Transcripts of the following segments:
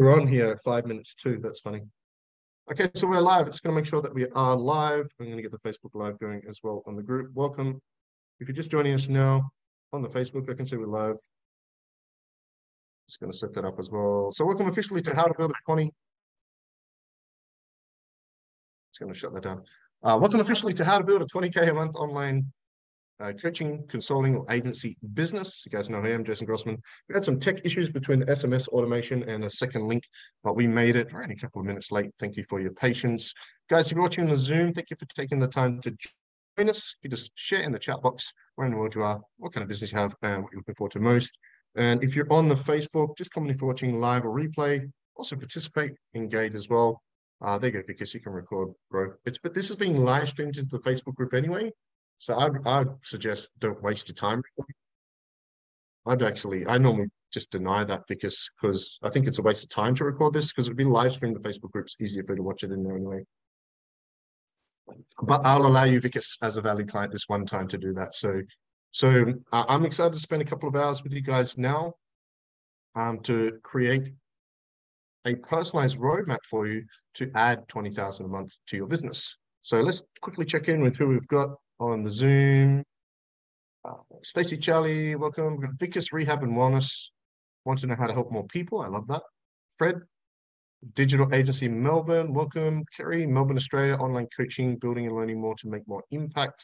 we're on here five minutes too. That's funny. Okay, so we're live. Just going to make sure that we are live. I'm going to get the Facebook Live going as well on the group. Welcome. If you're just joining us now on the Facebook, I can see we're live. Just going to set that up as well. So welcome officially to How to Build a 20. It's going to shut that down. Uh, welcome officially to How to Build a 20K a month online uh, coaching, consulting, or agency business. You guys know who I am, Jason Grossman. We had some tech issues between the SMS automation and a second link, but we made it. We're only a couple of minutes late. Thank you for your patience. Guys, if you're watching on the Zoom, thank you for taking the time to join us. If you just share in the chat box where in the world you are, what kind of business you have, and what you're looking forward to most. And if you're on the Facebook, just comment if you're watching live or replay. Also participate, engage as well. Uh, there you go, because you can record, bro. It's but this is being live streamed into the Facebook group anyway. So I'd, I'd suggest don't waste your time. I'd actually, I normally just deny that because because I think it's a waste of time to record this because it'd be live streamed the Facebook groups easier for you to watch it in there anyway. But I'll allow you, Vicus, as a VA client, this one time to do that. So, so uh, I'm excited to spend a couple of hours with you guys now um, to create a personalized roadmap for you to add 20,000 a month to your business. So let's quickly check in with who we've got on the Zoom. Uh, Stacey Charlie, welcome. We've got Vicus Rehab and Wellness. Want to know how to help more people. I love that. Fred, Digital Agency Melbourne, welcome. Kerry, Melbourne, Australia, online coaching, building and learning more to make more impact.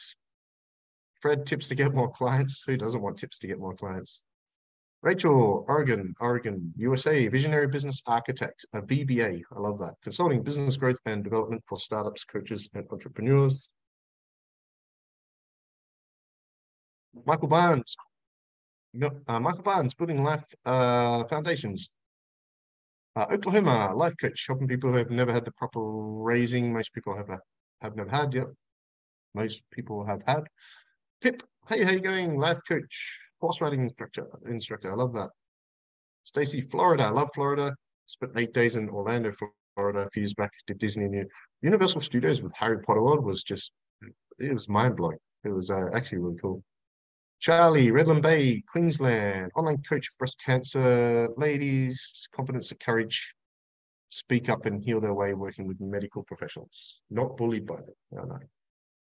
Fred, tips to get more clients. Who doesn't want tips to get more clients? Rachel, Oregon, Oregon, USA, Visionary Business Architect, a VBA. I love that. Consulting business growth and development for startups, coaches, and entrepreneurs. Michael Barnes. Uh, Michael Barnes, Building Life uh, Foundations. Uh, Oklahoma, life coach, helping people who have never had the proper raising. Most people have a, have never had. Yep, most people have had. Pip, hey, how you going? Life coach, horse riding instructor. Instructor, I love that. Stacy, Florida, I love Florida. Spent eight days in Orlando, Florida, a few years back. Did Disney New Universal Studios with Harry Potter World was just it was mind blowing. It was uh, actually really cool. Charlie, Redland Bay, Queensland, online coach, breast cancer, ladies, confidence and courage, speak up and heal their way working with medical professionals, not bullied by them. No, no.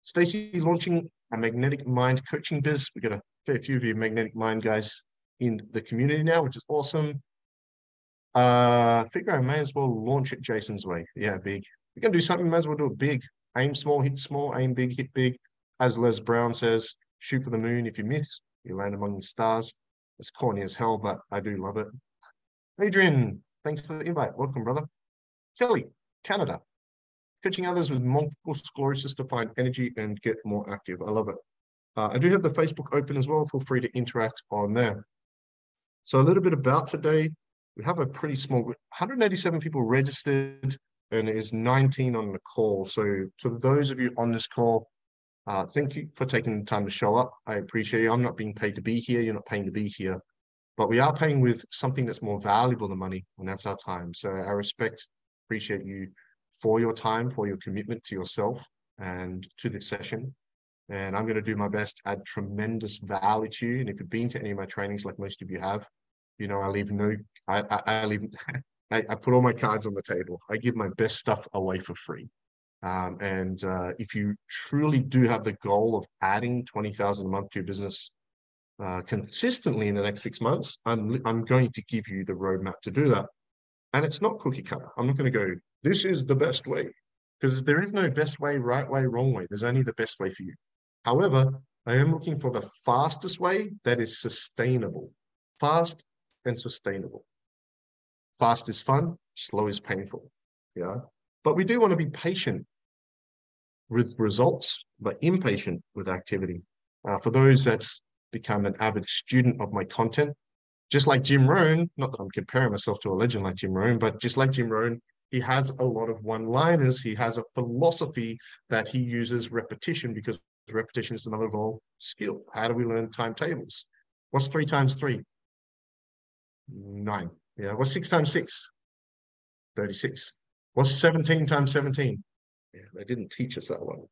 Stacey launching a magnetic mind coaching biz. We've got a fair few of you magnetic mind guys in the community now, which is awesome. Uh, figure I may as well launch it Jason's way. Yeah, big. We're gonna do something, might as well do it big. Aim small, hit small, aim big, hit big. As Les Brown says, shoot for the moon. If you miss, you land among the stars. It's corny as hell, but I do love it. Adrian, thanks for the invite. Welcome, brother. Kelly, Canada. Coaching others with multiple sclerosis to find energy and get more active. I love it. Uh, I do have the Facebook open as well. Feel free to interact on there. So a little bit about today. We have a pretty small 187 people registered and is 19 on the call. So to those of you on this call, uh, thank you for taking the time to show up. I appreciate you. I'm not being paid to be here. You're not paying to be here. But we are paying with something that's more valuable than money, and that's our time. So I respect, appreciate you for your time, for your commitment to yourself and to this session. And I'm going to do my best, add tremendous value to you. And if you've been to any of my trainings, like most of you have, you know, I leave no, I, I, I leave, I, I put all my cards on the table. I give my best stuff away for free. Um, and uh, if you truly do have the goal of adding 20,000 a month to your business uh, consistently in the next six months, I'm, I'm going to give you the roadmap to do that. And it's not cookie cutter. I'm not going to go, this is the best way because there is no best way, right way, wrong way. There's only the best way for you. However, I am looking for the fastest way that is sustainable, fast and sustainable. Fast is fun, slow is painful. Yeah. But we do want to be patient with results, but impatient with activity. Uh, for those that's become an avid student of my content, just like Jim Rohn, not that I'm comparing myself to a legend like Jim Rohn, but just like Jim Rohn, he has a lot of one-liners. He has a philosophy that he uses repetition because repetition is another evolved skill. How do we learn timetables? What's three times three? Nine. Yeah. What's six times six? 36. What's 17 times 17? Yeah, they didn't teach us that one.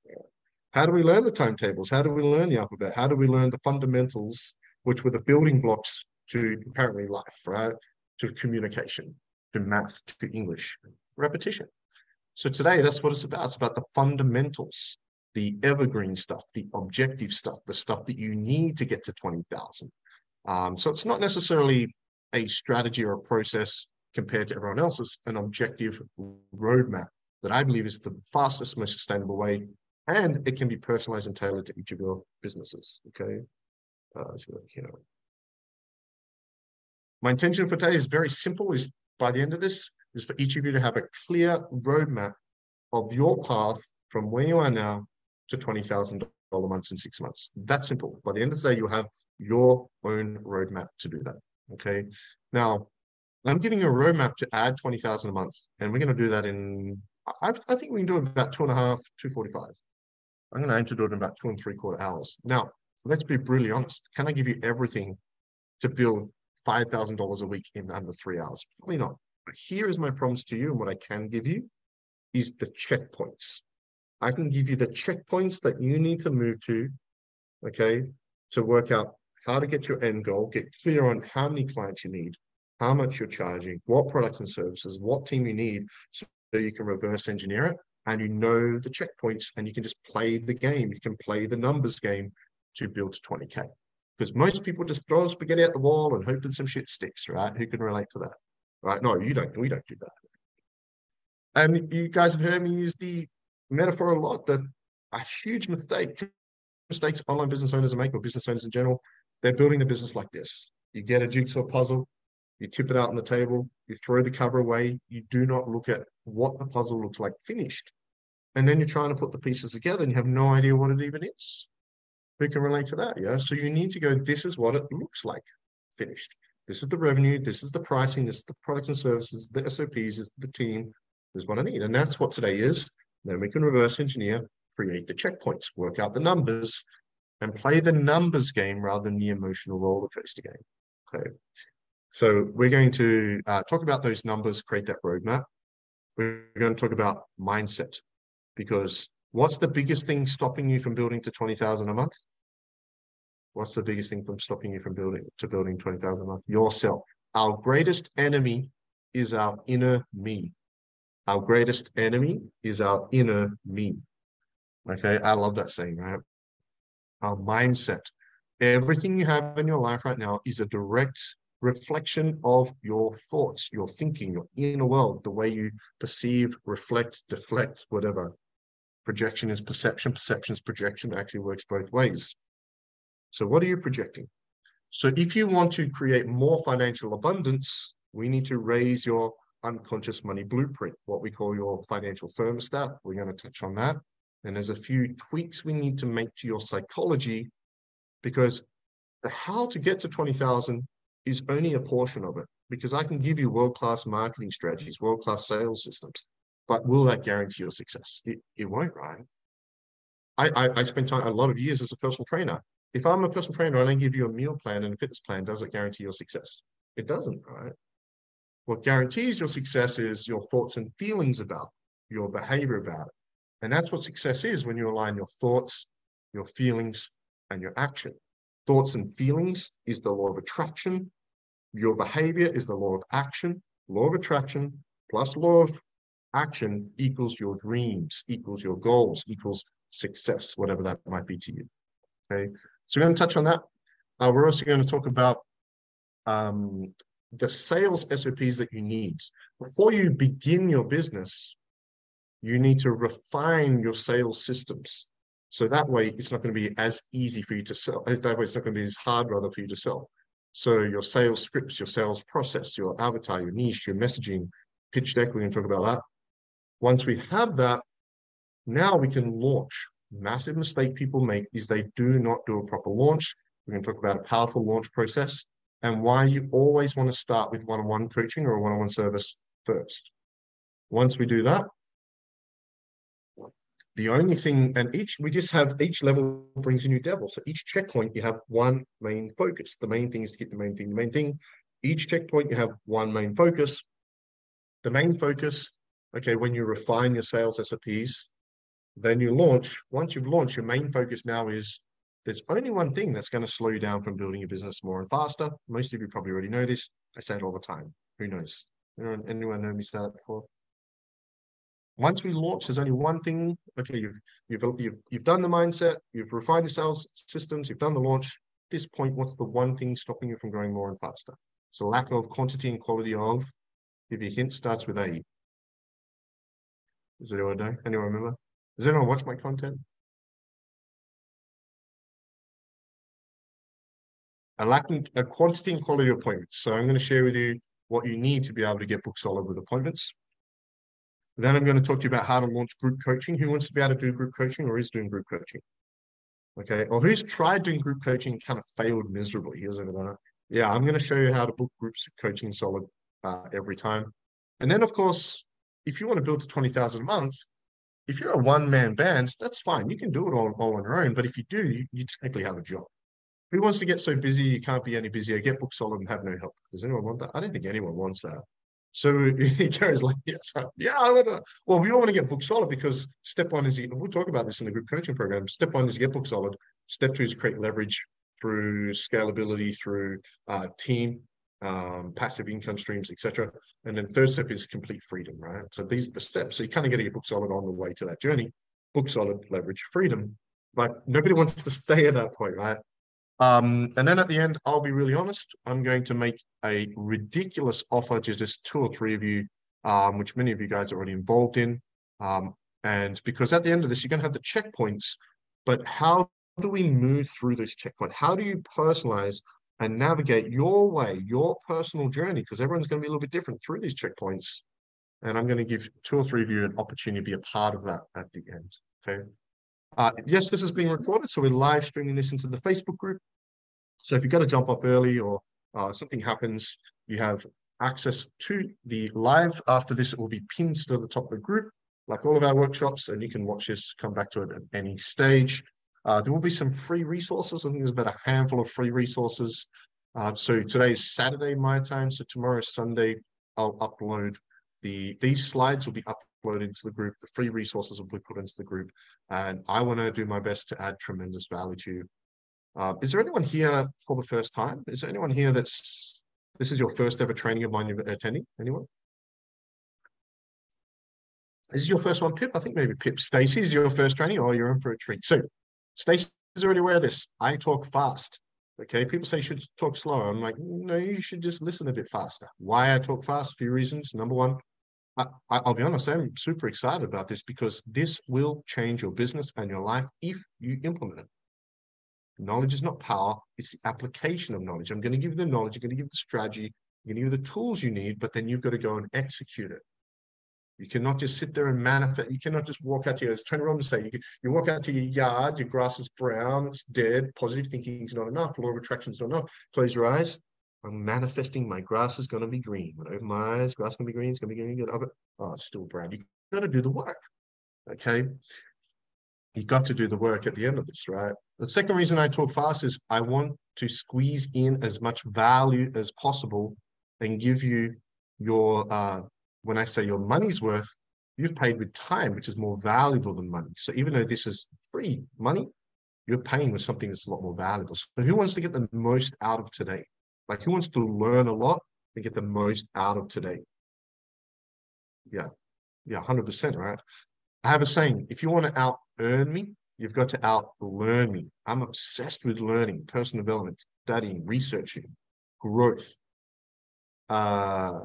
How do we learn the timetables? How do we learn the alphabet? How do we learn the fundamentals, which were the building blocks to apparently life, right? To communication. to math to English, repetition. So today, that's what it's about. It's about the fundamentals, the evergreen stuff, the objective stuff, the stuff that you need to get to 20,000. Um, so it's not necessarily a strategy or a process compared to everyone else's, an objective roadmap that I believe is the fastest, most sustainable way. And it can be personalized and tailored to each of your businesses. Okay. Uh, so. My intention for today is very simple, is by the end of this, is for each of you to have a clear roadmap of your path from where you are now to $20,000 months in six months. That's simple. By the end of the day, you have your own roadmap to do that. Okay. Now, I'm giving you a roadmap to add 20,000 a month, and we're going to do that in, I, I think we can do it about two and a half, 245. I'm going to aim to do it in about two and three quarter hours. Now, let's be brutally honest. Can I give you everything to build $5,000 a week in under three hours? Probably not. But here is my promise to you, and what I can give you is the checkpoints. I can give you the checkpoints that you need to move to, okay, to work out how to get your end goal, get clear on how many clients you need, how much you're charging, what products and services, what team you need, so you can reverse engineer it and you know the checkpoints and you can just play the game. You can play the numbers game to build to 20K. Because most people just throw spaghetti at the wall and hoping some shit sticks, right? Who can relate to that? Right? No, you don't. We don't do that. And you guys have heard me use the metaphor a lot that a huge mistake, mistakes online business owners making, or business owners in general, they're building a business like this. You get a jigsaw puzzle, you tip it out on the table, you throw the cover away, you do not look at what the puzzle looks like finished. And then you're trying to put the pieces together and you have no idea what it even is. Who can relate to that? Yeah. So you need to go, this is what it looks like finished. This is the revenue, this is the pricing, this is the products and services, the SOPs, this is the team, this is what I need. And that's what today is. Then we can reverse engineer, create the checkpoints, work out the numbers, and play the numbers game rather than the emotional roller coaster game. Okay. So we're going to uh, talk about those numbers, create that roadmap. We're going to talk about mindset because what's the biggest thing stopping you from building to 20,000 a month? What's the biggest thing from stopping you from building to building 20,000 a month? Yourself. Our greatest enemy is our inner me. Our greatest enemy is our inner me. Okay, I love that saying, right? Our mindset. Everything you have in your life right now is a direct reflection of your thoughts, your thinking, your inner world, the way you perceive, reflect, deflect, whatever. Projection is perception, perception is projection, actually works both ways. So, what are you projecting? So, if you want to create more financial abundance, we need to raise your unconscious money blueprint, what we call your financial thermostat. We're going to touch on that. And there's a few tweaks we need to make to your psychology because the how to get to 20,000 is only a portion of it because I can give you world-class marketing strategies, world-class sales systems, but will that guarantee your success? It, it won't, right? I, I, I spent time, a lot of years as a personal trainer. If I'm a personal trainer and I give you a meal plan and a fitness plan, does it guarantee your success? It doesn't, right? What guarantees your success is your thoughts and feelings about your behavior about it. And that's what success is when you align your thoughts, your feelings, and your action. Thoughts and feelings is the law of attraction. Your behavior is the law of action. Law of attraction plus law of action equals your dreams, equals your goals, equals success, whatever that might be to you. Okay, so we're going to touch on that. Uh, we're also going to talk about um, the sales SOPs that you need. Before you begin your business, you need to refine your sales systems. So that way, it's not going to be as easy for you to sell. That way, it's not going to be as hard, rather, for you to sell. So your sales scripts, your sales process, your avatar, your niche, your messaging, pitch deck, we're going to talk about that. Once we have that, now we can launch. Massive mistake people make is they do not do a proper launch. We're going to talk about a powerful launch process and why you always want to start with one-on-one coaching or a one-on-one service first. Once we do that, the only thing, and each we just have each level brings a new devil. So each checkpoint you have one main focus. The main thing is to get the main thing. The main thing. Each checkpoint you have one main focus. The main focus, okay, when you refine your sales SOPs, then you launch. Once you've launched, your main focus now is there's only one thing that's going to slow you down from building your business more and faster. Most of you probably already know this. I say it all the time. Who knows? Anyone, anyone know me say that before? Once we launch, there's only one thing. Okay, you've you've you've you've done the mindset, you've refined your sales systems, you've done the launch. At this point, what's the one thing stopping you from growing more and faster? It's a lack of quantity and quality of. Give you a hint, starts with A. Does anyone know? Anyone remember? Does anyone watch my content? A lacking a quantity and quality of appointments. So I'm going to share with you what you need to be able to get book solid with appointments. Then I'm going to talk to you about how to launch group coaching. Who wants to be able to do group coaching or is doing group coaching? Okay, or who's tried doing group coaching and kind of failed miserably? Here's another. Yeah, I'm going to show you how to book groups of coaching solid uh, every time. And then, of course, if you want to build to 20,000 a month, if you're a one man band, that's fine. You can do it all, all on your own. But if you do, you, you technically have a job. Who wants to get so busy you can't be any busier? Get book solid and have no help. Does anyone want that? I don't think anyone wants that. So Gary's like, yes, yeah, I want to. Well, we all want to get book solid because step one is we'll talk about this in the group coaching program. Step one is get book solid. Step two is create leverage through scalability, through uh, team, um, passive income streams, etc. And then third step is complete freedom, right? So these are the steps. So you kind of get to get book solid on the way to that journey. Book solid, leverage, freedom. But nobody wants to stay at that point, right? Um, and then at the end, I'll be really honest. I'm going to make a ridiculous offer to just two or three of you, um, which many of you guys are already involved in. Um, and because at the end of this, you're going to have the checkpoints, but how do we move through those checkpoints? How do you personalize and navigate your way, your personal journey? Because everyone's going to be a little bit different through these checkpoints. And I'm going to give two or three of you an opportunity to be a part of that at the end. Okay. Uh, yes, this is being recorded, so we're live streaming this into the Facebook group. So if you've got to jump up early or uh, something happens, you have access to the live. After this, it will be pinned to the top of the group, like all of our workshops, and you can watch this, come back to it at any stage. Uh, there will be some free resources. I think there's about a handful of free resources. Uh, so today is Saturday, my time. So tomorrow, Sunday, I'll upload the, these slides will be up, upload into the group. The free resources will be put into the group. And I want to do my best to add tremendous value to you. Uh, is there anyone here for the first time? Is there anyone here that's, this is your first ever training of mine you're attending? Anyone? Is this is your first one, Pip? I think maybe Pip. Stacy is your first training or you're in for a treat. So Stacy is already aware of this. I talk fast. Okay, people say you should talk slower. I'm like, no, you should just listen a bit faster. Why I talk fast? A few reasons. Number one, I, will be honest, I'm super excited about this because this will change your business and your life if you implement it. Knowledge is not power, it's the application of knowledge. I'm going to give you the knowledge, I'm going to give you the strategy, I'm going to give you the tools you need, but then you've got to go and execute it. You cannot just sit there and manifest. You cannot just walk out to your, as Tony Robbins say, you, you walk out to your yard, your grass is brown, it's dead, positive thinking is not enough, law of attraction is not enough. Close your eyes, I'm manifesting my grass is going to be green. When I open my eyes, grass is going to be green. It's going to be green. Good. Oh, oh, it's still brown. You got to do the work. Okay. You got to do the work at the end of this, right? The second reason I talk fast is I want to squeeze in as much value as possible and give you your, uh, when I say your money's worth, you've paid with time, which is more valuable than money. So even though this is free money, you're paying with something that's a lot more valuable. So who wants to get the most out of today? Like who wants to learn a lot and get the most out of today? Yeah, yeah, 100%, right? I have a saying, if you want to out earn me, you've got to out learn me. I'm obsessed with learning, personal development, studying, researching, growth. Uh,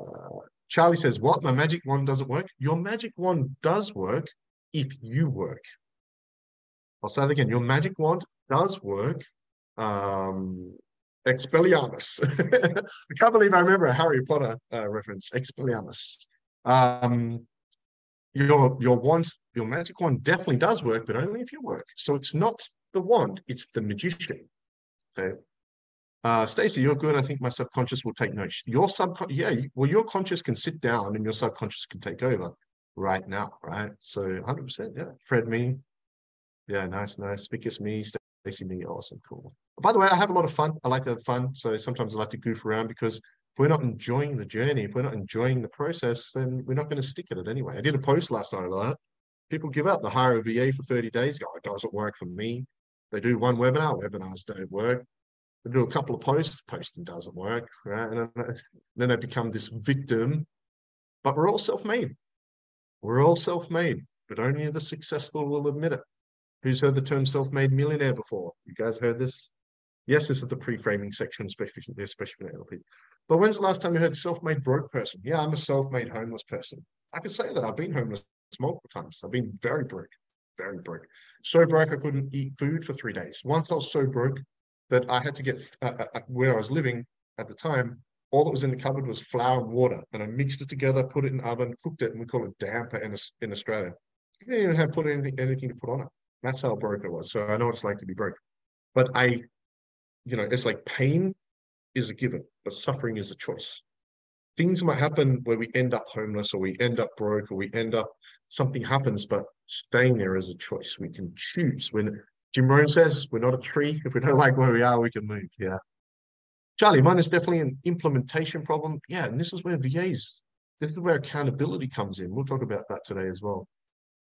Charlie says, what? My magic wand doesn't work? Your magic wand does work if you work. I'll say that again. Your magic wand does work um, Expelliarmus. I can't believe I remember a Harry Potter uh, reference. Expelliarmus. Um, your your wand, your magic wand definitely does work, but only if you work. So it's not the wand; it's the magician. Okay. Uh, Stacy, you're good. I think my subconscious will take notes. Your subconscious, yeah. Well, your conscious can sit down, and your subconscious can take over right now, right? So 100%, yeah. Fred, me, yeah, nice, nice. Because me, Stacy, me, awesome, cool. By the way, I have a lot of fun. I like to have fun. So sometimes I like to goof around because if we're not enjoying the journey, if we're not enjoying the process, then we're not going to stick at it anyway. I did a post last night about that. People give up. They hire a VA for 30 days, go, it doesn't work for me. They do one webinar, webinars don't work. They do a couple of posts, posting doesn't work, right? And then, uh, then they become this victim But we're all self-made. We're all self-made, but only the successful will admit it. Who's heard the term self-made millionaire before? You guys heard this? Yes, this is the pre-framing section, especially, especially for NLP. But when's the last time you heard self-made broke person? Yeah, I'm a self-made homeless person. I can say that I've been homeless multiple times. I've been very broke, very broke. So broke I couldn't eat food for three days. Once I was so broke that I had to get uh, uh, uh, where I was living at the time. All that was in the cupboard was flour and water, and I mixed it together, put it in the oven, cooked it, and we call it damper in, in Australia. I didn't even have put anything anything to put on it. That's how broke I was. So I know what it's like to be broke. But I, you know, it's like pain is a given, but suffering is a choice. Things might happen where we end up homeless or we end up broke or we end up something happens, but staying there is a choice. We can choose. When Jim Rohn says we're not a tree. If we don't like where we are, we can move. Yeah. Charlie, mine is definitely an implementation problem. Yeah, and this is where VAs, this is where accountability comes in. We'll talk about that today as well.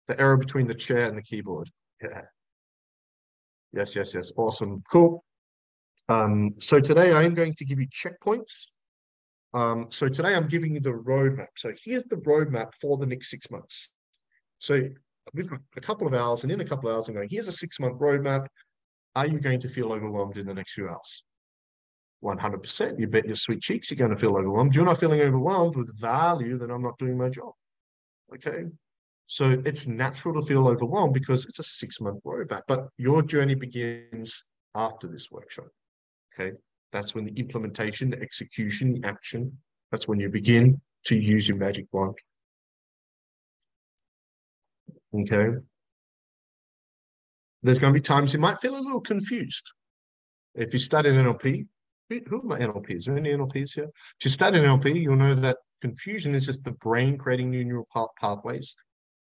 The error between the chair and the keyboard. Yeah. Yes, yes, yes. Awesome. Cool. Um, so today I'm going to give you checkpoints. Um, so today I'm giving you the roadmap. So here's the roadmap for the next six months. So we've got a couple of hours, and in a couple of hours, I'm going, here's a six month roadmap. Are you going to feel overwhelmed in the next few hours? 100%. You bet your sweet cheeks you're going to feel overwhelmed. You're not feeling overwhelmed with value, then I'm not doing my job. Okay. So it's natural to feel overwhelmed because it's a six month roadmap, but your journey begins after this workshop. Okay. That's when the implementation, the execution, the action, that's when you begin to use your magic wand. Okay. There's going to be times you might feel a little confused. If you study NLP, who are my NLPs? Are there any NLPs here? If you study NLP, you'll know that confusion is just the brain creating new neural pathways.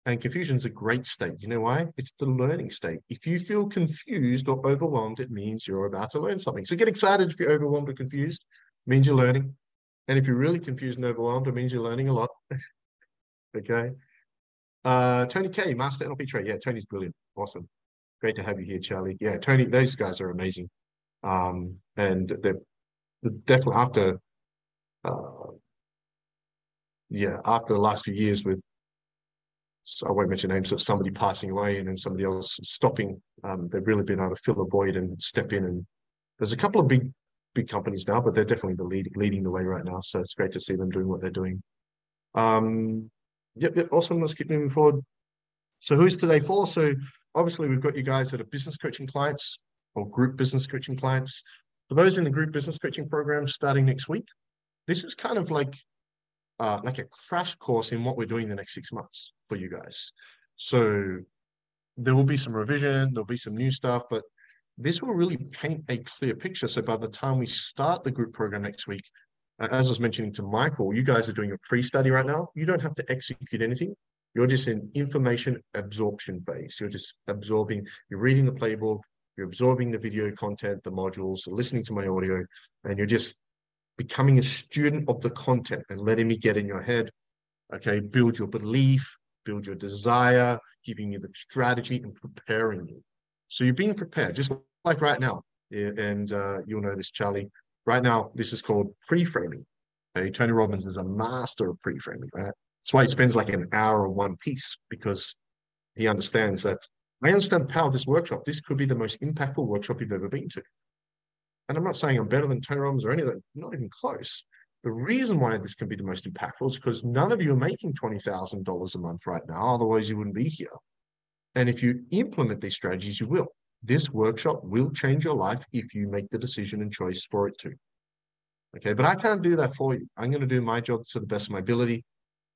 And confusion is a great state. You know why? It's the learning state. If you feel confused or overwhelmed, it means you're about to learn something. So get excited if you're overwhelmed or confused. It means you're learning. And if you're really confused and overwhelmed, it means you're learning a lot. okay. Uh, Tony K, Master NLP Trader. Yeah, Tony's brilliant. Awesome. Great to have you here, Charlie. Yeah, Tony, those guys are amazing. Um, and they're, they're definitely after, uh, yeah, after the last few years with, I won't mention names of somebody passing away and then somebody else stopping, um, they've really been able to fill a void and step in. And there's a couple of big, big companies now, but they're definitely the lead, leading the way right now. So it's great to see them doing what they're doing. Um, Yep, yep. Awesome. Let's keep moving forward. So who's today for? So obviously we've got you guys that are business coaching clients or group business coaching clients. For those in the group business coaching program starting next week, this is kind of like uh, like a crash course in what we're doing the next six months for you guys. So there will be some revision, there'll be some new stuff, but this will really paint a clear picture. So by the time we start the group program next week, as I was mentioning to Michael, you guys are doing a pre-study right now. You don't have to execute anything. You're just in information absorption phase. You're just absorbing, you're reading the playbook, you're absorbing the video content, the modules, listening to my audio, and you're just becoming a student of the content and letting me get in your head. Okay, build your belief, build your desire, giving you the strategy and preparing you. So you're being prepared, just like right now. And uh, you'll know this, Charlie. Right now, this is called pre-framing. Okay? Tony Robbins is a master of pre-framing, right? That's why he spends like an hour on one piece because he understands that I understand the power of this workshop. This could be the most impactful workshop you've ever been to. And I'm not saying I'm better than Robbins or anything, not even close. The reason why this can be the most impactful is because none of you are making $20,000 a month right now. Otherwise, you wouldn't be here. And if you implement these strategies, you will. This workshop will change your life if you make the decision and choice for it to. Okay, but I can't do that for you. I'm going to do my job to the best of my ability,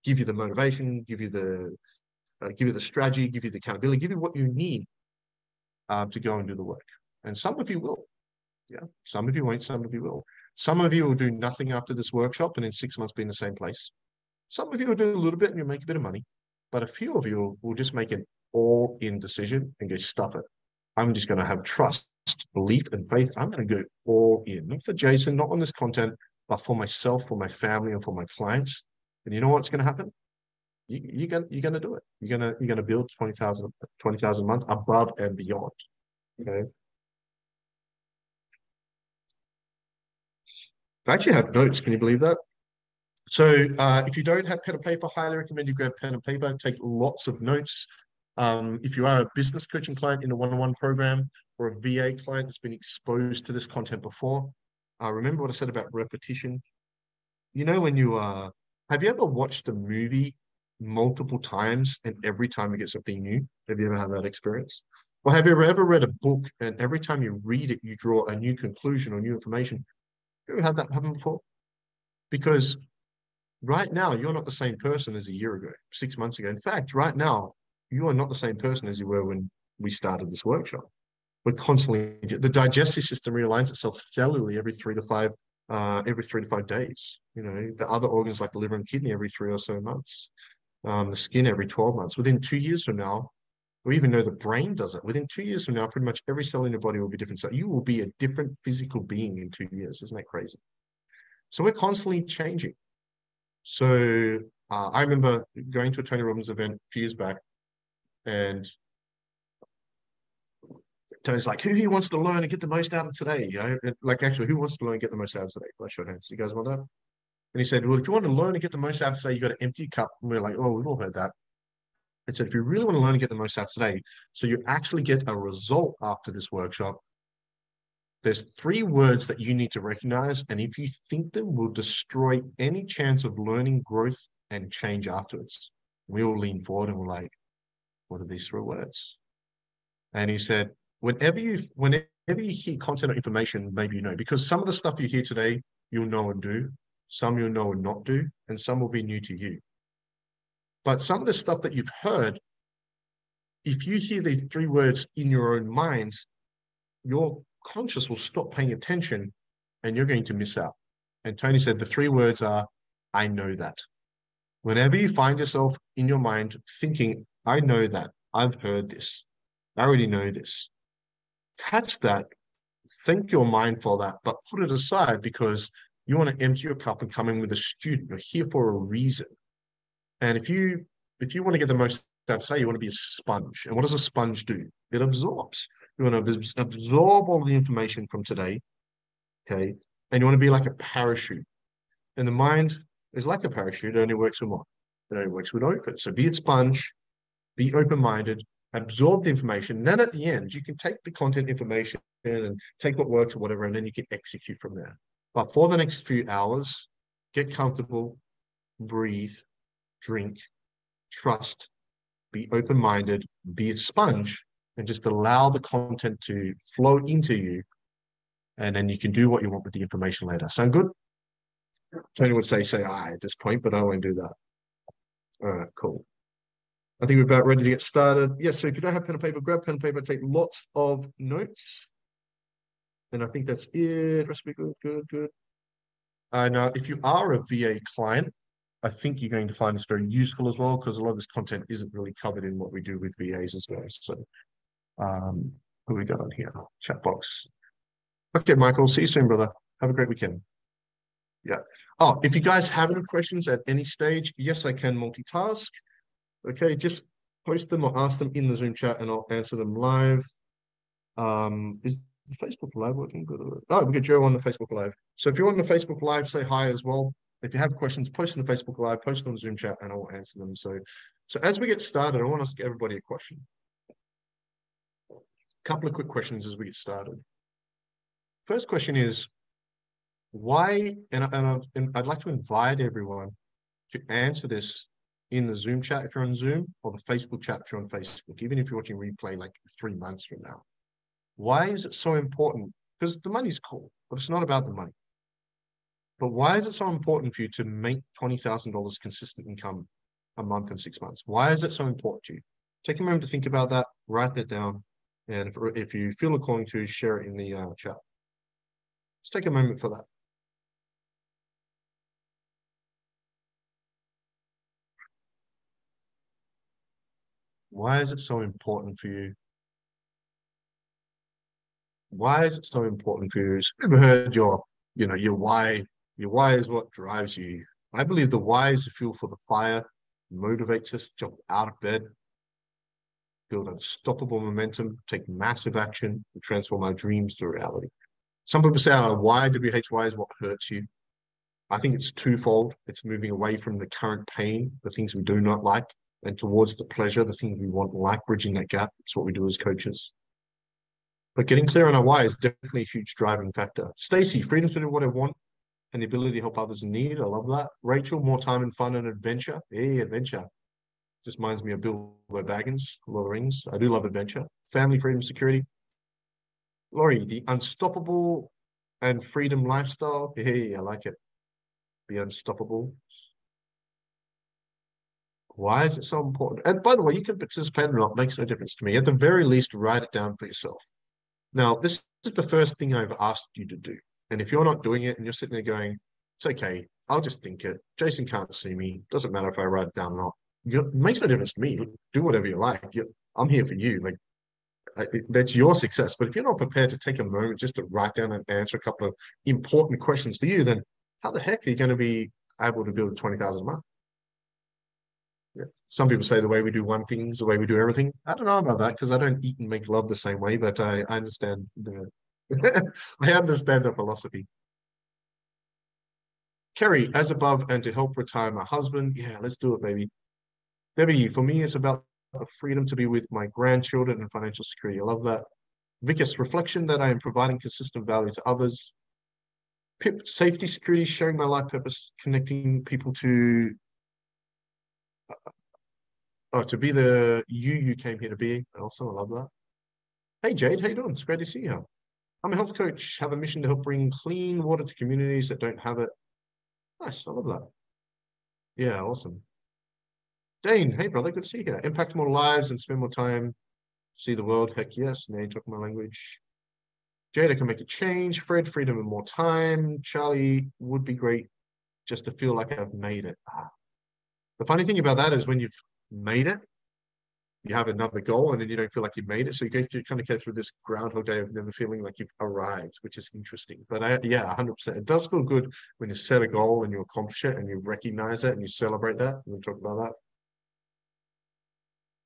give you the motivation, give you the uh, give you the strategy, give you the accountability, give you what you need uh, to go and do the work. And some of you will. Yeah, some of you won't, some of you will. Some of you will do nothing after this workshop and in six months be in the same place. Some of you will do a little bit and you'll make a bit of money. But a few of you will just make an all-in decision and go stuff it. I'm just going to have trust, belief, and faith. I'm going to go all in, not for Jason, not on this content, but for myself, for my family, and for my clients. And you know what's going to happen? You, you're going you're going to do it. You're going to you're going to build 20,000 20,000 a month above and beyond. Okay. I actually have notes. Can you believe that? So uh, if you don't have pen and paper, highly recommend you grab pen and paper, take lots of notes. Um, if you are a business coaching client in a one-on-one program or a VA client that's been exposed to this content before, uh, remember what I said about repetition. You know, when you uh, have you ever watched a movie multiple times and every time you get something new? Have you ever had that experience? Or have you ever, ever read a book and every time you read it, you draw a new conclusion or new information? Ever had that happen before? Because right now, you're not the same person as a year ago, six months ago. In fact, right now, you are not the same person as you were when we started this workshop. We're constantly the digestive system realigns itself cellularly every three to five uh, every three to five days. You know, the other organs like the liver and kidney every three or so months, um, the skin every 12 months. Within two years from now, or even though the brain does it, within two years from now, pretty much every cell in your body will be different. So you will be a different physical being in two years. Isn't that crazy? So we're constantly changing. So uh, I remember going to a Tony Robbins event a few years back, and Tony's like, who here wants to learn and get the most out of today? You know, like actually, who wants to learn and get the most out of today? I showed hands. You guys want that? And he said, well, if you want to learn and get the most out of today, you got to empty your cup. And we're like, oh, we've all heard that. It said, if you really want to learn and get the most out today, so you actually get a result after this workshop, there's three words that you need to recognize. And if you think them will destroy any chance of learning, growth, and change afterwards. We all lean forward and we're like, what are these three words? And he said, whenever you whenever you hear content or information, maybe you know, because some of the stuff you hear today, you'll know and do, some you'll know and not do, and some will be new to you. But some of the stuff that you've heard, if you hear these three words in your own mind, your conscious will stop paying attention and you're going to miss out. And Tony said the three words are, I know that. Whenever you find yourself in your mind thinking, I know that, I've heard this, I already know this, catch that, thank your mind for that, but put it aside because you want to empty your cup and come in with a student. You're here for a reason. And if you if you want to get the most out say, you want to be a sponge. And what does a sponge do? It absorbs. You want to absorb all the information from today, okay? And you want to be like a parachute. And the mind is like a parachute, it only works with what? It only works with open. So be a sponge, be open-minded, absorb the information. Then at the end, you can take the content information and take what works or whatever, and then you can execute from there. But for the next few hours, get comfortable, breathe, drink, trust, be open minded, be a sponge, and just allow the content to flow into you. And then you can do what you want with the information later. Sound good? Tony would say, say I at this point, but I won't do that. All right, cool. I think we're about ready to get started. Yes, yeah, so if you don't have pen and paper, grab pen and paper, take lots of notes. And I think that's it. Recipe good, good, good. And uh, if you are a VA client, I think you're going to find this very useful as well because a lot of this content isn't really covered in what we do with VAs as well. So, um, who we got on here? Chat box. Okay, Michael. See you soon, brother. Have a great weekend. Yeah. Oh, if you guys have any questions at any stage, yes, I can multitask. Okay, just post them or ask them in the Zoom chat and I'll answer them live. Um, is the Facebook Live working good? Oh, we get Joe on the Facebook Live. So if you're on the Facebook Live, say hi as well. If you have questions, post in the Facebook Live, post on the Zoom chat, and I will answer them. So, so as we get started, I want to ask everybody a question. A couple of quick questions as we get started. First question is, why, and, and, I, and I'd like to invite everyone to answer this in the Zoom chat if you're on Zoom, or the Facebook chat if you're on Facebook, even if you're watching replay like three months from now. Why is it so important? Because the money's cool, but it's not about the money. But why is it so important for you to make $20,000 consistent income a month and six months? Why is it so important to you? Take a moment to think about that, write that down, and if, if you feel a calling to, share it in the uh, chat. Let's take a moment for that. Why is it so important for you why is it so important for you? Have you ever heard your, you know, your why? Your why is what drives you. I believe the why is the fuel for the fire, motivates us to jump out of bed, build unstoppable momentum, take massive action, and transform our dreams to reality. Some people say, oh, why WHY is what hurts you. I think it's twofold. It's moving away from the current pain, the things we do not like, and towards the pleasure, the things we want like, bridging that gap. It's what we do as coaches. But getting clear on our why is definitely a huge driving factor. Stacy, freedom to do what I want and the ability to help others in need. I love that. Rachel, more time and fun and adventure. Hey, adventure. Just reminds me of Bilbo Baggins, Lord of Rings. I do love adventure. Family, freedom, security. Laurie, the unstoppable and freedom lifestyle. Hey, I like it. Be unstoppable. Why is it so important? And by the way, you can participate or not, makes no difference to me. At the very least, write it down for yourself. Now, this is the first thing I've asked you to do. And if you're not doing it and you're sitting there going, it's okay, I'll just think it. Jason can't see me. Doesn't matter if I write it down or not. You, it makes no difference to me. Do whatever you like. You're, I'm here for you. Like I, that's your success. But if you're not prepared to take a moment just to write down and answer a couple of important questions for you, then how the heck are you going to be able to build 20,000 a month? Yeah. Some people say the way we do one thing is the way we do everything. I don't know about that because I don't eat and make love the same way, but I, I understand the I understand the philosophy. Kerry, as above, and to help retire my husband. Yeah, let's do it, baby. Debbie, for me, it's about the freedom to be with my grandchildren and financial security. I love that. Vicus, reflection that I am providing consistent value to others. Pip, safety, security, sharing my life purpose, connecting people to uh, oh, to be the you you came here to be. Also, I love that. Hey Jade, how you doing? It's great to see you. I'm a health coach, have a mission to help bring clean water to communities that don't have it. Nice, I love that. Yeah, awesome. Dane, hey brother, good to see you. Impact more lives and spend more time, see the world. Heck yes, now you talk my language. Jada can make a change. Fred, freedom and more time. Charlie would be great just to feel like I've made it. Ah. The funny thing about that is when you've made it, you have another goal and then you don't feel like you've made it. So you go through, kind of go through this groundhog day of never feeling like you've arrived, which is interesting. But I, yeah, 100%. It does feel good when you set a goal and you accomplish it and you recognize it and you celebrate that. We'll talk about that.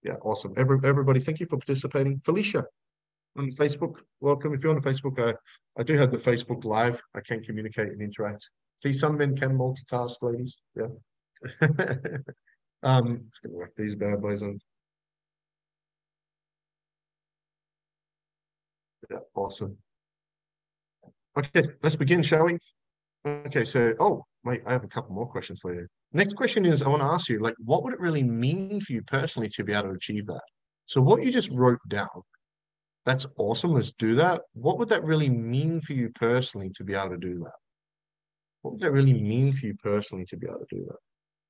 Yeah, awesome. Every, everybody, thank you for participating. Felicia on Facebook, welcome. If you're on Facebook, I, I do have the Facebook Live. I can communicate and interact. See, some men can multitask, ladies. Yeah. um, work these bad boys on. Yeah, awesome. Okay, let's begin, shall we? Okay, so, oh, wait, I have a couple more questions for you. Next question is, I want to ask you, like, what would it really mean for you personally to be able to achieve that? So what you just wrote down, that's awesome. Let's do that. What would that really mean for you personally to be able to do that? What would that really mean for you personally to be able to do that?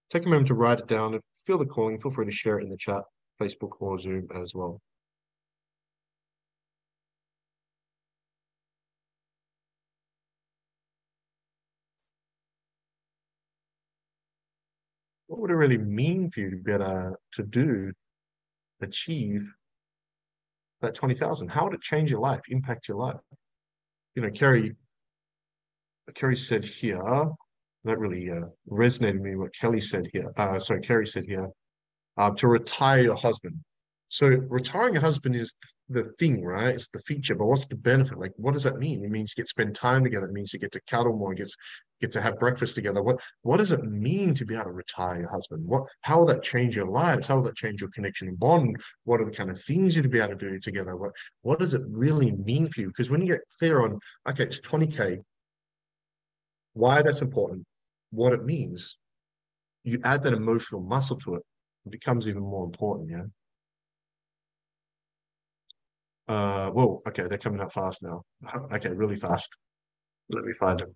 Take a moment to write it down. If you feel the calling, feel free to share it in the chat, Facebook or Zoom as well. What would it really mean for you to be able to, do, achieve that 20,000? How would it change your life, impact your life? You know, Kerry, Kerry said here, that really uh, resonated with me what Kelly said here. Uh, sorry, Kerry said here, uh, to retire your husband. So retiring a husband is the thing, right? It's the feature, but what's the benefit? Like, what does that mean? It means you get to spend time together. It means you get to cuddle more, gets get to have breakfast together. What what does it mean to be able to retire your husband? What how will that change your lives? How will that change your connection and bond? What are the kind of things you'd be able to do together? What what does it really mean for you? Because when you get clear on, okay, it's 20k, why that's important, what it means, you add that emotional muscle to it, it becomes even more important, yeah. Uh, whoa, okay, they're coming up fast now. Okay, really fast. Let me find them.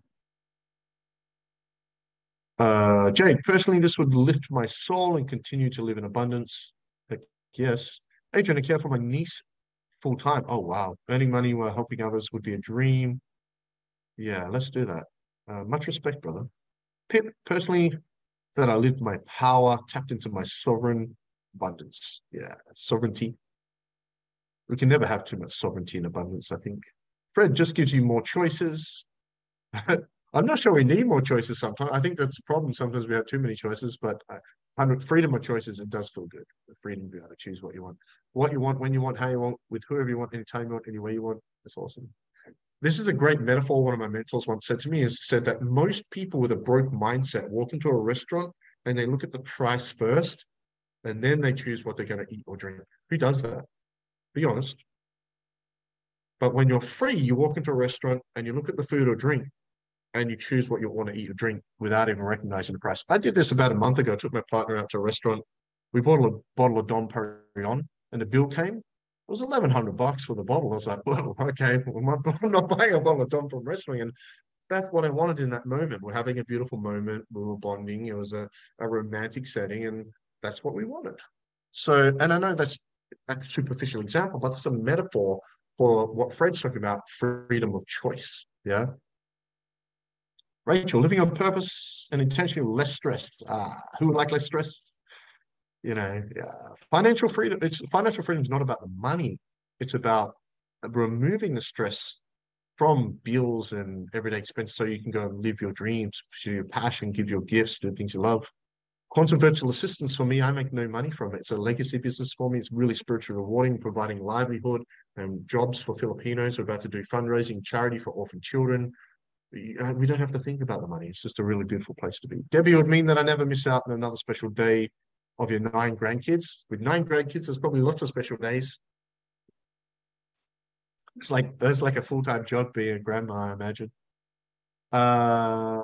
Uh, Jade, personally, this would lift my soul and continue to live in abundance. Heck, yes. Adrian, I care for my niece full time. Oh, wow. Earning money while helping others would be a dream. Yeah, let's do that. Uh, much respect, brother. Pip, personally, that I lived my power, tapped into my sovereign abundance. Yeah, sovereignty we can never have too much sovereignty and abundance, I think. Fred just gives you more choices. I'm not sure we need more choices sometimes. I think that's the problem. Sometimes we have too many choices, but uh, freedom of choices, it does feel good. The freedom to be able to choose what you want, what you want, when you want, how you want, with whoever you want, anytime you want, any way you want. It's awesome. this is a great metaphor. One of my mentors once said to me is said that most people with a broke mindset walk into a restaurant and they look at the price first and then they choose what they're going to eat or drink. Who does that? Be honest. But when you're free, you walk into a restaurant and you look at the food or drink and you choose what you want to eat or drink without even recognizing the price. I did this about a month ago. I took my partner out to a restaurant. We bought a bottle of Dom Perignon and the bill came. It was eleven hundred bucks for the bottle. I was like, well, okay, well, I'm not buying a bottle of Dom from wrestling. And that's what I wanted in that moment. We're having a beautiful moment. We were bonding. It was a, a romantic setting, and that's what we wanted. So, and I know that's a superficial example, but it's a metaphor for what Fred's talking about freedom of choice. Yeah. Rachel, living on purpose and intentionally less stressed. Ah, who would like less stress? You know, yeah. financial freedom. It's financial freedom is not about the money. It's about removing the stress from bills and everyday expenses so you can go and live your dreams, pursue your passion, give your gifts, do things you love. Quantum virtual assistants for me, I make no money from it. It's a legacy business for me. It's really spiritually rewarding, providing livelihood and jobs for Filipinos. We're about to do fundraising, charity for orphan children. Uh, we don't have to think about the money. It's just a really beautiful place to be. Debbie would mean that I never miss out on another special day of your nine grandkids. With nine grandkids, there's probably lots of special days. It's like there's like a full-time job being a grandma, I imagine. Uh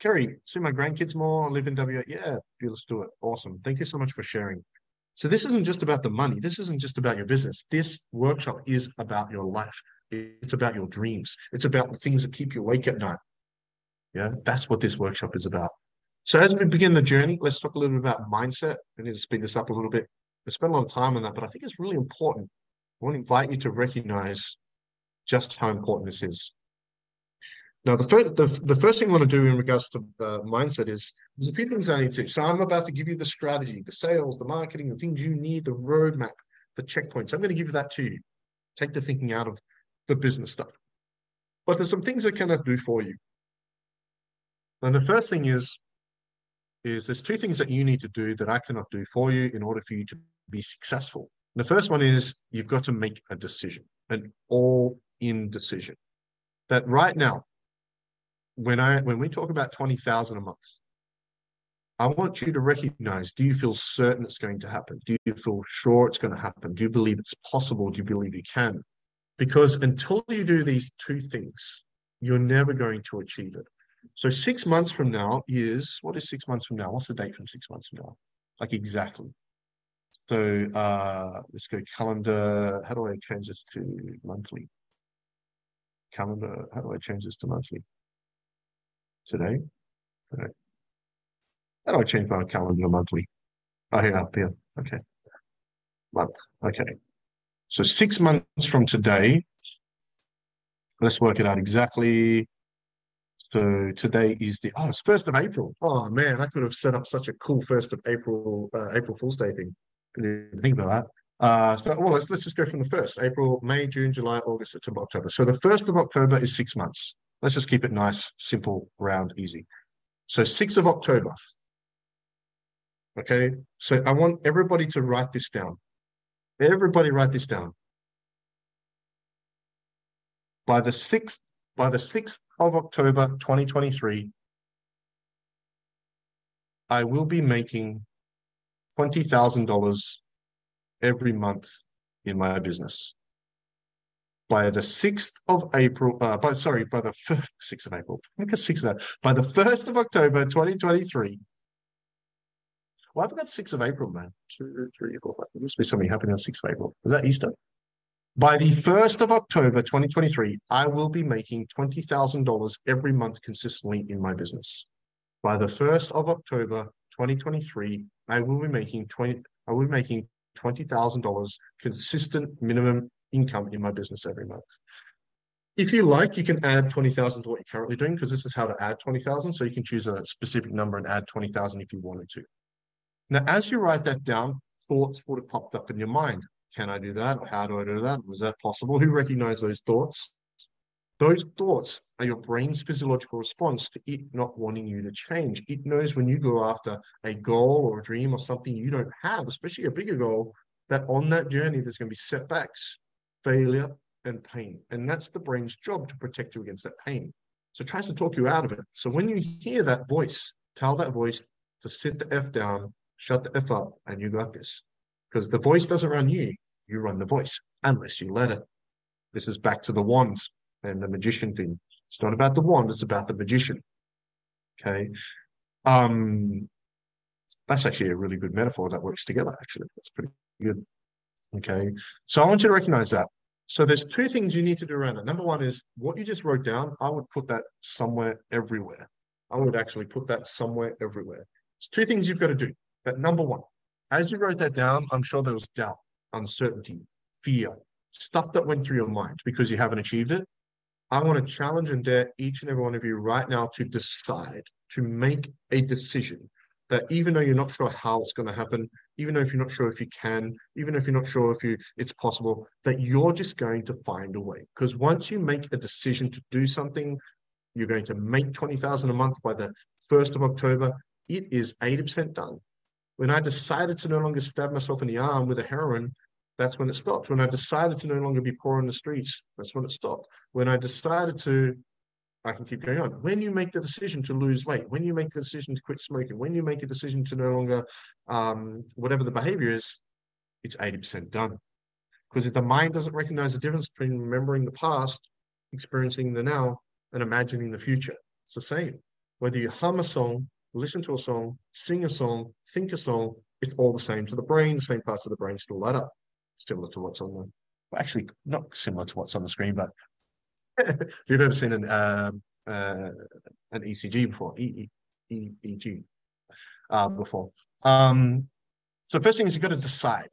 Kerry, see my grandkids more, live in WA. Yeah, do it. Awesome. Thank you so much for sharing. So this isn't just about the money. This isn't just about your business. This workshop is about your life. It's about your dreams. It's about the things that keep you awake at night. Yeah, that's what this workshop is about. So as we begin the journey, let's talk a little bit about mindset. I need to speed this up a little bit. I spent a lot of time on that, but I think it's really important. I want to invite you to recognize just how important this is. Now, the the, the first thing I want to do in regards to uh, mindset is there's a few things I need to. So I'm about to give you the strategy, the sales, the marketing, the things you need, the roadmap, the checkpoints. I'm going to give that to you. Take the thinking out of the business stuff. But there's some things I cannot do for you. And the first thing is, is there's two things that you need to do that I cannot do for you in order for you to be successful. And the first one is you've got to make a decision, an all-in decision. That right now, when I when we talk about 20,000 a month, I want you to recognize do you feel certain it's going to happen? Do you feel sure it's going to happen? Do you believe it's possible? Do you believe you can? Because until you do these two things, you're never going to achieve it. So six months from now is what is six months from now? What's the date from six months from now? Like exactly. So uh let's go calendar. How do I change this to monthly? Calendar, how do I change this to monthly? Today. today. How do I change my calendar monthly? Oh, here, up here. Okay. Month. Okay. So six months from today, let's work it out exactly. So today is the, oh, it's 1st of April. Oh, man, I could have set up such a cool 1st of April, uh, April Fool's Day thing. Think about that. Uh, so, well, let's, let's just go from the 1st, April, May, June, July, August, September, October. So the 1st of October is six months. Let's just keep it nice, simple, round, easy. So 6th of October. Okay, so I want everybody to write this down. Everybody write this down. By the 6th, by the 6th of October 2023, I will be making $20,000 every month in my business by the 6th of April, uh, by sorry, by the 6th of April, I think it's 6th of by the 1st of October 2023. Well, I've got 6th of April, man. Two, three, four, five. There must be something happening on 6th of April. Is that Easter? By the 1st of October 2023, I will be making $20,000 every month consistently in my business. By the 1st of October 2023, I will be making 20, I will be making $20,000 consistent minimum income in my business every month. If you like, you can add 20,000 to what you're currently doing because this is how to add 20,000. So you can choose a specific number and add 20,000 if you wanted to. Now, as you write that down, thoughts would have popped up in your mind. Can I do that? How do I do that? Was that possible? Who recognize those thoughts? Those thoughts are your brain's physiological response to it not wanting you to change. It knows when you go after a goal or a dream or something you don't have, especially a bigger goal, that on that journey there's going to be setbacks failure, and pain. And that's the brain's job to protect you against that pain. So it tries to talk you out of it. So when you hear that voice, tell that voice to sit the F down, shut the F up, and you got this. Because the voice doesn't run you, you run the voice, unless you let it. This is back to the wand and the magician thing. It's not about the wand, it's about the magician. Okay. Um, that's actually a really good metaphor that works together, actually. That's pretty good. Okay. So I want you to recognize that. So there's two things you need to do around it. Number one is what you just wrote down, I would put that somewhere everywhere. I would actually put that somewhere everywhere. It's two things you've got to do. That number one, as you wrote that down, I'm sure there was doubt, uncertainty, fear, stuff that went through your mind because you haven't achieved it. I want to challenge and dare each and every one of you right now to decide, to make a decision that even though you're not sure how it's going to happen, even though if you're not sure if you can, even if you're not sure if you it's possible, that you're just going to find a way. Because once you make a decision to do something, you're going to make 20,000 a month by the 1st of October. It is 80% done. When I decided to no longer stab myself in the arm with a heroin, that's when it stopped. When I decided to no longer be poor on the streets, that's when it stopped. When I decided to I can keep going on. When you make the decision to lose weight, when you make the decision to quit smoking, when you make a decision to no longer, um, whatever the behavior is, it's 80% done. Because if the mind doesn't recognize the difference between remembering the past, experiencing the now, and imagining the future, it's the same. Whether you hum a song, listen to a song, sing a song, think a song, it's all the same to the brain. The same parts of the brain still light up, similar to what's on the, well, actually not similar to what's on the screen, but if you've ever seen an uh, uh, an ECG before, EEG uh, before. Um, so first thing is you've got to decide.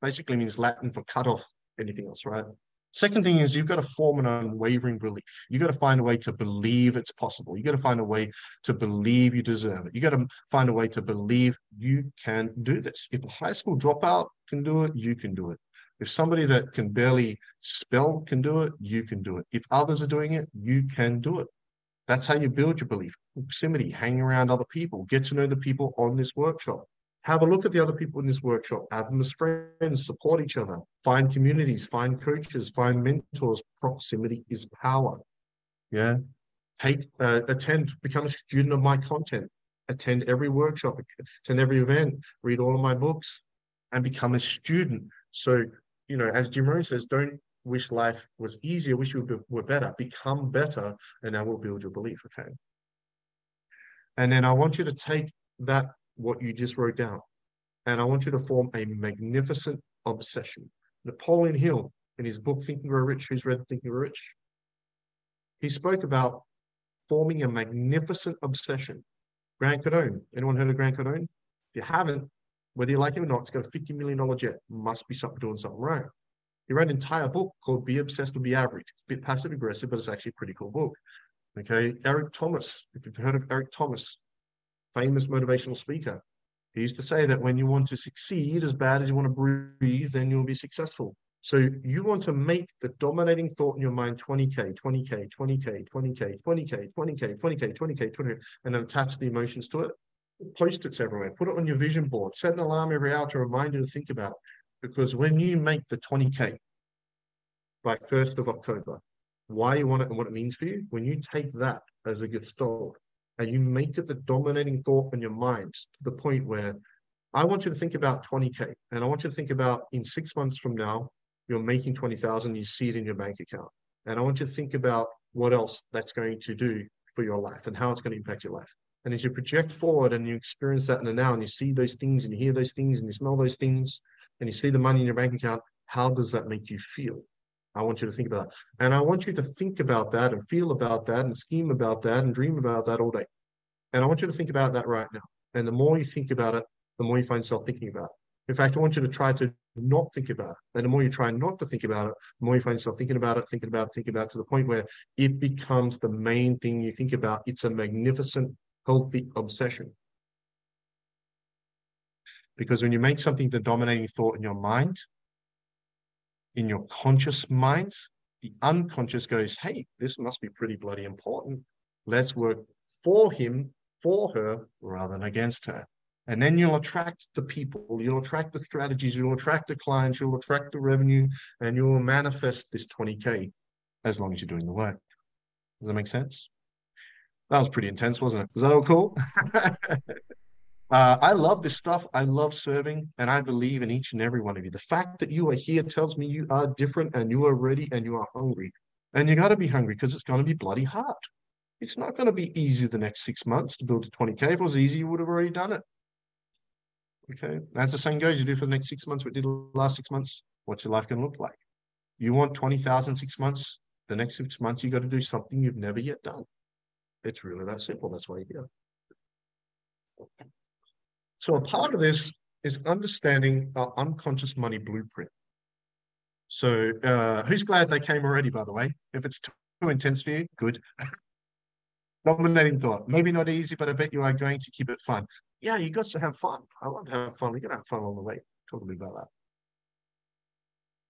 Basically means Latin for cut off anything else, right? Second thing is you've got to form an unwavering belief. You've got to find a way to believe it's possible. You've got to find a way to believe you deserve it. You've got to find a way to believe you can do this. If a high school dropout can do it, you can do it. If somebody that can barely spell can do it, you can do it. If others are doing it, you can do it. That's how you build your belief. Proximity, hang around other people, get to know the people on this workshop. Have a look at the other people in this workshop, have them as friends, support each other, find communities, find coaches, find mentors. Proximity is power. Yeah. Take, uh, attend, become a student of my content, attend every workshop, attend every event, read all of my books, and become a student. So you know, as Jim Rohn says, don't wish life was easier, wish you were better. Become better, and that will build your belief, okay? And then I want you to take that, what you just wrote down, and I want you to form a magnificent obsession. Napoleon Hill, in his book Think and Grow Rich, who's read Think and Grow Rich? He spoke about forming a magnificent obsession. Grant Cardone, anyone heard of Grant Cardone? If you haven't, whether you like him or not, it's got a $50 million jet. Must be something doing something right. He wrote an entire book called Be Obsessed or Be Average. It's a bit passive aggressive, but it's actually a pretty cool book. Okay. Eric Thomas, if you've heard of Eric Thomas, famous motivational speaker, he used to say that when you want to succeed as bad as you want to breathe, then you'll be successful. So you want to make the dominating thought in your mind 20K, 20K, 20K, 20K, 20K, 20K, 20K, 20K, 20K, and then attach the emotions to it post-its everywhere, put it on your vision board, set an alarm every hour to remind you to think about it. Because when you make the 20K by 1st of October, why you want it and what it means for you, when you take that as a good thought and you make it the dominating thought in your mind to the point where I want you to think about 20K and I want you to think about in six months from now, you're making 20,000, you see it in your bank account. And I want you to think about what else that's going to do for your life and how it's going to impact your life. And as you project forward and you experience that in the now and you see those things and you hear those things and you smell those things and you see the money in your bank account, how does that make you feel? I want you to think about that. And I want you to think about that and feel about that and scheme about that and dream about that all day. And I want you to think about that right now. And the more you think about it, the more you find yourself thinking about it. In fact, I want you to try to not think about it. And the more you try not to think about it, the more you find yourself thinking about it, thinking about it, thinking about it to the point where it becomes the main thing you think about. It's a magnificent healthy obsession. Because when you make something the dominating thought in your mind, in your conscious mind, the unconscious goes, hey, this must be pretty bloody important. Let's work for him, for her, rather than against her. And then you'll attract the people, you'll attract the strategies, you'll attract the clients, you'll attract the revenue, and you'll manifest this 20K as long as you're doing the work. Does that make sense? That was pretty intense, wasn't it? Was that all cool? uh, I love this stuff. I love serving, and I believe in each and every one of you. The fact that you are here tells me you are different and you are ready and you are hungry. And you got to be hungry because it's going to be bloody hard. It's not going to be easy the next six months to build a 20K. If it was easy, you would have already done it. Okay. As the saying goes, you do for the next six months what you did the last six months. What's your life going to look like? You want 20,000 six months? The next six months, you got to do something you've never yet done. It's really that simple. That's why you're here. So a part of this is understanding our unconscious money blueprint. So uh, who's glad they came already, by the way? If it's too intense for you, good. Dominating thought. Maybe not easy, but I bet you are going to keep it fun. Yeah, you got to have fun. I want to have fun. We're going to have fun along the way. Talk a bit about that.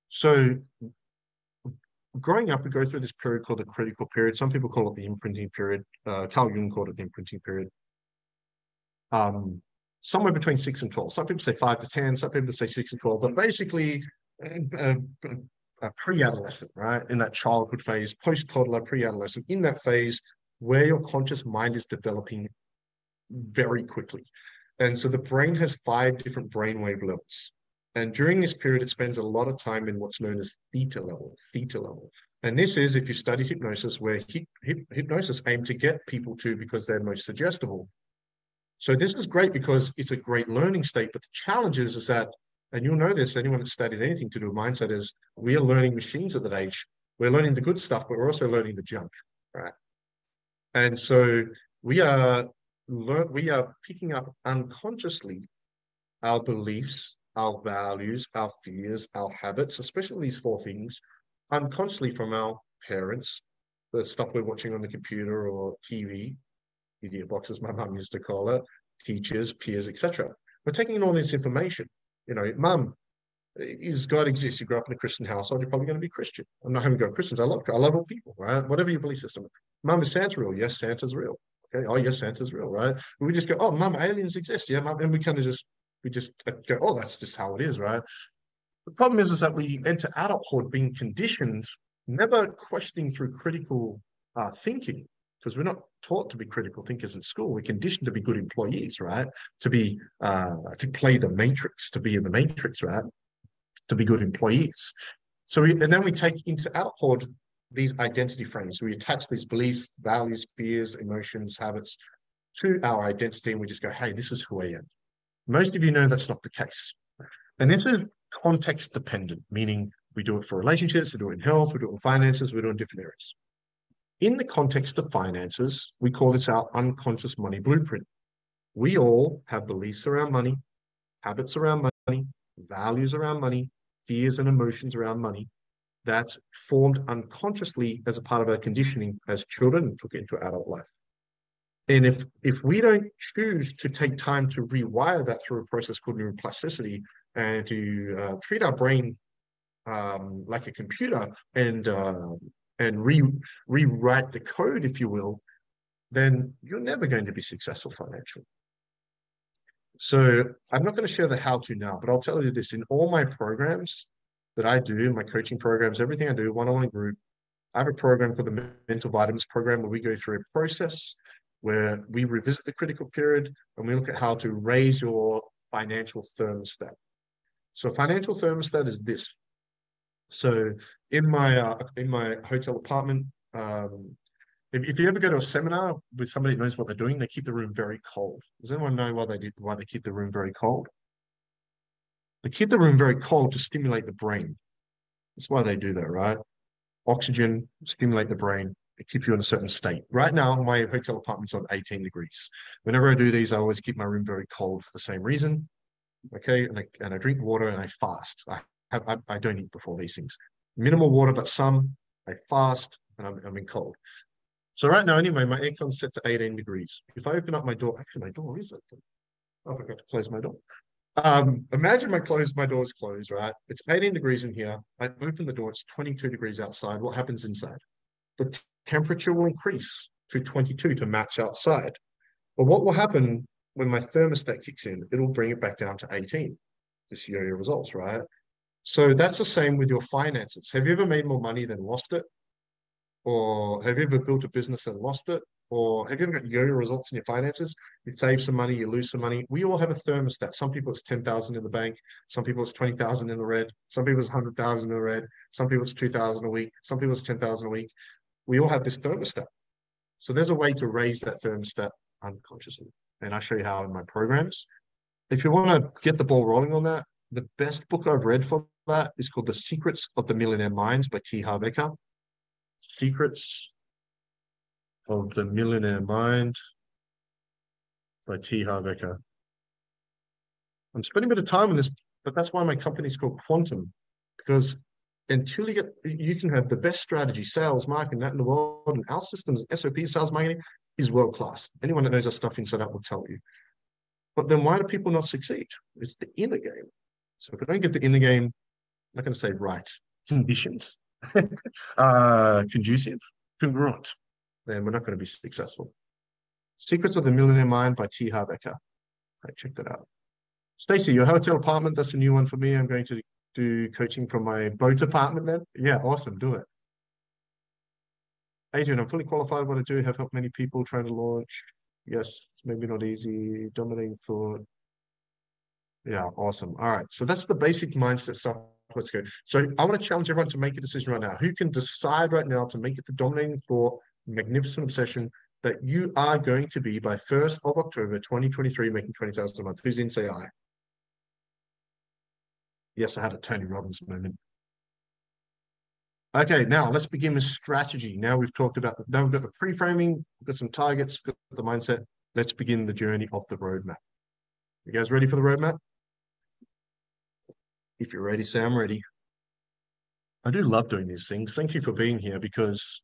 So growing up, we go through this period called the critical period. Some people call it the imprinting period. Uh, Carl Jung called it the imprinting period. Um, somewhere between six and 12. Some people say five to 10, some people say six and 12, but basically uh, uh, pre-adolescent, right? In that childhood phase, post-toddler, pre-adolescent, in that phase where your conscious mind is developing very quickly. And so the brain has five different brainwave levels. And during this period, it spends a lot of time in what's known as theta level, theta level. And this is, if you study hypnosis, where hip, hip, hypnosis aim to get people to because they're most suggestible. So this is great because it's a great learning state. But the challenge is, is that, and you'll know this, anyone that's studied anything to do with mindset is we are learning machines at that age. We're learning the good stuff, but we're also learning the junk, right? And so we are we are picking up unconsciously our beliefs our values, our fears, our habits, especially these four things, unconsciously from our parents, the stuff we're watching on the computer or TV, idiot boxes, my mum used to call it, teachers, peers, etc. We're taking in all this information. You know, mum, is God exists? You grew up in a Christian household, you're probably going to be Christian. I'm not having to go Christians. I love I love all people, right? Whatever your belief system. Mum, is Santa real? Yes, Santa's real. Okay. Oh, yes, Santa's real, right? we just go, oh, mum, aliens exist. Yeah, mum, and we kind of just we just go, oh, that's just how it is, right? The problem is, is that we enter adulthood being conditioned, never questioning through critical uh, thinking, because we're not taught to be critical thinkers in school. We're conditioned to be good employees, right? To be uh, to play the matrix, to be in the matrix, right? To be good employees. So we, and then we take into adulthood these identity frames. We attach these beliefs, values, fears, emotions, habits to our identity, and we just go, "Hey, this is who I am." Most of you know that's not the case. And this is context dependent, meaning we do it for relationships, we do it in health, we do it in finances, we do it in different areas. In the context of finances, we call this our unconscious money blueprint. We all have beliefs around money, habits around money, values around money, fears and emotions around money that formed unconsciously as a part of our conditioning as children and took it into adult life. And if if we don't choose to take time to rewire that through a process called neuroplasticity and to uh, treat our brain um, like a computer and uh, and re rewrite the code, if you will, then you're never going to be successful financially. So I'm not going to share the how to now, but I'll tell you this: in all my programs that I do, my coaching programs, everything I do, one-on-one group, I have a program called the Mental Vitamins Program where we go through a process where we revisit the critical period and we look at how to raise your financial thermostat. So financial thermostat is this. So in my uh, in my hotel apartment, um, if, if you ever go to a seminar with somebody who knows what they're doing, they keep the room very cold. Does anyone know why they did why they keep the room very cold? They keep the room very cold to stimulate the brain. That's why they do that, right? Oxygen, stimulate the brain keep you in a certain state. Right now, my hotel apartment's on 18 degrees. Whenever I do these, I always keep my room very cold for the same reason. Okay, and I, and I drink water and I fast. I have I, I don't eat before these things. Minimal water, but some. I fast and I'm, I'm in cold. So right now, anyway, my aircon's set to 18 degrees. If I open up my door, actually, my door is open. Oh, I forgot to close my door. Um, imagine my close, my door's closed, right? It's 18 degrees in here. I open the door, it's 22 degrees outside. What happens inside? The temperature will increase to 22 to match outside. But what will happen when my thermostat kicks in, it'll bring it back down to 18. This yo-yo results, right? So that's the same with your finances. Have you ever made more money than lost it? Or have you ever built a business and lost it? Or have you ever got yo-yo results in your finances? You save some money, you lose some money. We all have a thermostat. Some people it's 10,000 in the bank. Some people it's 20,000 in the red. Some people it's 100,000 in the red. Some people it's 2,000 a week. Some people it's 10,000 a week. We all have this thermostat. So there's a way to raise that thermostat unconsciously. And I show you how in my programs. If you want to get the ball rolling on that, the best book I've read for that is called The Secrets of the Millionaire Minds by T. Harv Eker. Secrets of the Millionaire Mind by T. Harv Eker. I'm spending a bit of time on this, but that's why my company is called Quantum, because until you get, you can have the best strategy, sales, marketing, that in the world, and our systems, SOP, sales marketing is world class. Anyone that knows our stuff inside out will tell you. But then why do people not succeed? It's the inner game. So if we don't get the inner game, I'm not going to say right, conditions, uh, conducive, congruent, then we're not going to be successful. Secrets of the Millionaire Mind by T. Harv Eker. Right, check that out. Stacy, your hotel apartment, that's a new one for me. I'm going to do coaching from my boat apartment then. Yeah, awesome. Do it. Adrian, I'm fully qualified. What I do have helped many people trying to launch. Yes, maybe not easy. Dominating thought. Yeah, awesome. All right. So that's the basic mindset stuff. Let's go. So I want to challenge everyone to make a decision right now. Who can decide right now to make it the dominating thought, magnificent obsession that you are going to be by 1st of October 2023, making 20,000 a month? Who's in say I? Yes, I had a Tony Robbins moment. Okay, now let's begin with strategy. Now we've talked about, the, now we've got the pre-framing, we've got some targets, got the mindset. Let's begin the journey of the roadmap. You guys ready for the roadmap? If you're ready, say I'm ready. I do love doing these things. Thank you for being here because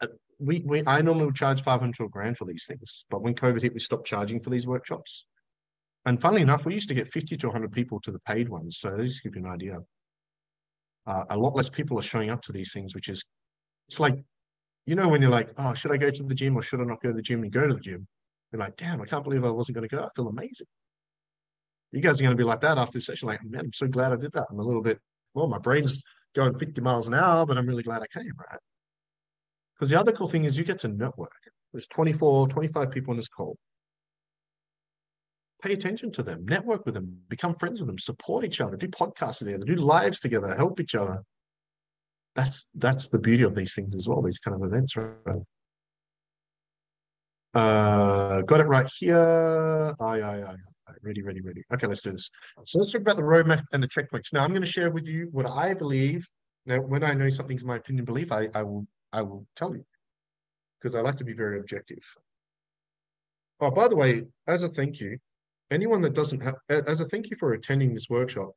uh, we, we I normally would charge 500 grand for these things, but when COVID hit, we stopped charging for these workshops. And funnily enough, we used to get 50 to 100 people to the paid ones. So just give you an idea. Uh, a lot less people are showing up to these things, which is, it's like, you know, when you're like, oh, should I go to the gym or should I not go to the gym and go to the gym? You're like, damn, I can't believe I wasn't going to go. I feel amazing. You guys are going to be like that after this session. Like, man, I'm so glad I did that. I'm a little bit, well, my brain's going 50 miles an hour, but I'm really glad I came, right? Because the other cool thing is you get to network. There's 24, 25 people in this call pay attention to them, network with them, become friends with them, support each other, do podcasts together, do lives together, help each other. That's that's the beauty of these things as well. These kind of events, right? Uh, got it right here. Aye, aye, aye, aye. Ready, ready, ready. Okay, let's do this. So let's talk about the roadmap and the checkpoints. Now I'm going to share with you what I believe. Now, when I know something's my opinion belief, I, I will I will tell you because I like to be very objective. Oh, by the way, as a thank you, anyone that doesn't have, as a thank you for attending this workshop,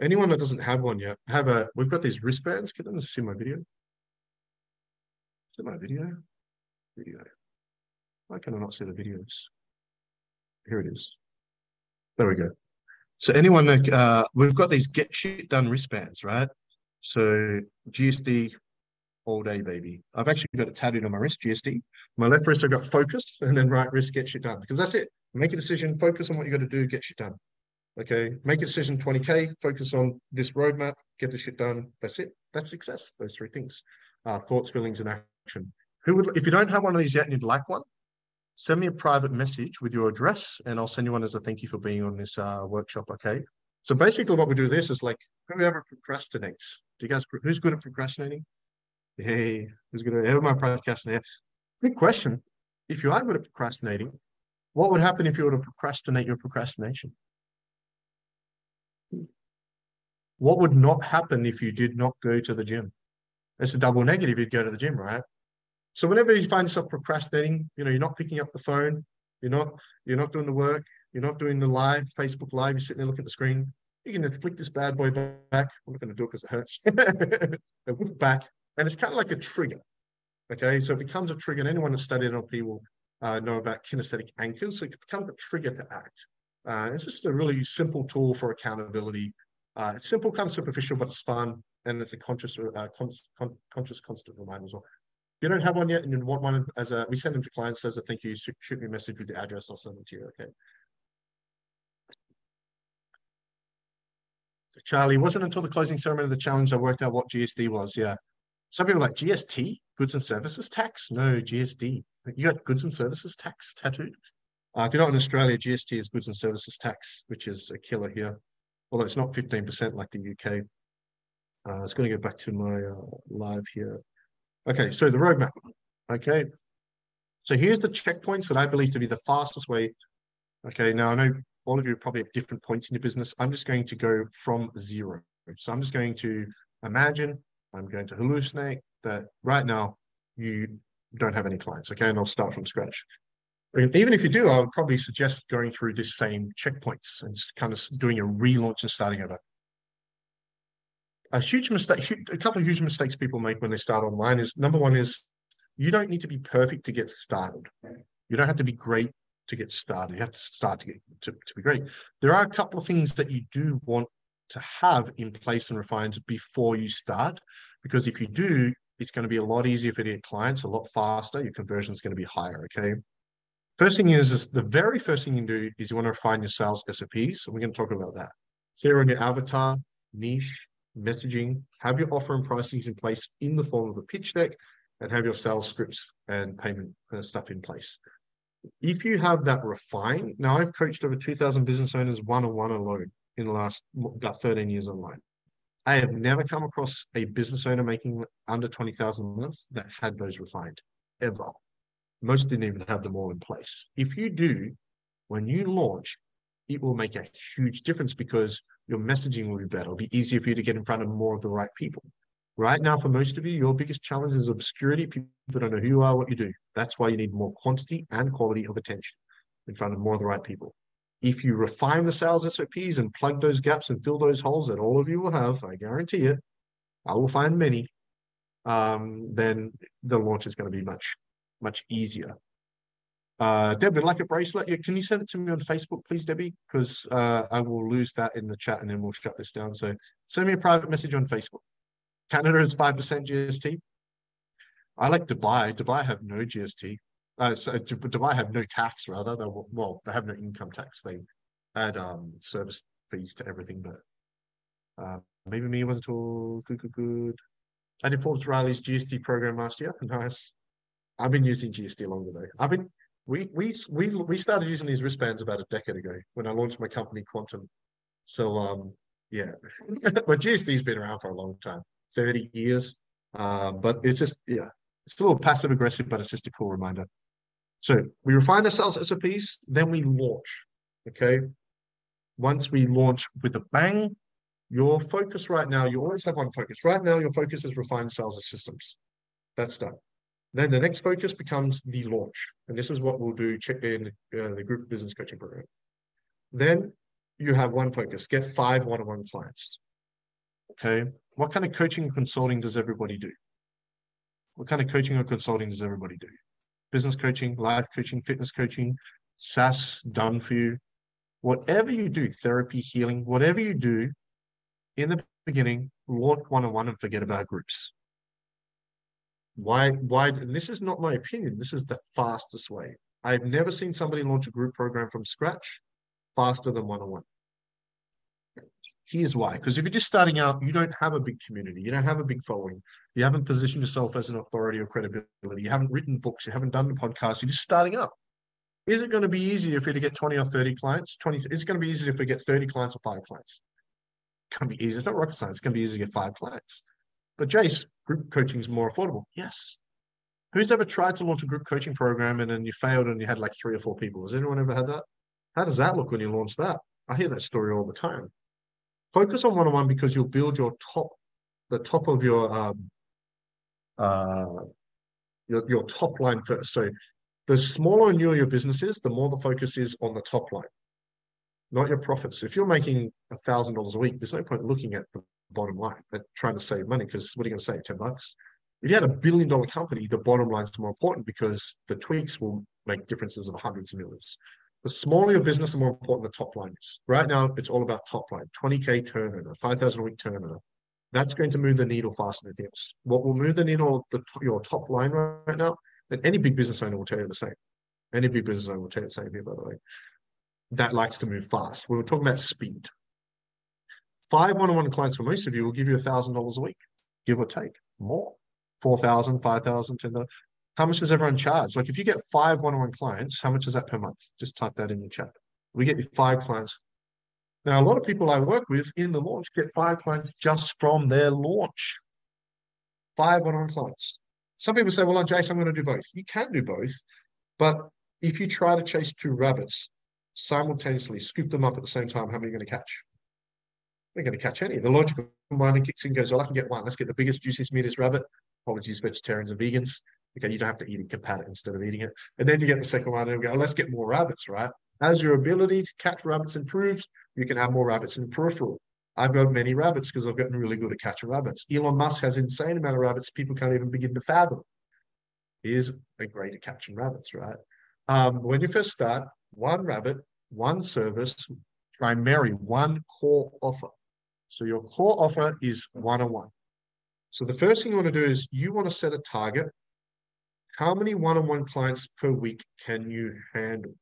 anyone that doesn't have one yet, have a, we've got these wristbands. Can I see my video? Is it my video? Video. Why can I not see the videos? Here it is. There we go. So anyone that, uh, we've got these get shit done wristbands, right? So GSD all day, baby. I've actually got it tattooed on my wrist, GSD. My left wrist, I've got focus, and then right wrist, get shit done. Because that's it. Make a decision, focus on what you got to do, get shit done. Okay. Make a decision 20K, focus on this roadmap, get the shit done. That's it. That's success. Those three things. Uh, thoughts, feelings, and action. Who would, if you don't have one of these yet and you'd like one, send me a private message with your address and I'll send you one as a thank you for being on this uh, workshop. Okay. So basically, what we do this is like, whoever procrastinates. Do you guys, who's good at procrastinating? Hey, who's going to ever my procrastinating? Good question. If you are good at procrastinating, what would happen if you were to procrastinate your procrastination? What would not happen if you did not go to the gym? It's a double negative. You'd go to the gym, right? So whenever you find yourself procrastinating, you know, you're not picking up the phone, you're not, you're not doing the work, you're not doing the live, Facebook live, you're sitting there looking at the screen, you can flick this bad boy back. I'm not going to do it because it hurts. back. And it's kind of like a trigger. Okay. So it becomes a trigger. And anyone that's studied NLP will uh, know about kinesthetic anchors. So it becomes a trigger to act. Uh, it's just a really simple tool for accountability. Uh, it's simple, kind of superficial, but it's fun. And it's a conscious, uh, con con conscious, constant reminder as well. you don't have one yet and you want one as a, we send them to clients as a thank you, shoot, me a message with the address, I'll send it to you, okay? So Charlie, wasn't until the closing ceremony of the challenge I worked out what GST was, yeah. Some people like GST, goods and services tax? No, GSD. You got goods and services tax tattooed? Uh, if you're not in Australia, GST is goods and services tax, which is a killer here. Although it's not 15% like the UK. Uh, I was going to go back to my uh, live here. Okay, so the roadmap. Okay, so here's the checkpoints that I believe to be the fastest way. Okay, now I know all of you are probably at different points in your business. I'm just going to go from zero. So I'm just going to imagine, I'm going to hallucinate that right now you don't have any clients. Okay, and I'll start from scratch. Even if you do, I would probably suggest going through this same checkpoints and kind of doing a relaunch and starting over a huge mistake, a couple of huge mistakes people make when they start online is number one is you don't need to be perfect to get started. You don't have to be great to get started. You have to start to get to, to be great. There are a couple of things that you do want to have in place and refined before you start, because if you do, it's going to be a lot easier for your clients, a lot faster. Your conversion is going to be higher. Okay. First thing is, is the very first thing you do is you want to refine your sales SOPs. So we're going to talk about that. Here on your avatar, niche, messaging, have your offer and pricings in place in the form of a pitch deck, and have your sales scripts and payment uh, stuff in place. If you have that refined, now I've coached over 2,000 business owners one on one alone in the last about 13 years online. I have never come across a business owner making under 20,000 a month that had those refined ever. Most didn't even have them all in place. If you do, when you launch, it will make a huge difference because your messaging will be better. It'll be easier for you to get in front of more of the right people. Right now, for most of you, your biggest challenge is obscurity. People don't know who you are, what you do. That's why you need more quantity and quality of attention in front of more of the right people. If you refine the sales SOPs and plug those gaps and fill those holes that all of you will have, I guarantee it, I will find many, um, then the launch is going to be much, much easier. Uh, Debbie, like a bracelet. Yeah, can you send it to me on Facebook, please, Debbie? Because uh, I will lose that in the chat and then we'll shut this down. So send me a private message on Facebook. Canada is 5% GST. I like Dubai. Dubai have no GST. Uh, so Dubai have no tax, rather. They, well, they have no income tax. They add um, service fees to everything, but uh, maybe me wasn't all good, good, good. I did Forbes Riley's GST program last year. Nice. I've been using GST longer though. I've been we we we we started using these wristbands about a decade ago when I launched my company Quantum. So um yeah, but GST's been around for a long time, thirty years. Uh, but it's just yeah, it's a little passive aggressive, but it's just a cool reminder. So we refine ourselves as a piece, then we launch. Okay. Once we launch with a bang, your focus right now, you always have one focus. Right now, your focus is refine sales systems. That's done. Then the next focus becomes the launch. And this is what we'll do check in uh, the group business coaching program. Then you have one focus, get five one-on-one clients. Okay. What kind of coaching and consulting does everybody do? What kind of coaching or consulting does everybody do? Business coaching, life coaching, fitness coaching, SaaS done for you. Whatever you do, therapy, healing, whatever you do, in the beginning, launch one-on-one and forget about groups. Why? Why? And this is not my opinion. This is the fastest way. I've never seen somebody launch a group program from scratch faster than one-on-one. Here's why. Because if you're just starting out, you don't have a big community. You don't have a big following. You haven't positioned yourself as an authority or credibility. You haven't written books. You haven't done the podcast. You're just starting up. Is it going to be easier for you to get 20 or 30 clients? 20. Is it going to be easier if we get 30 clients or five clients? It can be easy. It's not rocket science. It's going to be easy to get five clients. But Jace, group coaching is more affordable. Yes. Who's ever tried to launch a group coaching program and then you failed and you had like three or four people? Has anyone ever had that? How does that look when you launch that? I hear that story all the time. Focus on one-on-one because you'll build your top, the top of your um, uh, your, your top line first. So the smaller and newer your business is, the more the focus is on the top line, not your profits. If you're making a thousand dollars a week, there's no point looking at the bottom line, but trying to save money because what are you going to save? 10 bucks? If you had a billion dollar company, the bottom line is more important because the tweaks will make differences of hundreds of millions. The smaller your business, the more important the top line is. Right now, it's all about top line 20K turnover, 5,000 a week turnover. That's going to move the needle faster than things. What will move the needle, the your top line right now, and any big business owner will tell you the same. Any big business owner will tell you the same here, by the way. That likes to move fast. We were talking about speed. Five one-on-one clients for most of you will give you a thousand dollars a week, give or take, more. 4,000, 5,000, 10,000. How much does everyone charge? Like if you get five one-on-one clients, how much is that per month? Just type that in your chat. We get you five clients. Now, a lot of people I work with in the launch get five clients just from their launch. Five one-on-one clients. Some people say, well, I'm Jason, I'm going to do both. You can do both, but if you try to chase two rabbits simultaneously, scoop them up at the same time, how many are you going to catch? You're going to catch any. The logical mind kicks in goes, well, I can get one. Let's get the biggest, juiciest, meatiest rabbit. Apologies, vegetarians and vegans. Okay, you don't have to eat pat it instead of eating it. And then you get the second one and go, let's get more rabbits, right? As your ability to catch rabbits improves, you can have more rabbits in the peripheral. I've got many rabbits because I've gotten really good at catching rabbits. Elon Musk has insane amount of rabbits people can't even begin to fathom. He is a great at catching rabbits, right? Um, when you first start, one rabbit, one service, primary, one core offer. So your core offer is one-on-one. So the first thing you want to do is you want to set a target. How many one-on-one clients per week can you handle?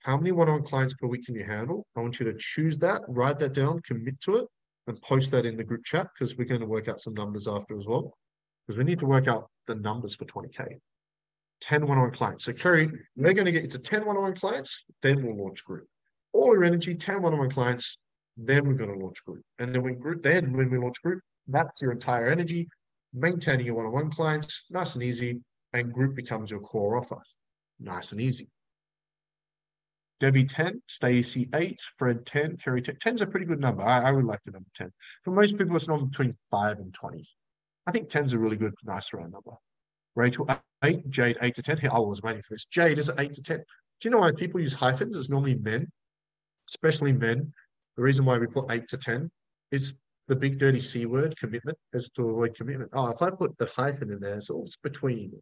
How many one-on-one clients per week can you handle? I want you to choose that, write that down, commit to it, and post that in the group chat because we're going to work out some numbers after as well. Because we need to work out the numbers for 20K. 10 one-on-one clients. So Kerry, we're going to get you to 10 one-on-one clients, then we'll launch group. All your energy, 10 one-on-one clients, then we're going to launch group. And then when group, then when we launch group, that's your entire energy, maintaining your one-on-one clients, nice and easy, and group becomes your core offer. Nice and easy. Debbie 10, Stacy 8, Fred 10, Kerry 10. 10 is a pretty good number. I, I would like the number 10. For most people, it's not between 5 and 20. I think 10 is a really good, nice round number. Rachel 8, Jade 8 to 10. Here, I was waiting for this. Jade is 8 to 10. Do you know why people use hyphens? It's normally men, especially men. The reason why we put 8 to 10 is the big dirty C word, commitment, as to avoid commitment. Oh, if I put the hyphen in there, it's between.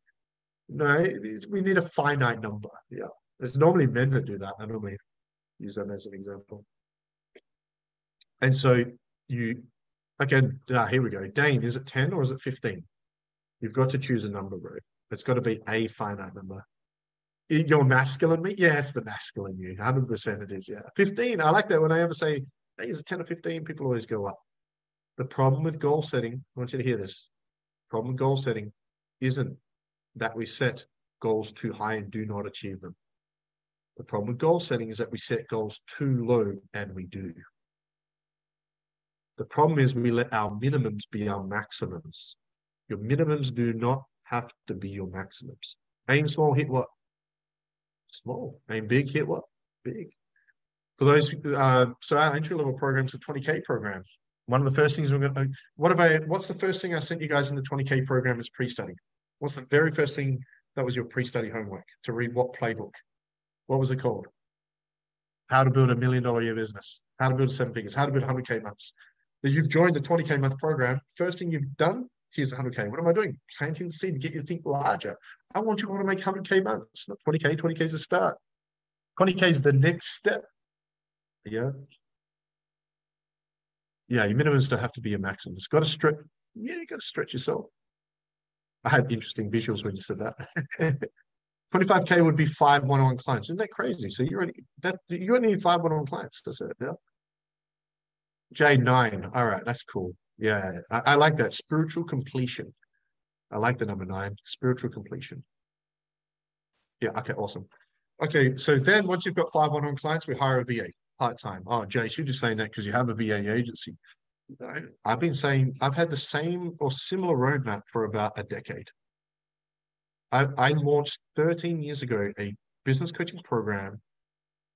No, we need a finite number. Yeah. It's normally men that do that. I normally use them as an example. And so you, again, ah, here we go. Dane, is it 10 or is it 15? You've got to choose a number, bro. It's got to be a finite number. Your masculine me? Yeah, it's the masculine you. 100% it is. Yeah. 15. I like that when I ever say, hey, is it 10 or 15? People always go up. The problem with goal setting, I want you to hear this. Problem with goal setting isn't that we set goals too high and do not achieve them. The problem with goal setting is that we set goals too low and we do. The problem is we let our minimums be our maximums. Your minimums do not have to be your maximums. Aim small, hit what? Small. Aim big, hit what? Big. For those, uh, so our entry level program is a 20k program. One of the first things we're going to, what have I, what's the first thing I sent you guys in the 20k program is pre-study? What's the very first thing that was your pre-study homework to read what playbook? What was it called? How to build a million dollar year business, how to build seven figures, how to build 100K months. That you've joined the 20K month program. First thing you've done, here's 100K. What am I doing? Planting the seed, get you to think larger. I want you to want to make 100K months, not 20K. 20K is a start. 20K is the next step. Yeah. Yeah, your minimums don't have to be your maximum. It's got to stretch. Yeah, you got to stretch yourself. I had interesting visuals when you said that. 25k would be five one-on-one clients. Isn't that crazy? So you already that you only need five one-on-one clients. That's it. Yeah. J nine. All right, that's cool. Yeah, I, I, like that spiritual completion. I like the number nine, spiritual completion. Yeah. Okay. Awesome. Okay. So then once you've got five one-on-one clients, we hire a VA part time. Oh, Jace, you're just saying that because you have a VA agency. I've been saying I've had the same or similar roadmap for about a decade. I, I launched 13 years ago a business coaching program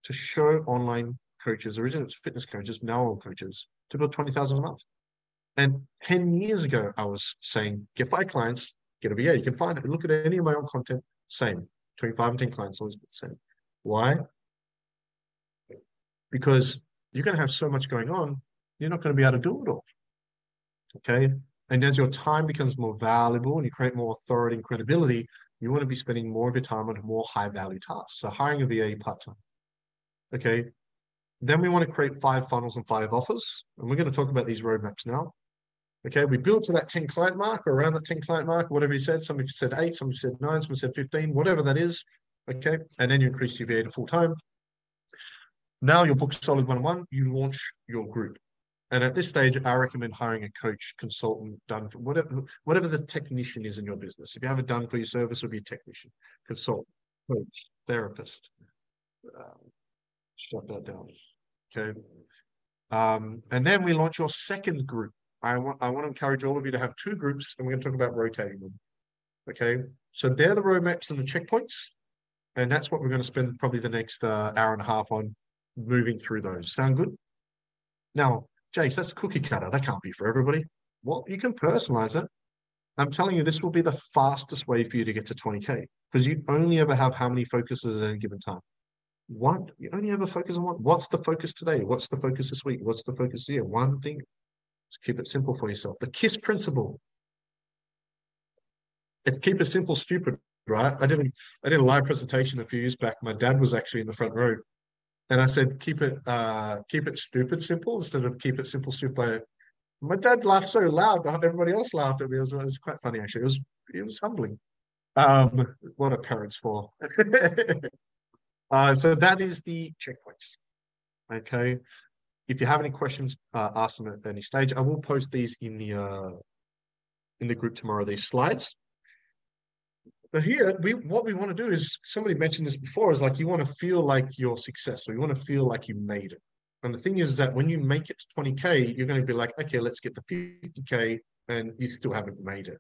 to show online coaches, originally it was fitness coaches, now all coaches, to build 20,000 a month. And 10 years ago, I was saying, get five clients, get a VA. You can find it. Look at any of my own content, same. Between five and 10 clients, always the same. Why? Because you're going to have so much going on, you're not going to be able to do it all. Okay. And as your time becomes more valuable and you create more authority and credibility, you want to be spending more of your time on more high value tasks. So hiring a VA part time. Okay. Then we want to create five funnels and five offers. And we're going to talk about these roadmaps now. Okay, we build to that 10 client mark or around that 10 client mark, whatever you said. Some of you said eight, some of you said nine, some of you said 15, whatever that is. Okay, and then you increase your VA to full time. Now you're booked solid one on one, you launch your group. And at this stage, I recommend hiring a coach, consultant, done for whatever whatever the technician is in your business. If you have it done for your service, will be a technician, consultant, coach, therapist. Um, shut that down. Okay. Um, and then we launch your second group. I want I want to encourage all of you to have two groups, and we're going to talk about rotating them. Okay. So they're the roadmaps and the checkpoints, and that's what we're going to spend probably the next uh, hour and a half on moving through those. Sound good? Now, Jace, that's cookie cutter. That can't be for everybody. Well, you can personalize it. I'm telling you, this will be the fastest way for you to get to 20K because you only ever have how many focuses at any given time? One. You only ever focus on one. What's the focus today? What's the focus this week? What's the focus here? One thing. Let's keep it simple for yourself. The KISS principle. It's keep it simple, stupid, right? I did a, I did a live presentation a few years back. My dad was actually in the front row and I said, keep it, uh, keep it stupid simple instead of keep it simple stupid. My dad laughed so loud that everybody else laughed at me. It was, it was quite funny actually. It was, it was humbling. Um, what are parents for? uh, so that is the checkpoints. Okay. If you have any questions, uh, ask them at any stage. I will post these in the uh, in the group tomorrow. These slides. But here, we what we want to do is somebody mentioned this before is like you want to feel like you're successful. You want to feel like you made it. And the thing is that when you make it to 20k, you're going to be like, okay, let's get to 50k, and you still haven't made it.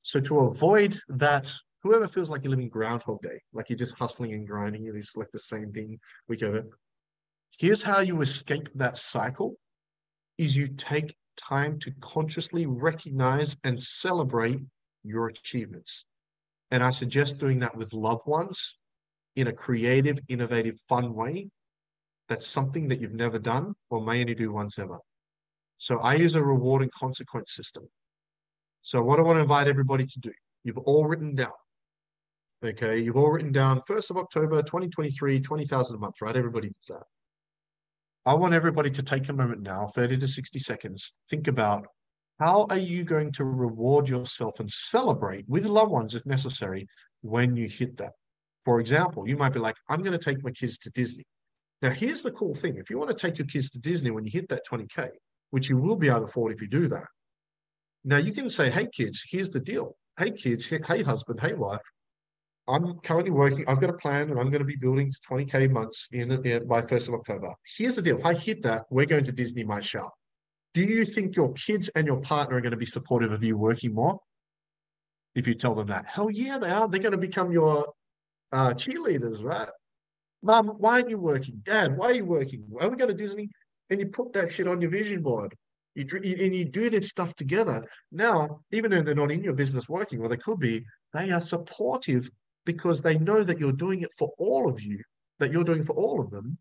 So to avoid that, whoever feels like you're living Groundhog Day, like you're just hustling and grinding, you just like the same thing week over. Here's how you escape that cycle: is you take time to consciously recognize and celebrate your achievements. And I suggest doing that with loved ones in a creative, innovative, fun way. That's something that you've never done or may only do once ever. So I use a reward and consequence system. So what I want to invite everybody to do, you've all written down. Okay, you've all written down 1st of October, 2023, 20,000 a month, right? Everybody does that. I want everybody to take a moment now, 30 to 60 seconds, think about how are you going to reward yourself and celebrate with loved ones if necessary when you hit that? For example, you might be like, I'm going to take my kids to Disney. Now, here's the cool thing if you want to take your kids to Disney when you hit that 20K, which you will be able to afford if you do that, now you can say, hey, kids, here's the deal. Hey, kids, hey, husband, hey, wife, I'm currently working. I've got a plan, and I'm going to be building 20k months in, in by first of October. Here's the deal: if I hit that, we're going to Disney my show do you think your kids and your partner are going to be supportive of you working more? If you tell them that, hell yeah, they are. They're going to become your uh, cheerleaders, right? Mom, why aren't you working? Dad, why are you working? Why are we going to Disney? And you put that shit on your vision board. You and you do this stuff together. Now, even though they're not in your business working, or they could be, they are supportive because they know that you're doing it for all of you, that you're doing for all of them,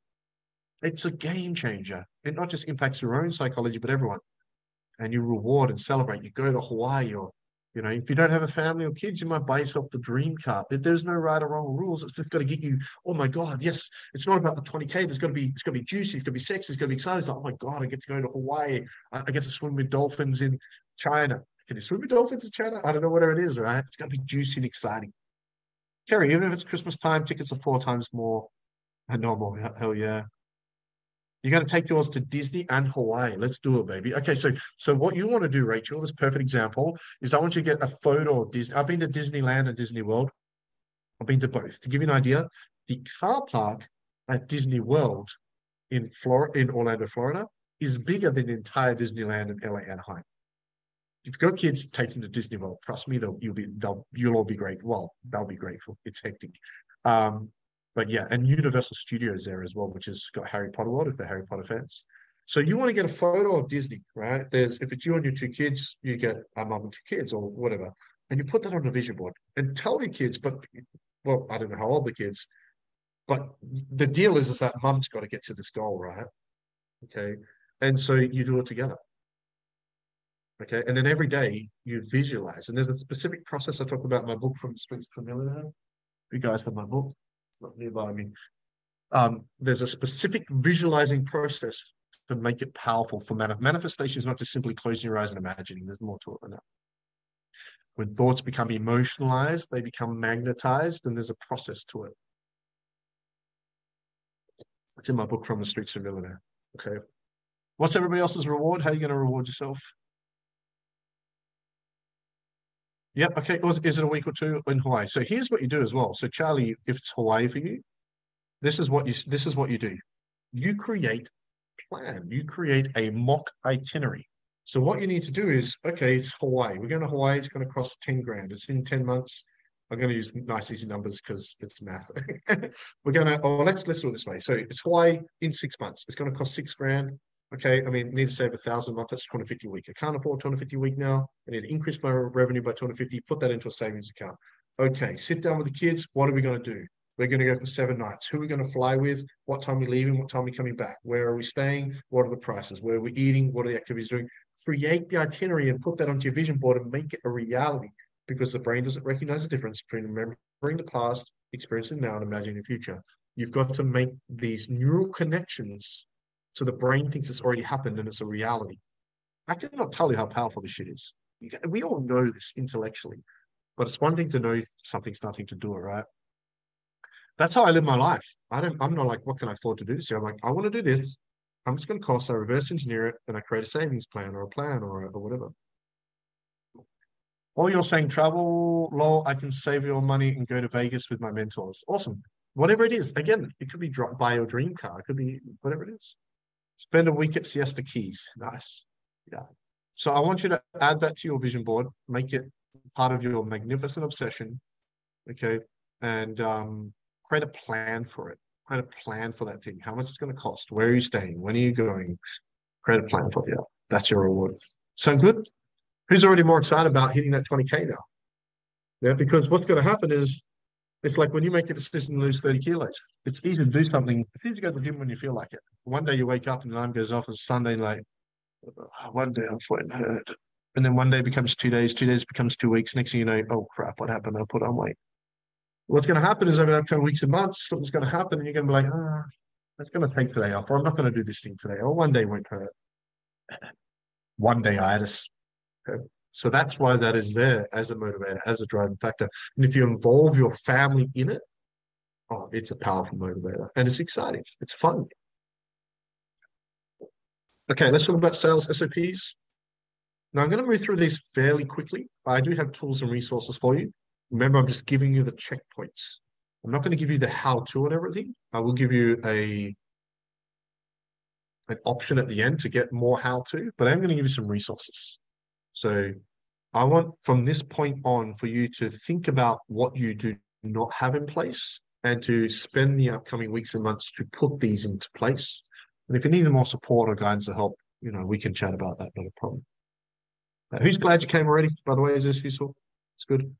it's a game changer. It not just impacts your own psychology, but everyone. And you reward and celebrate. You go to Hawaii or, you know, if you don't have a family or kids, you might buy yourself the dream car. There's no right or wrong rules. It's just got to get you, oh my God, yes, it's not about the 20K. There's got to be, it's got to be juicy. It's got to be sexy. It's got to be exciting. It's like, oh my God, I get to go to Hawaii. I, I get to swim with dolphins in China. Can you swim with dolphins in China? I don't know, whatever it is, right? It's got to be juicy and exciting. Kerry, even if it's Christmas time, tickets are four times more than normal. Hell yeah. You're going to take yours to Disney and Hawaii. Let's do it, baby. Okay, so so what you want to do, Rachel, this perfect example is I want you to get a photo of Disney. I've been to Disneyland and Disney World. I've been to both. To give you an idea, the car park at Disney World in Florida, in Orlando, Florida, is bigger than the entire Disneyland in LA Anaheim. If you've got kids, take them to Disney World. Trust me, they'll you'll be they'll you'll all be grateful. Well, they'll be grateful. It's hectic. Um, but yeah, and Universal Studios there as well, which has got Harry Potter World if they're Harry Potter fans. So you want to get a photo of Disney, right? There's if it's you and your two kids, you get a mum and two kids or whatever, and you put that on a vision board and tell your kids. But well, I don't know how old the kids, but the deal is is that mum's got to get to this goal, right? Okay, and so you do it together. Okay, and then every day you visualize, and there's a specific process I talk about in my book from Spencer Camilla. You guys have my book nearby me. Um, there's a specific visualizing process to make it powerful for manif- manifestation is not just simply closing your eyes and imagining. There's more to it than that. When thoughts become emotionalized, they become magnetized, and there's a process to it. It's in my book from the streets to millionaire. Okay. What's everybody else's reward? How are you going to reward yourself? Yep. Okay. Is it a week or two in Hawaii? So here's what you do as well. So Charlie, if it's Hawaii for you, this is what you this is what you do. You create plan. You create a mock itinerary. So what you need to do is, okay, it's Hawaii. We're going to Hawaii. It's going to cost 10 grand. It's in 10 months. I'm going to use nice easy numbers because it's math. We're going to, oh, let's, let's do it this way. So it's Hawaii in six months. It's going to cost six grand. Okay. I mean, need to save a thousand a month. That's 250 a week. I can't afford 250 a week now. I need to increase my revenue by 250, put that into a savings account. Okay. Sit down with the kids. What are we going to do? We're going to go for seven nights. Who are we going to fly with? What time are we leaving? What time are we coming back? Where are we staying? What are the prices? Where are we eating? What are the activities doing? Create the itinerary and put that onto your vision board and make it a reality because the brain doesn't recognize the difference between remembering the past, experiencing now, and imagining the future. You've got to make these neural connections so the brain thinks it's already happened and it's a reality. I cannot tell you how powerful this shit is. We all know this intellectually, but it's one thing to know something's nothing to do it, right? That's how I live my life. I don't. I'm not like, what can I afford to do this year? I'm like, I want to do this. I'm just going to cost. I reverse engineer it, and I create a savings plan or a plan or, or whatever. Or you're saying travel, law, I can save your money and go to Vegas with my mentors. Awesome. Whatever it is. Again, it could be drop by your dream car. It could be whatever it is. Spend a week at Siesta Keys. Nice. Yeah. So I want you to add that to your vision board, make it part of your magnificent obsession. Okay. And um, create a plan for it. Create a plan for that thing. How much it's going to cost? Where are you staying? When are you going? Create a plan for it. Yeah. That's your reward. Sound good? who's already more excited about hitting that 20K now? Yeah, because what's going to happen is it's like when you make a decision to lose 30 kilos, it's easy to do something. It's easy to go to the gym when you feel like it. One day you wake up and the alarm goes off, it's Sunday night. One day I'm feeling hurt. And then one day becomes two days, two days becomes two weeks. Next thing you know, oh crap, what happened? I put on weight. What's going to happen is over the upcoming weeks and months, something's going to happen, and you're going to be like, ah, oh, I'm going to take today off, or I'm not going to do this thing today, or one day won't hurt. One day itis. Okay. So that's why that is there as a motivator, as a driving factor. And if you involve your family in it, oh, it's a powerful motivator and it's exciting. It's fun. Okay, let's talk about sales SOPs. Now I'm going to move through these fairly quickly. I do have tools and resources for you. Remember, I'm just giving you the checkpoints. I'm not going to give you the how-to and everything. I will give you a an option at the end to get more how-to, but I'm going to give you some resources. So I want from this point on for you to think about what you do not have in place and to spend the upcoming weeks and months to put these into place. And if you need more support or guidance or help, you know, we can chat about that, not a problem. Uh, who's glad you came already, by the way? Is this useful? It's good.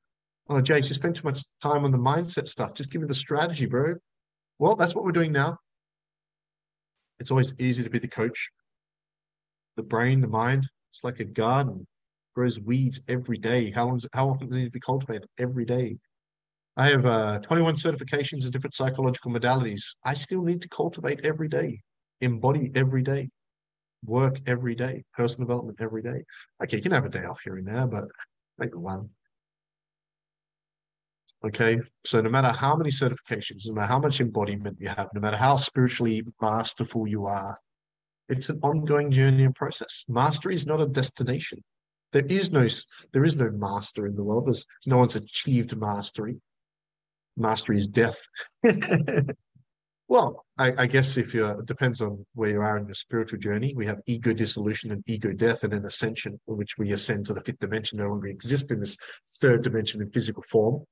Oh, Jace, you spent too much time on the mindset stuff. Just give me the strategy, bro. Well, that's what we're doing now. It's always easy to be the coach. The brain, the mind, it's like a garden grows weeds every day. How long? How often does it need to be cultivated? Every day. I have uh, 21 certifications in different psychological modalities. I still need to cultivate every day, embody every day, work every day, personal development every day. Okay, you can have a day off here and there, but maybe one. Okay, so no matter how many certifications, no matter how much embodiment you have, no matter how spiritually masterful you are, it's an ongoing journey and process. Mastery is not a destination. There is no there is no master in the world. There's no one's achieved mastery. Mastery is death. well, I, I, guess if you it depends on where you are in your spiritual journey. We have ego dissolution and ego death, and an ascension, in which we ascend to the fifth dimension, no longer exist in this third dimension in physical form.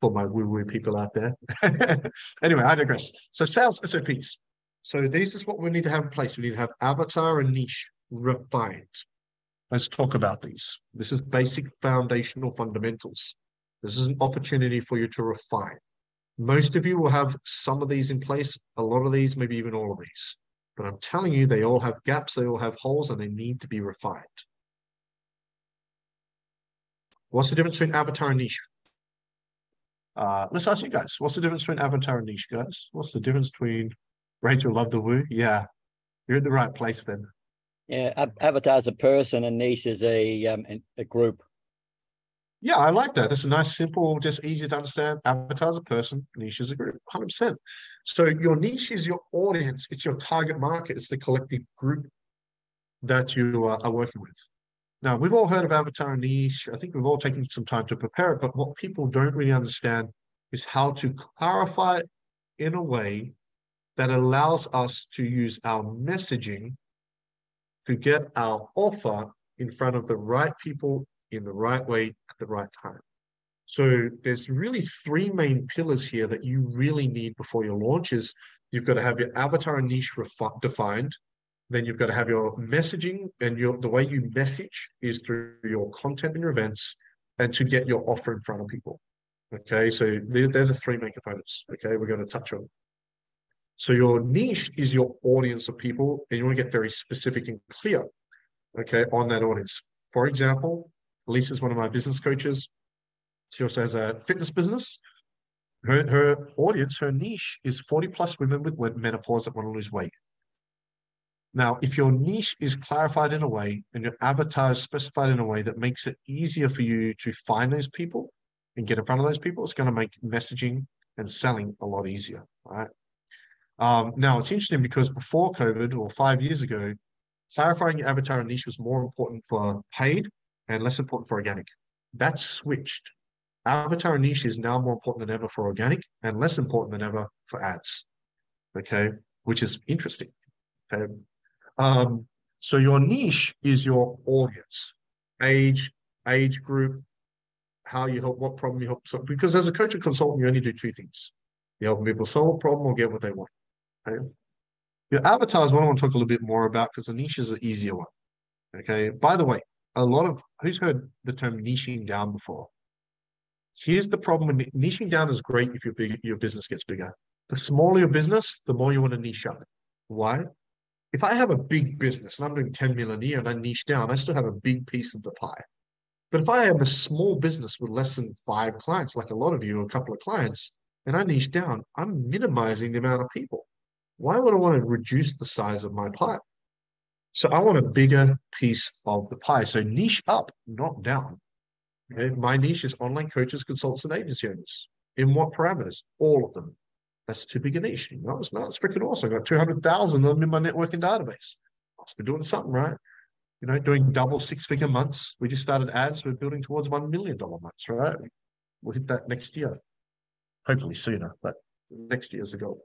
For my woo-woo people out there. anyway, I digress. So sales SOPs. So this is what we need to have in place. We need to have avatar and niche refined. Let's talk about these. This is basic foundational fundamentals. This is an opportunity for you to refine. Most of you will have some of these in place, a lot of these, maybe even all of these. But I'm telling you, they all have gaps, they all have holes, and they need to be refined. What's the difference between avatar and niche? Uh, let's ask you guys. What's the difference between avatar and niche, guys? What's the difference between Rachel love the woo? Yeah. You're in the right place then. Yeah, avatar's a person and niche is a um, a group. Yeah, I like that. That's a nice, simple, just easy to understand. Avatar's a person, niche is a group, 100%. So your niche is your audience, it's your target market, it's the collective group that you uh, are working with. Now, we've all heard of avatar and niche. I think we've all taken some time to prepare it, but what people don't really understand is how to clarify it in a way that allows us to use our messaging to get our offer in front of the right people in the right way at the right time. So there's really three main pillars here that you really need before your launch is you've got to have your avatar and niche defined. Then you've got to have your messaging and your the way you message is through your content and your events and to get your offer in front of people. Okay, so they're, they're the three main components. Okay, we're going to touch on. So your niche is your audience of people, and you want to get very specific and clear, okay, on that audience. For example, Lisa is one of my business coaches. She also has a fitness business. Her, her audience, her niche is 40 plus women with menopause that want to lose weight. Now, if your niche is clarified in a way and your avatar is specified in a way that makes it easier for you to find those people and get in front of those people, it's going to make messaging and selling a lot easier. Right. Um, now, it's interesting because before COVID or five years ago, clarifying your avatar and niche was more important for paid and less important for organic. That's switched. Avatar and niche is now more important than ever for organic and less important than ever for ads. Okay, which is interesting. Okay. Um, so your niche is your audience, age, age group, how you help, what problem you help solve. Because as a coach and consultant, you only do two things: you help people solve a problem or get what they want. Okay. Your avatar is what I want to talk a little bit more about because the niche is an easier one. Okay. By the way, a lot of who's heard the term niching down before? Here's the problem with niching down is great if your big, your business gets bigger. The smaller your business, the more you want to niche up. Why? If I have a big business and I'm doing 10 million a year and I niche down, I still have a big piece of the pie. But if I have a small business with less than five clients, like a lot of you, a couple of clients, and I niche down, I'm minimizing the amount of people. Why would I want to reduce the size of my pie? So I want a bigger piece of the pie. So niche up, not down. Okay? My niche is online coaches, consultants, and agency owners. In what parameters? All of them. That's too big a niche. No, it's not. It's freaking awesome. I've got 200,000 of them in my networking database. Must be doing something right. You know, doing double six figure months. We just started ads. We're building towards $1 million months, right? We'll hit that next year. Hopefully sooner, but next year's the goal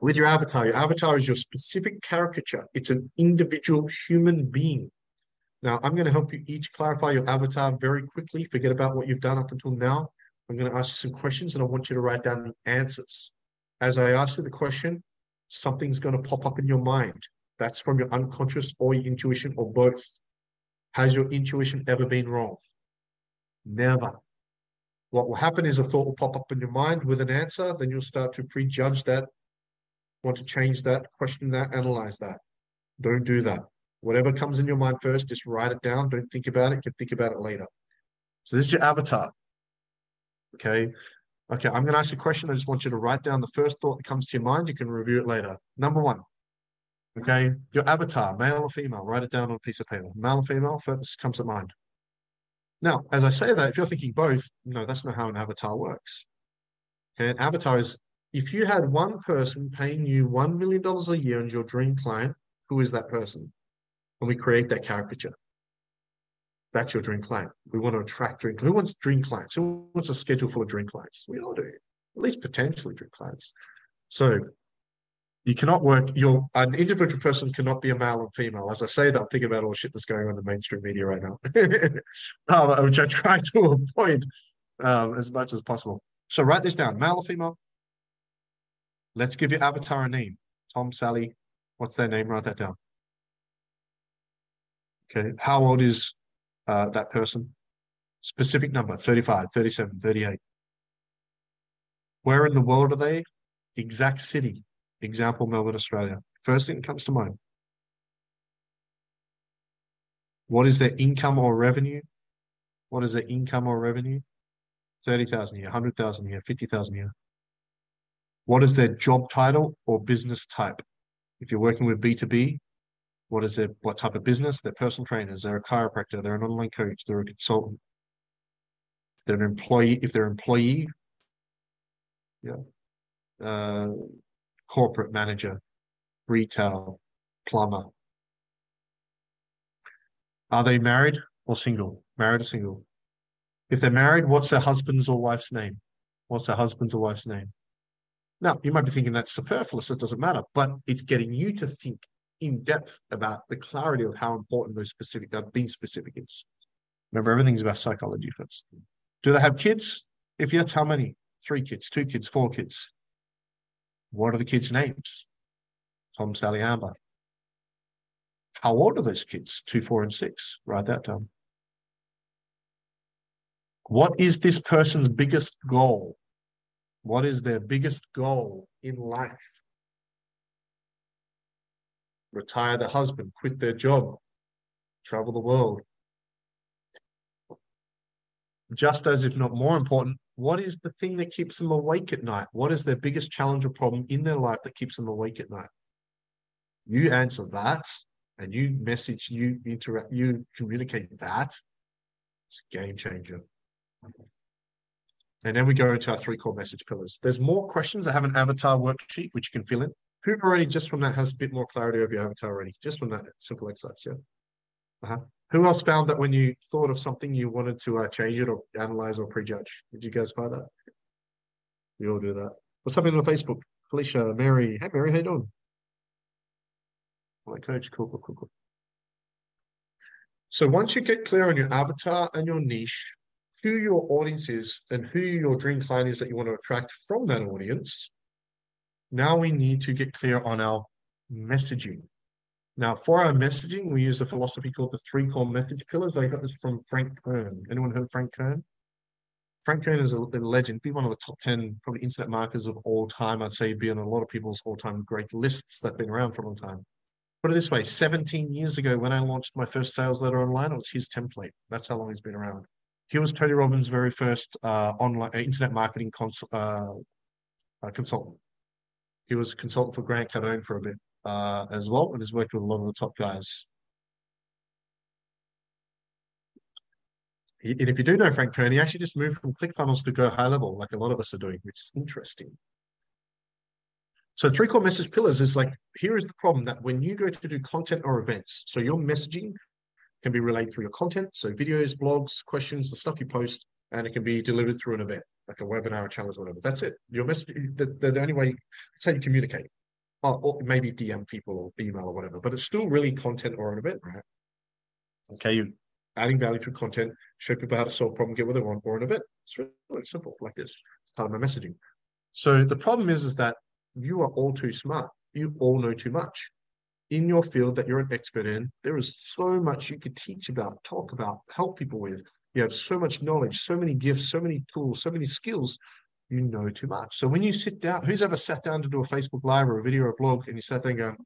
with your avatar. Your avatar is your specific caricature. It's an individual human being. Now, I'm going to help you each clarify your avatar very quickly. Forget about what you've done up until now. I'm going to ask you some questions and I want you to write down the answers. As I ask you the question, something's going to pop up in your mind. That's from your unconscious or your intuition or both. Has your intuition ever been wrong? Never. What will happen is a thought will pop up in your mind with an answer, then you'll start to prejudge that want to change that, question that, analyze that. Don't do that. Whatever comes in your mind first, just write it down. Don't think about it. You can think about it later. So this is your avatar. Okay. Okay, I'm going to ask you a question. I just want you to write down the first thought that comes to your mind. You can review it later. Number one. Okay, your avatar, male or female, write it down on a piece of paper. Male or female, first comes to mind. Now, as I say that, if you're thinking both, no, that's not how an avatar works. Okay, an avatar is if you had one person paying you $1 million a year and your dream client, who is that person? And we create that caricature. That's your dream client. We want to attract dream. Who wants dream clients? Who wants a schedule full of dream clients? We all do, at least potentially dream clients. So you cannot work. You're an individual person cannot be a male and female. As I say that, I'm thinking about all the shit that's going on in the mainstream media right now, um, which I try to avoid um, as much as possible. So write this down: male or female, Let's give your avatar a name. Tom, Sally, what's their name? Write that down. Okay, how old is uh, that person? Specific number, 35, 37, 38. Where in the world are they? Exact city. Example, Melbourne, Australia. First thing that comes to mind. What is their income or revenue? What is their income or revenue? 30,000 a year, 100,000 a year, 50,000 a year. What is their job title or business type? If you're working with B2B, what is their what type of business? They're personal trainers, they're a chiropractor, they're an online coach, they're a consultant. They're an employee, if they're employee, yeah, uh, corporate manager, retail, plumber. Are they married or single? Married or single? If they're married, what's their husband's or wife's name? What's their husband's or wife's name? Now, you might be thinking that's superfluous, it doesn't matter, but it's getting you to think in depth about the clarity of how important those specific, uh, that being specific is. Remember, everything's about psychology first. Do they have kids? If yes, how many? Three kids, two kids, four kids. What are the kids' names? Tom, Sally, Amber. How old are those kids? Two, four, and six. Write that down. What is this person's biggest goal? What is their biggest goal in life? Retire the husband, quit their job, travel the world. Just as, if not more important, what is the thing that keeps them awake at night? What is their biggest challenge or problem in their life that keeps them awake at night? You answer that and you message, you interact, you communicate that. It's a game changer. And then we go into our three core message pillars. There's more questions. I have an avatar worksheet which you can fill in. Who already just from that has a bit more clarity of your avatar already? Just from that simple exercise, yeah. Uh-huh. Who else found that when you thought of something you wanted to uh, change it or analyze or prejudge? Did you guys find that? We all do that. What's happening on Facebook? Felicia, Mary. Hey, Mary, how you doing? My coach, cool, cool, cool, cool. So once you get clear on your avatar and your niche, who your audience is and who your dream client is that you want to attract from that audience, now we need to get clear on our messaging. Now, for our messaging, we use a philosophy called the three core message pillars. I got this from Frank Kern. Anyone heard of Frank Kern? Frank Kern is a, a legend, be one of the top 10 probably internet marketers of all time. I'd say be on a lot of people's all-time great lists that have been around for a long time. Put it this way, 17 years ago when I launched my first sales letter online, it was his template. That's how long he's been around. He was Tony Robbins' very first uh, online uh, internet marketing uh, uh, consultant. He was a consultant for Grant Cardone for a bit uh, as well, and has worked with a lot of the top guys. And if you do know Frank Kern, he actually just moved from ClickFunnels to Go High Level, like a lot of us are doing, which is interesting. So three core message pillars is like, here is the problem that when you go to do content or events, so your messaging can be relayed through your content, so videos, blogs, questions, the stuff you post, and it can be delivered through an event, like a webinar, a challenge, whatever. That's it. Your message, the, the, the only way, that's how you communicate. Or, or, maybe DM people or email or whatever, but it's still really content or an event, right? Okay, you're adding value through content, show people how to solve a problem, get what they want, or an event. It's really, really simple, like this. It's part of my messaging. So the problem is, is that you are all too smart. You all know too much in your field that you're an expert in, there is so much you could teach about, talk about, help people with. You have so much knowledge, so many gifts, so many tools, so many skills. You know too much. So when you sit down, who's ever sat down to do a Facebook Live or a video or a blog and you sat there and go,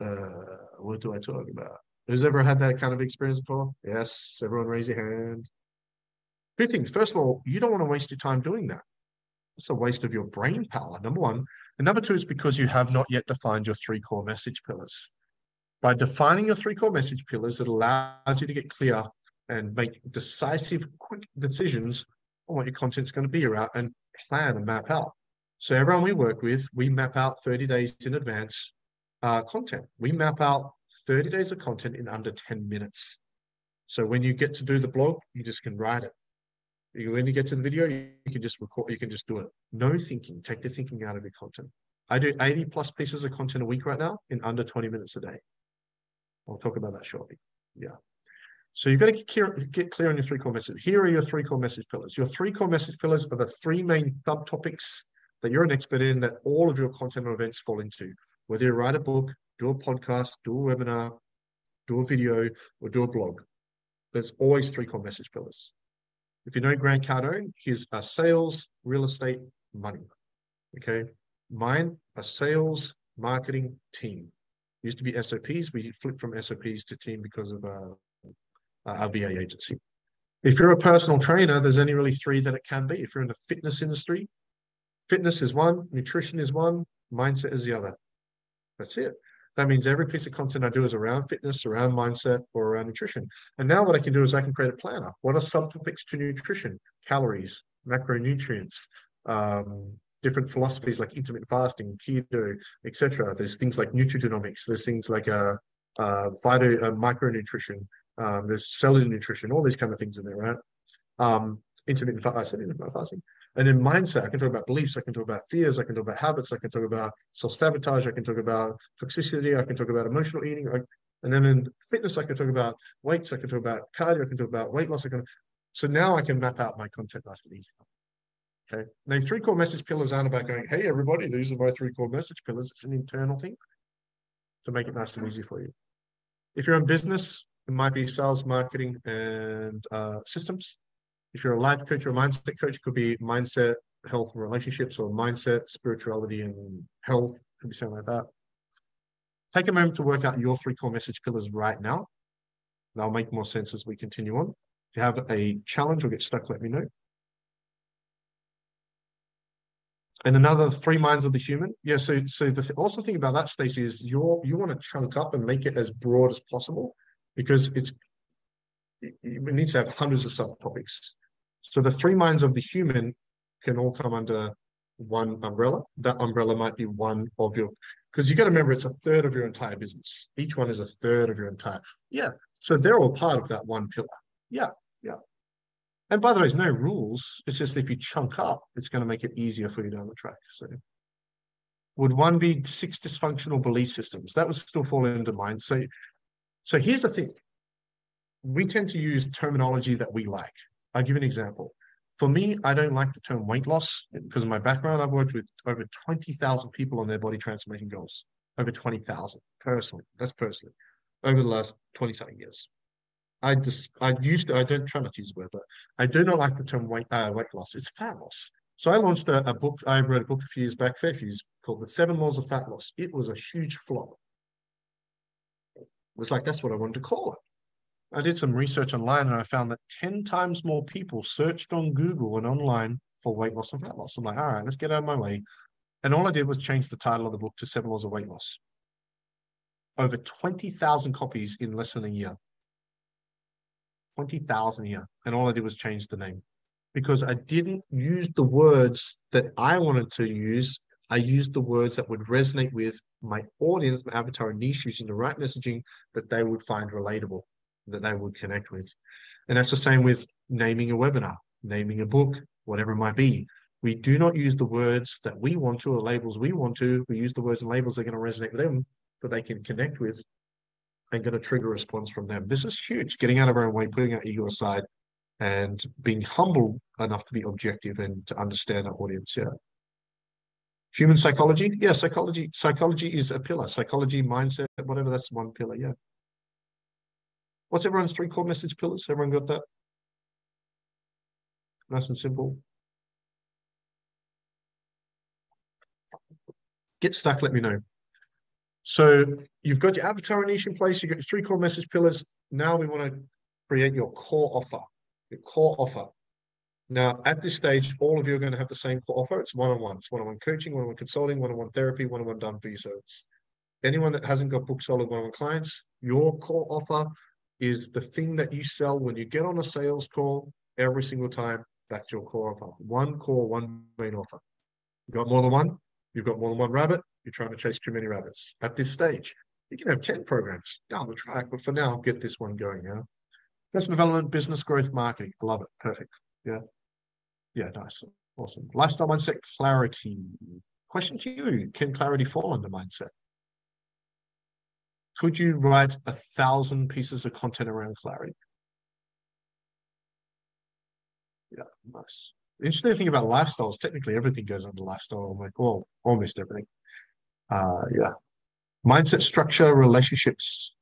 uh, what do I talk about? Who's ever had that kind of experience before? Yes, everyone raise your hand. Two things. First of all, you don't want to waste your time doing that. It's a waste of your brain power, number one. And number two is because you have not yet defined your three core message pillars. By defining your three core message pillars, it allows you to get clear and make decisive, quick decisions on what your content's going to be around and plan and map out. So everyone we work with, we map out 30 days in advance uh, content. We map out 30 days of content in under 10 minutes. So when you get to do the blog, you just can write it. When you get to the video, you can just record, you can just do it. No thinking, take the thinking out of your content. I do 80 plus pieces of content a week right now in under 20 minutes a day. I'll talk about that shortly. Yeah. So you've got to get clear, get clear on your three core message. Here are your three core message pillars. Your three core message pillars are the three main subtopics that you're an expert in that all of your content or events fall into. Whether you write a book, do a podcast, do a webinar, do a video, or do a blog, there's always three core message pillars. If you know Grant Cardone, he's a sales, real estate, money. Okay. Mine, a sales, marketing, team used to be SOPs. We flipped from SOPs to team because of uh, our VA agency. If you're a personal trainer, there's only really three that it can be. If you're in the fitness industry, Fitness is one, nutrition is one, mindset is the other. That's it. That means every piece of content I do is around fitness, around mindset, or around nutrition. And now what I can do is I can create a planner. What are subtopics to nutrition? Calories, macronutrients, um, different philosophies like intermittent fasting, keto, etc. There's things like nutrigenomics. There's things like uh, uh, phyto, uh, micronutrition. Um, there's cellular nutrition. All these kind of things in there, right? Um, intermittent fasting. Intermittent fasting. And in mindset, I can talk about beliefs, I can talk about fears, I can talk about habits, I can talk about self sabotage, I can talk about toxicity, I can talk about emotional eating. I, and then in fitness, I can talk about weights, I can talk about cardio, I can talk about weight loss. I can, so now I can map out my content nicely. Okay. Now, three core message pillars aren't about going, hey, everybody, these are my three core message pillars. It's an internal thing to make it nice and easy for you. If you're in business, it might be sales, marketing, and uh, systems. If you're a life coach or mindset coach, could be mindset, health, and relationships, or mindset, spirituality, and health. Could be something like that. Take a moment to work out your three core message pillars right now. That'll make more sense as we continue on. If you have a challenge or get stuck, let me know. And another three minds of the human. Yeah. So, so the th awesome thing about that, Stacey, is you you want to chunk up and make it as broad as possible because it's it, it needs to have hundreds of subtopics. So the three minds of the human can all come under one umbrella. That umbrella might be one of your, because you got to remember it's a third of your entire business. Each one is a third of your entire. Yeah. So they're all part of that one pillar. Yeah. Yeah. And by the way, there's no rules. It's just if you chunk up, it's going to make it easier for you down the track. So would one be six dysfunctional belief systems? That would still fall into mine. So, so here's the thing. We tend to use terminology that we like. I'll give an example. For me, I don't like the term weight loss because of my background. I've worked with over 20,000 people on their body transformation goals. Over 20,000 personally. That's personally. Over the last 20 something years. I just, I used to, I don't try not to use the word, but I do not like the term weight, uh, weight loss. It's fat loss. So I launched a, a, book, I wrote a book a few years back, fair few years, called The Seven Laws of Fat Loss. It was a huge flop. Was like, that's what I wanted to call it. I did some research online and I found that 10 times more people searched on Google and online for weight loss and fat loss. I'm like, all right, let's get out of my way. And all I did was change the title of the book to Seven Laws of Weight Loss. Over 20,000 copies in less than a year. 20,000 a year. And all I did was change the name because I didn't use the words that I wanted to use. I used the words that would resonate with my audience, my avatar niche, using the right messaging that they would find relatable that they would connect with. And that's the same with naming a webinar, naming a book, whatever it might be. We do not use the words that we want to or labels we want to. We use the words and labels that are going to resonate with them that they can connect with and going to trigger a response from them. This is huge, getting out of our own way, putting our ego aside and being humble enough to be objective and to understand our audience. Yeah. Human psychology. Yeah, psychology. Psychology is a pillar. Psychology, mindset, whatever, that's one pillar. Yeah. What's everyone's three core message pillars? Everyone got that? Nice and simple. Get stuck, let me know. So you've got your avatar niche in place, you've got your three core message pillars. Now we want to create your core offer, your core offer. Now, at this stage, all of you are going to have the same offer. It's one-on-one. It's one-on-one coaching, one-on-one consulting, one-on-one therapy, one-on-one done for you service. Anyone that hasn't got book solid one-on-one clients, your core offer is the thing that you sell when you get on a sales call every single time. That's your core offer. One core, one main offer. You've got more than one? You've got more than one rabbit? You're trying to chase too many rabbits. At this stage, you can have 10 programs down the track, but for now, get this one going. Yeah. Personal development, business growth, marketing. I love it. Perfect. Yeah. Yeah, nice. Awesome. Lifestyle mindset, clarity. Question to you Can clarity fall under mindset? could you write a thousand pieces of content around clarity? Yeah, nice. The interesting thing about lifestyles, technically everything goes under lifestyle, I'm like, well, almost everything. Uh, yeah. Mindset, structure, relationships.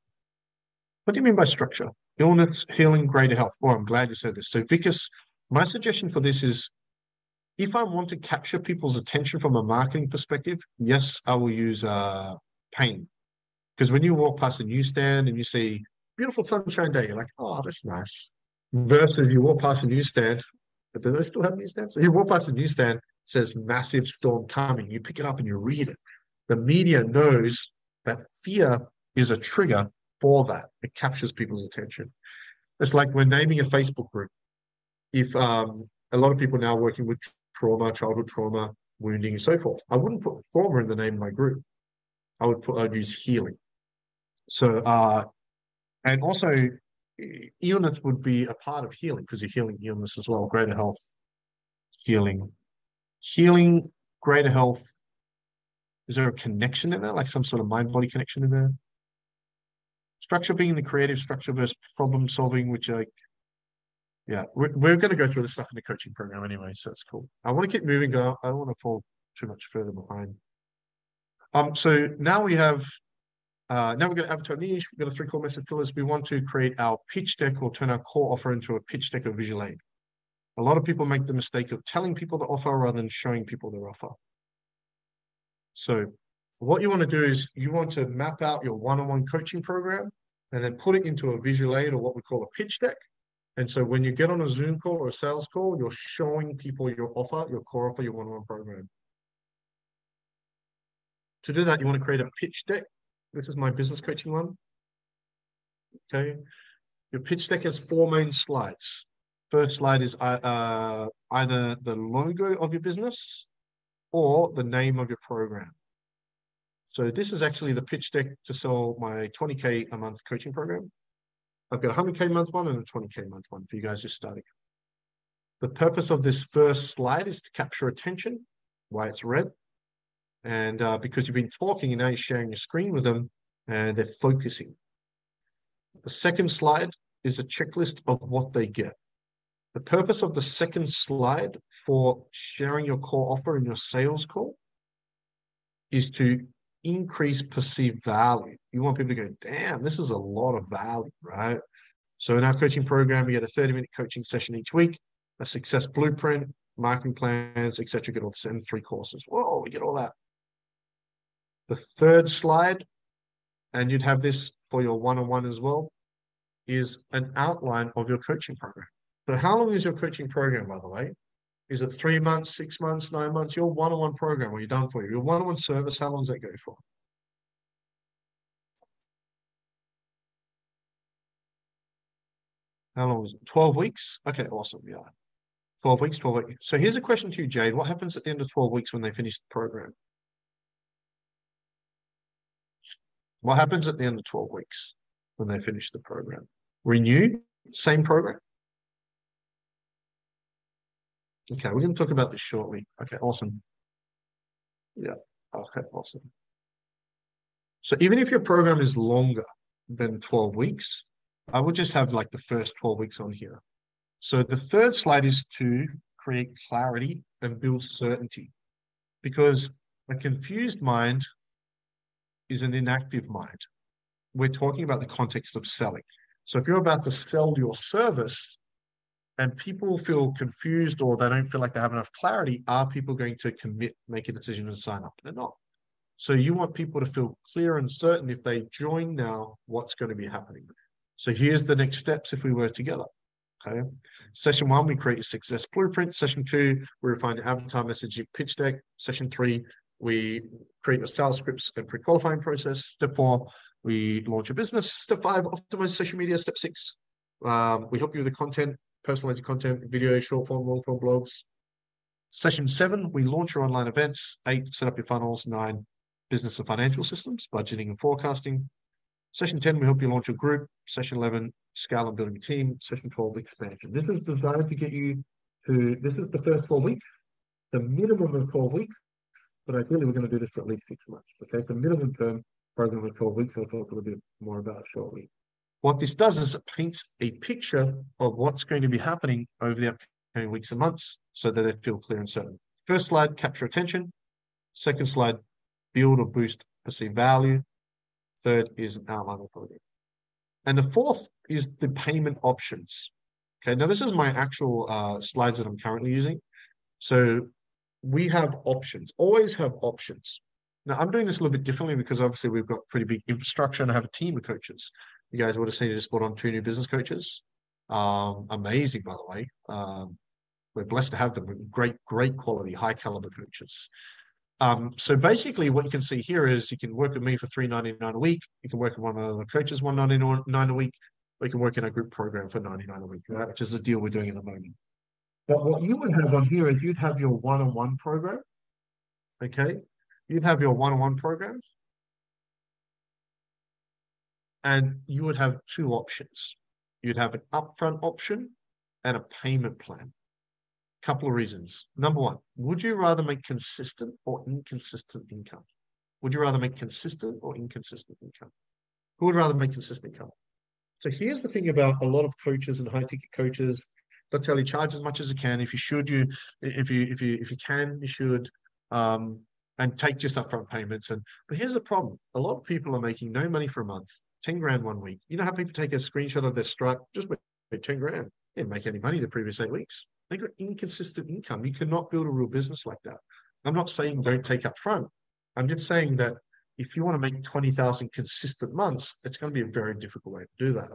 What do you mean by structure? Illness, healing, greater health. Well, I'm glad you said this. So, Vicus, my suggestion for this is if I want to capture people's attention from a marketing perspective, yes, I will use uh, pain because when you walk past a newsstand and you see beautiful sunshine day, you're like, oh, that's nice. Versus you walk past a newsstand, do they still have newsstands? So you walk past a newsstand says massive storm coming, you pick it up and you read it. The media knows that fear is a trigger for that. It captures people's attention. It's like we're naming a Facebook group. If um, a lot of people now working with trauma, childhood trauma, wounding, and so forth, I wouldn't put trauma in the name of my group. I would put I'd use healing. So uh, and also illness would be a part of healing because you're healing illness as well. Greater health, healing, healing, greater health. Is there a connection in there, like some sort of mind body connection in there? Structure being the creative structure versus problem solving, which I, yeah, we're, we're going to go through the stuff in the coaching program anyway, so that's cool. I want to keep moving. I don't want to fall too much further behind. Um, so now we have, uh, now we're going to avatar niche. We've got a three core message pillars. We want to create our pitch deck or turn our core offer into a pitch deck or visual aid. A lot of people make the mistake of telling people the offer rather than showing people their offer. So what you want to do is you want to map out your one-on-one coaching program and then put it into a visual aid or what we call a pitch deck. And so when you get on a Zoom call or a sales call, you're showing people your offer, your core offer, your one-on-one program. To do that, you want to create a pitch deck. This is my business coaching one. Okay. Your pitch deck has four main slides. First slide is uh, uh either the logo of your business or the name of your program. So this is actually the pitch deck to sell my 20K a month coaching program. I've got a 100K month one and a 20K month one for you guys just starting. The purpose of this first slide is to capture attention, why it's red. And uh, because you've been talking and now you're sharing your screen with them and they're focusing. The second slide is a checklist of what they get. The purpose of the second slide for sharing your core offer in your sales call is to increase perceived value. You want people to go, damn, this is a lot of value, right? So in our coaching program, we get a 30 minute coaching session each week, a success blueprint, marketing plans, etc. Get all in three courses. Whoa, we get all that. The third slide, and you'd have this for your one-on-one as well, is an outline of your coaching program. So how long is your coaching program, by the way? Is it three months, six months, nine months? Your one-on-one program, what you done for you? Your one-on-one service, how long does that go for? How long was it? 12 weeks? Okay, awesome. Yeah. 12 weeks, 12 weeks. So here's a question to you, Jade. What happens at the end of 12 weeks when they finish the program? What happens at the end of 12 weeks when they finish the program? Renew, same program? Okay, we're going to talk about this shortly. Okay, awesome. Yeah, okay, awesome. So even if your program is longer than 12 weeks, I would just have like the first 12 weeks on here. So the third slide is to create clarity and build certainty because a confused mind is an inactive mind. We're talking about the context of selling. So if you're about to sell your service, and people feel confused or they don't feel like they have enough clarity, are people going to commit, make a decision and sign up? They're not. So you want people to feel clear and certain if they join now, what's going to be happening. So here's the next steps if we were together. Okay. Session one, we create a success blueprint. Session two, we refine the avatar messaging pitch deck. Session three, we create a sales scripts and pre-qualifying process. Step four, we launch a business. Step five, optimize social media. Step six, um, we help you with the content personalized content, video, short form, long form blogs. Session seven, we launch your online events. Eight, set up your funnels. Nine, business and financial systems, budgeting and forecasting. Session 10, we help you launch a group. Session 11, scale and building a team. Session 12, expansion. This is designed to get you to, this is the first four weeks, the minimum of 12 weeks, but ideally we're going to do this for at least six months. Okay, the minimum term program of 12 weeks, I'll talk a little bit more about shortly. What this does is it paints a picture of what's going to be happening over the upcoming weeks and months so that they feel clear and certain. First slide, capture attention. Second slide, build or boost perceived value. Third is an outline program. And the fourth is the payment options. Okay, now this is my actual uh, slides that I'm currently using. So we have options, always have options. Now I'm doing this a little bit differently because obviously we've got pretty big infrastructure and I have a team of coaches you guys would have seen I just brought on two new business coaches. Um, amazing, by the way. Um, We're blessed to have them. Great, great quality, high caliber coaches. Um, so basically, what you can see here is you can work with me for three ninety nine a week. You can work with one of the coaches one ninety nine a week. You can work in a group program for ninety nine a week, right? Which is the deal we're doing at the moment. But what you would have on here is you'd have your one on one program. Okay, you'd have your one on one program, and you would have two options. You'd have an upfront option and a payment plan couple of reasons. Number one, would you rather make consistent or inconsistent income? Would you rather make consistent or inconsistent income? Who would rather make consistent income? So here's the thing about a lot of coaches and high ticket coaches. They'll tell you charge as much as you can. If you should, you if you if you if you can, you should. Um, and take just upfront payments. And but here's the problem: a lot of people are making no money for a month, ten grand one week. You know how people take a screenshot of their Stripe, just made ten grand, didn't make any money the previous eight weeks. They've got inconsistent income. You cannot build a real business like that. I'm not saying don't take up front. I'm just saying that if you want to make 20,000 consistent months, it's going to be a very difficult way to do that.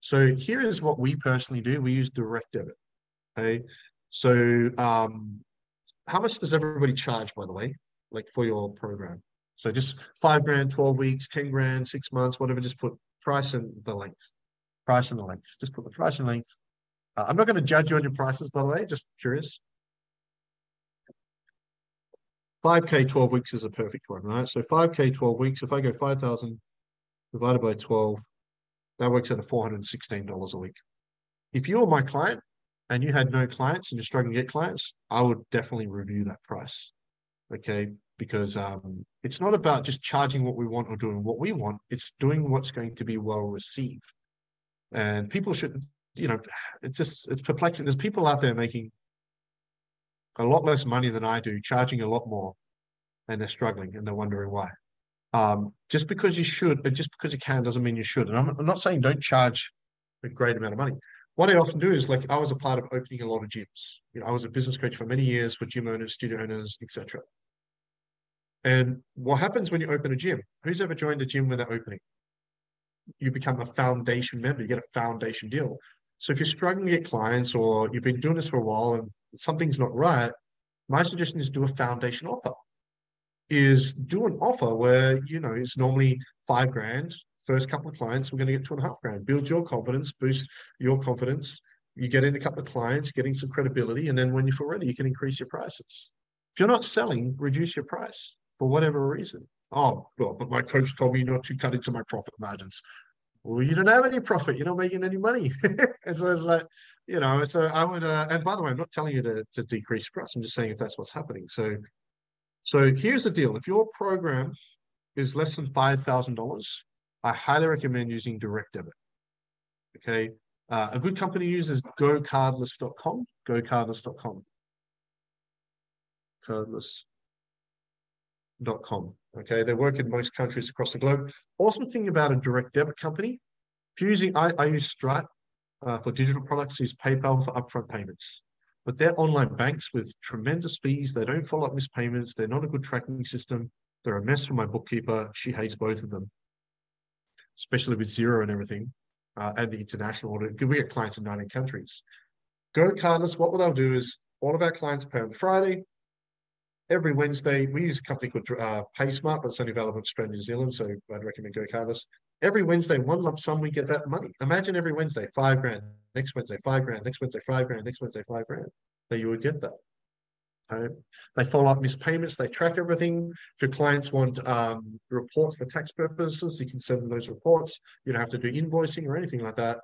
So here is what we personally do. We use direct debit. Okay. So um, how much does everybody charge, by the way, like for your program? So just five grand, 12 weeks, 10 grand, six months, whatever, just put price and the length. Price and the length. Just put the price and length uh, I'm not going to judge you on your prices, by the way, just curious. 5K 12 weeks is a perfect one, right? So 5K 12 weeks, if I go 5,000 divided by 12, that works out at $416 a week. If you were my client and you had no clients and you're struggling to get clients, I would definitely review that price. Okay. Because um, it's not about just charging what we want or doing what we want, it's doing what's going to be well received. And people should you know, it's just it's perplexing. There's people out there making a lot less money than I do, charging a lot more, and they're struggling and they're wondering why. Um, just because you should, but just because you can, doesn't mean you should. And I'm, I'm not saying don't charge a great amount of money. What I often do is like I was a part of opening a lot of gyms. You know, I was a business coach for many years for gym owners, studio owners, etc. And what happens when you open a gym? Who's ever joined a gym when they're opening? You become a foundation member. You get a foundation deal. So if you're struggling to get clients or you've been doing this for a while and something's not right, my suggestion is do a foundation offer. Is do an offer where you know it's normally five grand. First couple of clients, we're going to get two and a half grand. Build your confidence, boost your confidence. You get in a couple of clients, getting some credibility, and then when you feel ready, you can increase your prices. If you're not selling, reduce your price for whatever reason. Oh, well, but my coach told me not to cut into my profit margins well, you don't have any profit. You're not making any money. and so it's like, you know, so I would, uh, and by the way, I'm not telling you to, to decrease price. I'm just saying if that's what's happening. So, so here's the deal. If your program is less than $5,000, I highly recommend using direct debit. Okay. Uh, a good company uses gocardless.com, gocardless.com. Cardless.com. Okay, they work in most countries across the globe. Awesome thing about a direct debit company, if using, I, I use Stripe uh, for digital products, use PayPal for upfront payments. But they're online banks with tremendous fees. They don't follow up missed payments. They're not a good tracking system. They're a mess for my bookkeeper. She hates both of them, especially with Xero and everything, uh, and the international order. We get clients in 19 countries. GoCardless. What they'll do is all of our clients pay on Friday every Wednesday, we use a company called uh, PaySmart, but it's only available in Australia, New Zealand, so I'd recommend GoCardless. Every Wednesday, one lump sum, we get that money. Imagine every Wednesday, five grand. Next Wednesday, five grand. Next Wednesday, five grand. Next Wednesday, five grand. That you would get that. Okay. They follow up missed payments. They track everything. If your clients want um, reports for tax purposes, you can send them those reports. You don't have to do invoicing or anything like that.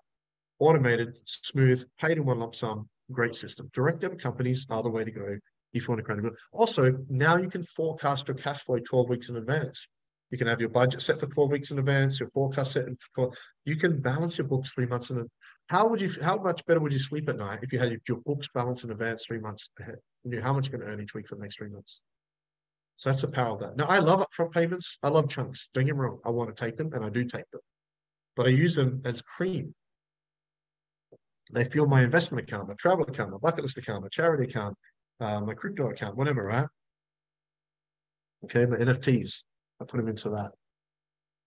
Automated, smooth, paid in one lump sum. Great system. Direct debit companies are the way to go if you want to create a credibility. Also, now you can forecast your cash flow 12 weeks in advance. You can have your budget set for 12 weeks in advance, your forecast set for you can balance your books three months in advance. How would you how much better would you sleep at night if you had your books balanced in advance three months ahead? You knew how much you're going to earn each week for the next three months. So that's the power of that. Now I love upfront payments. I love chunks. Don't get me wrong. I want to take them and I do take them. But I use them as cream. They fuel my investment account, my travel account, my bucket list account, my charity account, my crypto account, whatever, right? Okay, my NFTs, I put them into that.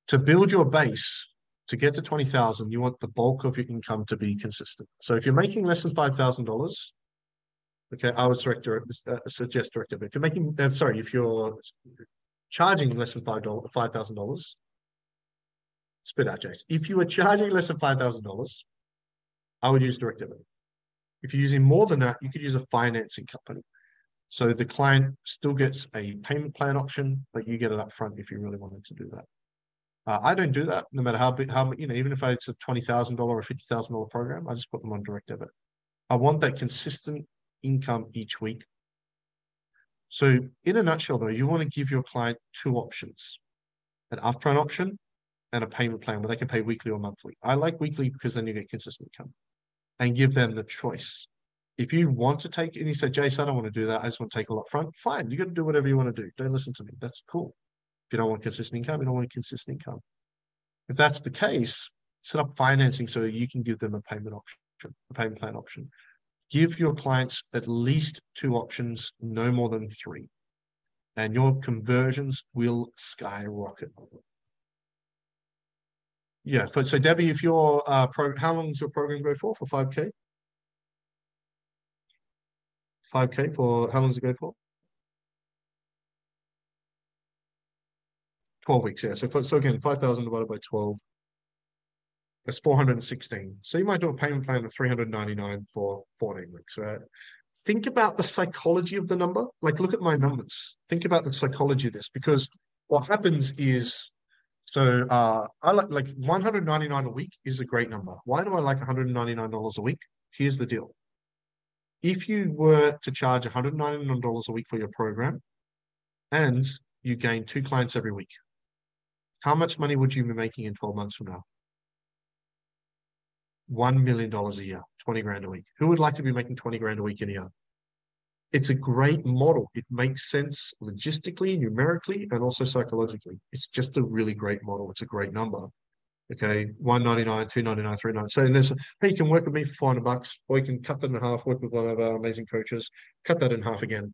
To build your base, to get to 20,000, you want the bulk of your income to be consistent. So if you're making less than $5,000, Okay, I would direct, uh, suggest direct debit. If you're making, uh, sorry, if you're charging less than five dollars, five thousand dollars, spit out, Jace. If you are charging less than five thousand dollars, I would use direct debit. If you're using more than that, you could use a financing company. So the client still gets a payment plan option, but you get it up front if you really wanted to do that. Uh, I don't do that, no matter how big, how you know, even if it's a twenty thousand dollar or fifty thousand dollar program, I just put them on direct debit. I want that consistent income each week. So, in a nutshell, though, you want to give your client two options: an upfront option and a payment plan where they can pay weekly or monthly. I like weekly because then you get consistent income, and give them the choice. If you want to take, and you say, Jason, I don't want to do that. I just want to take all up front. Fine, you got to do whatever you want to do. Don't listen to me. That's cool. If you don't want consistent income, you don't want consistent income. If that's the case, set up financing so you can give them a payment option, a payment plan option. Give your clients at least two options, no more than three, and your conversions will skyrocket. Yeah, so Debbie, if your uh, pro, how long does your program go for? For five k? Five k for how long does it go for? 12 weeks, yeah. So, for, so again, 5,000 divided by 12, that's 416. So you might do a payment plan of 399 for 14 weeks, right? Think about the psychology of the number. Like, look at my numbers. Think about the psychology of this because what happens is, so uh, I like like 199 a week is a great number. Why do I like 199 dollars a week? Here's the deal. If you were to charge 199 dollars a week for your program, and you gain two clients every week, how much money would you be making in 12 months from now? $1 million a year, 20 grand a week. Who would like to be making 20 grand a week in a year? It's a great model. It makes sense logistically, numerically, and also psychologically. It's just a really great model. It's a great number. Okay, 199, 299, 399. So and there's hey, you can work with me for 400 bucks, or you can cut that in half, work with one of our amazing coaches, cut that in half again.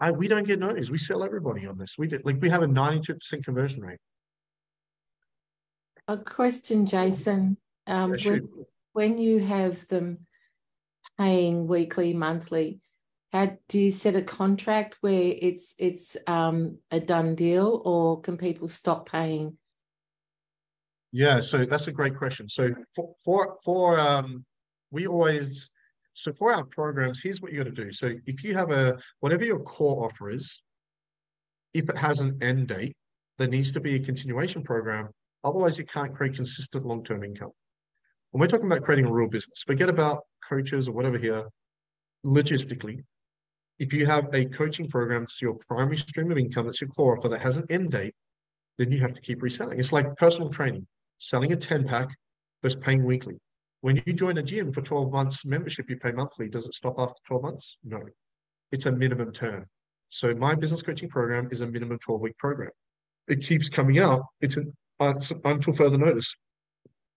I, we don't get noticed. We sell everybody on this. We did, like we have a 92% conversion rate. A question, Jason. Um, Yeah, when, when you have them paying weekly, monthly, how do you set a contract where it's it's um, a done deal, or can people stop paying? Yeah, so that's a great question. So for for for um we always so for our programs, here's what you got to do. So if you have a whatever your core offer is, if it has an end date, there needs to be a continuation program. Otherwise, you can't create consistent long-term income. When we're talking about creating a real business, forget about coaches or whatever here. Logistically, if you have a coaching program, that's your primary stream of income, that's your core offer that has an end date, then you have to keep reselling. It's like personal training, selling a 10 pack versus paying weekly. When you join a gym for 12 months membership, you pay monthly. Does it stop after 12 months? No. It's a minimum term. So my business coaching program is a minimum 12 week program. It keeps coming out. It's an uh, it's until further notice.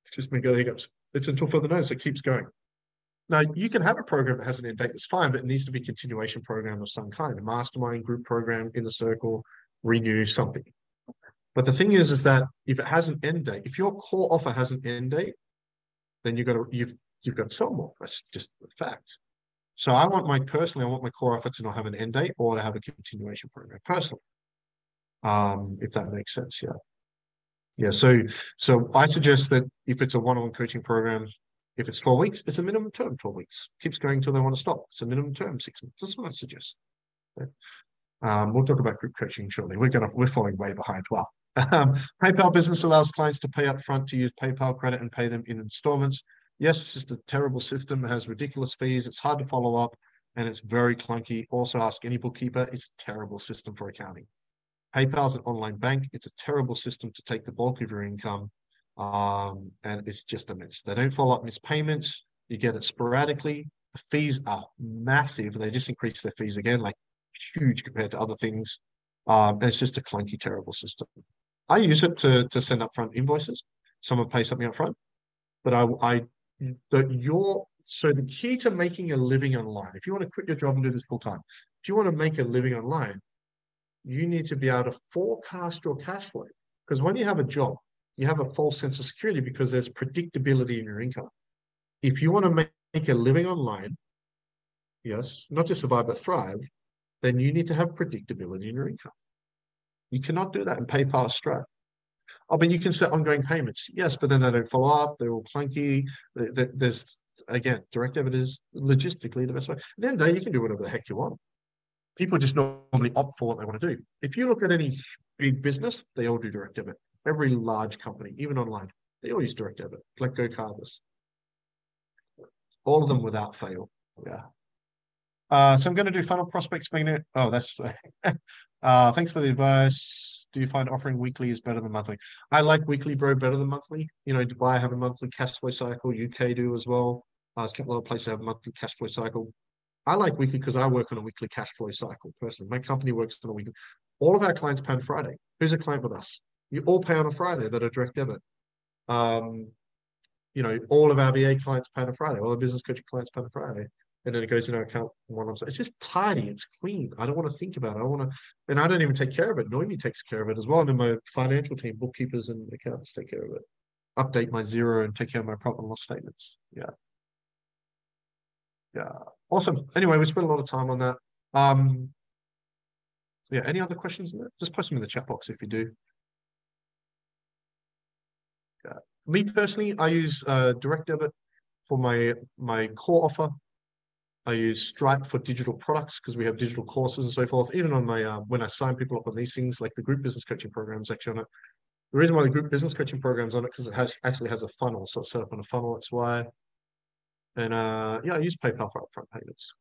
It's just me go hiccups. It's until further notice. It keeps going. Now you can have a program that has an end date that's fine, but it needs to be a continuation program of some kind, a mastermind group program, in inner circle, renew something. But the thing is, is that if it has an end date, if your core offer has an end date, then you've got to you've you've got to sell more. That's just a fact. So I want my personally, I want my core offer to not have an end date or to have a continuation program personally. Um, if that makes sense, yeah. Yeah, so so I suggest that if it's a one-on-one coaching program, if it's 12 weeks, it's a minimum term, 12 weeks. Keeps going until they want to stop. It's a minimum term, six months. That's what I suggest. Okay. Um, we'll talk about group coaching shortly. We're gonna we're falling way behind. Well, um, PayPal Business allows clients to pay up front to use PayPal credit and pay them in installments. Yes, it's just a terrible system. It has ridiculous fees. It's hard to follow up, and it's very clunky. Also, ask any bookkeeper. It's a terrible system for accounting. PayPal is an online bank. It's a terrible system to take the bulk of your income, um, and it's just a mess. They don't follow up missed payments. You get it sporadically. The fees are massive. They just increase their fees again, like huge compared to other things. Um, and it's just a clunky, terrible system. I use it to to send upfront invoices. Someone pays something upfront, but I I the your so the key to making a living online, if you want to quit your job and do this full time, if you want to make a living online, you need to be able to forecast your cash flow. Because when you have a job, you have a false sense of security because there's predictability in your income. If you want to make, a living online, yes, not just survive but thrive, then you need to have predictability in your income. You cannot do that in PayPal straight. Oh, I mean, you can set ongoing payments, yes, but then they don't follow up. They're all clunky. There's again, direct debit is logistically the best way. At the end day, you can do whatever the heck you want. People just normally opt for what they want to do. If you look at any big business, they all do direct debit. Every large company, even online, they all use direct debit, like GoCardless. All of them without fail. Yeah. Uh, so I'm going to do funnel prospects being it. Oh, that's uh, thanks for the advice. Do you find offering weekly is better than monthly? I like weekly, bro, better than monthly. You know, Dubai have a monthly cash flow cycle. UK do as well. Uh, a couple other places have a monthly cash flow cycle. I like weekly because I work on a weekly cash flow cycle personally. My company works on a weekly. All of our clients pay on Friday. Who's a client with us? You all pay on a Friday that are direct debit. Um, you know, all of our VA clients pay on a Friday. All the business coaching clients pay on a Friday and then it goes in our account one of It's just tidy, it's clean. I don't want to think about it. I don't want to, and I don't even take care of it. Noemi takes care of it as well. And then my financial team, bookkeepers and accountants take care of it. Update my Xero and take care of my profit and loss statements. Yeah. Yeah. Awesome. Anyway, we spent a lot of time on that. Um, yeah, any other questions? Just post them in the chat box if you do. Me personally, I use uh, direct debit for my my core offer I use Stripe for digital products because we have digital courses and so forth. Even on my uh, when I sign people up on these things, like the group business coaching programs actually on it. The reason why the group business coaching programs on it because it has actually has a funnel, so it's set up on a funnel. That's why. And uh, yeah, I use PayPal for upfront payments.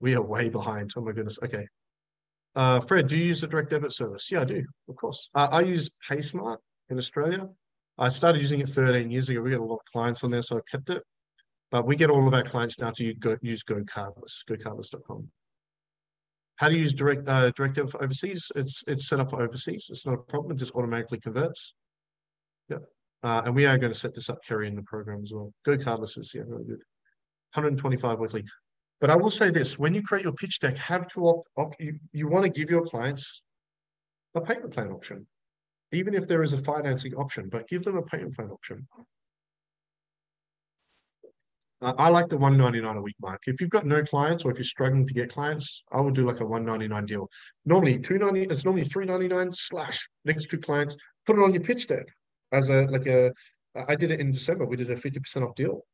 We are way behind. Oh my goodness. Okay. Uh, Fred, do you use the direct debit service? Yeah, I do. Of course. Uh, I use PaySmart in Australia. I started using it 13 years ago. We got a lot of clients on there, so I kept it. But we get all of our clients now to go, use GoCardless, gocardless.com. How do you use direct uh, direct debit for overseas? It's it's set up for overseas. It's not a problem. It just automatically converts. Yeah. Uh, and we are going to set this up, Kerry, in the program as well. GoCardless is yeah, really good. 125 weekly. But I will say this: when you create your pitch deck, have to opt. opt you, you want to give your clients a payment plan option, even if there is a financing option. But give them a payment plan option. I like the 199 a week mark. If you've got no clients or if you're struggling to get clients, I would do like a 199 deal. Normally 290, it's normally 399 slash next two clients. Put it on your pitch deck as a like a. I did it in December. We did a 50% off deal.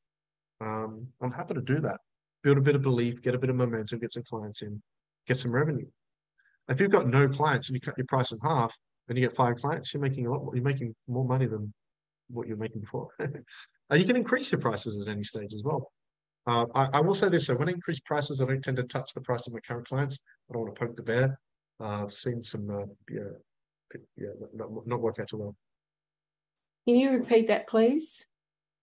Um, I'm happy to do that. Build a bit of belief, get a bit of momentum, get some clients in, get some revenue. If you've got no clients and you cut your price in half and you get five clients, you're making a lot more. You're making more money than what you're making before. You can increase your prices at any stage as well. Uh, I, I, will say this: so when I increase prices, I don't tend to touch the price of my current clients. I don't want to poke the bear. Uh, I've seen some, uh, yeah, yeah, not, not work out too well. Can you repeat that, please?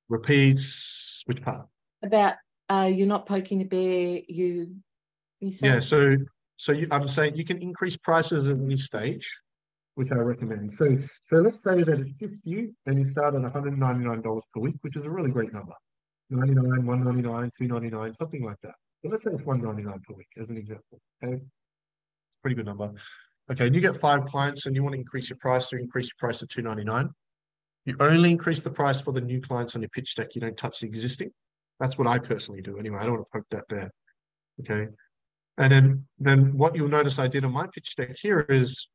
Repeats which part? About uh, you're not poking the bear. You, you say. Yeah. So, so you, I'm saying you can increase prices at any stage which I recommend. So, so let's say that it's just you and you start at $199 per week, which is a really great number. 99, 199, 299, something like that. So let's say it's 199 per week as an example. Okay. Pretty good number. Okay, and you get five clients and you want to increase your price, so you increase your price to 299. You only increase the price for the new clients on your pitch deck. You don't touch the existing. That's what I personally do anyway. I don't want to poke that bear. Okay. And then then what you'll notice I did on my pitch deck here is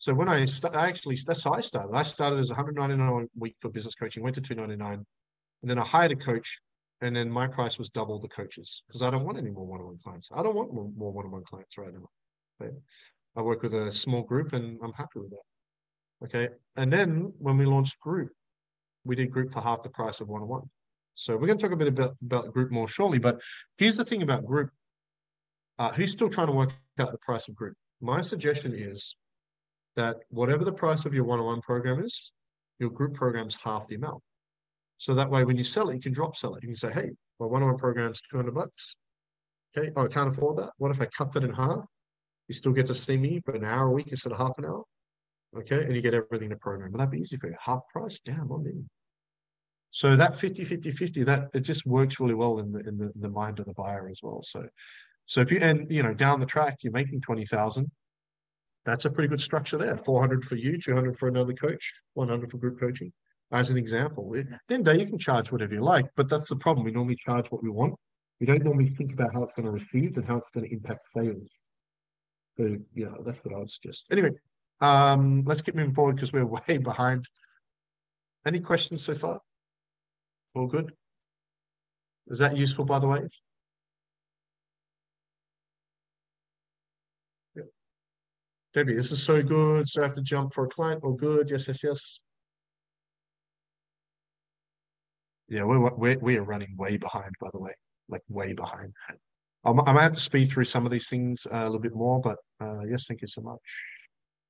so when I, st- I actually, that's how I started. I started as 199 a week for business coaching, went to 299, and then I hired a coach, and then my price was double the coaches because I don't want any more one-on-one clients. I don't want more, one-on-one clients right now. Okay? I work with a small group, and I'm happy with that. Okay, and then when we launched group, we did group for half the price of one-on-one. So we're going to talk a bit about about group more shortly. But here's the thing about group. Uh, who's still trying to work out the price of group? My suggestion is that whatever the price of your one-on-one program is, your group program's half the amount. So that way, when you sell it, you can drop sell it. You can say, hey, my one-on-one program's 200 bucks. Okay, oh, I can't afford that. What if I cut that in half? You still get to see me for an hour a week instead of half an hour. Okay, and you get everything in the program. But that'd be easy for you. Half price, damn, I'm in. So that 50, 50, 50, that it just works really well in the in the, in the mind of the buyer as well. So so if you and you know down the track you're making 20,000, that's a pretty good structure there. 400 for you, 200 for another coach, 100 for group coaching, as an example. Then day you can charge whatever you like, but that's the problem. We normally charge what we want we don't normally think about how it's going to receive and how it's going to impact sales. So yeah, that's what I would suggest. Anyway, um, let's keep moving forward because we're way behind. Any questions so far? All good? Is that useful, by the way? Debbie, this is so good. So I have to jump for a client. All good. Yes, yes, yes. Yeah, we're, we're, we are running way behind, by the way, like way behind. I might have to speed through some of these things uh, a little bit more, but uh, yes, thank you so much.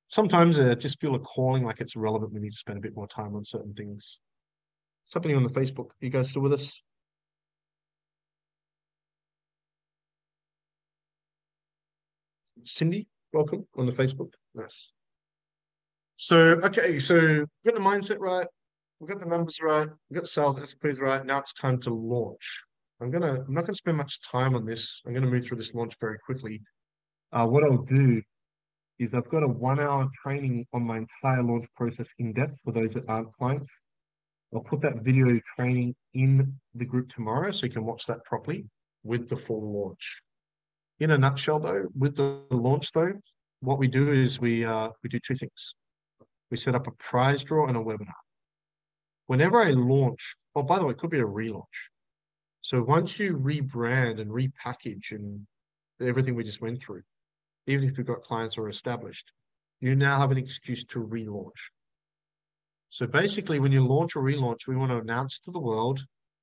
Sometimes I just feel a calling like it's relevant. We need to spend a bit more time on certain things. What's happening on the Facebook? Are you guys still with us? Cindy, welcome on the Facebook. Nice. So, okay, so we got the mindset right, we got the numbers right, we got sales SOPs right. Now it's time to launch. I'm gonna, I'm not gonna spend much time on this. I'm gonna move through this launch very quickly. Uh, what I'll do is I've got a one-hour training on my entire launch process in depth for those that aren't clients. I'll put that video training in the group tomorrow so you can watch that properly with the full launch. In a nutshell, though, with the launch, though, what we do is we uh, we do two things. We set up a prize draw and a webinar. Whenever I launch, oh, by the way, it could be a relaunch. So once you rebrand and repackage and everything we just went through, even if you've got clients or established, you now have an excuse to relaunch. So basically, when you launch or relaunch, we want to announce to the world,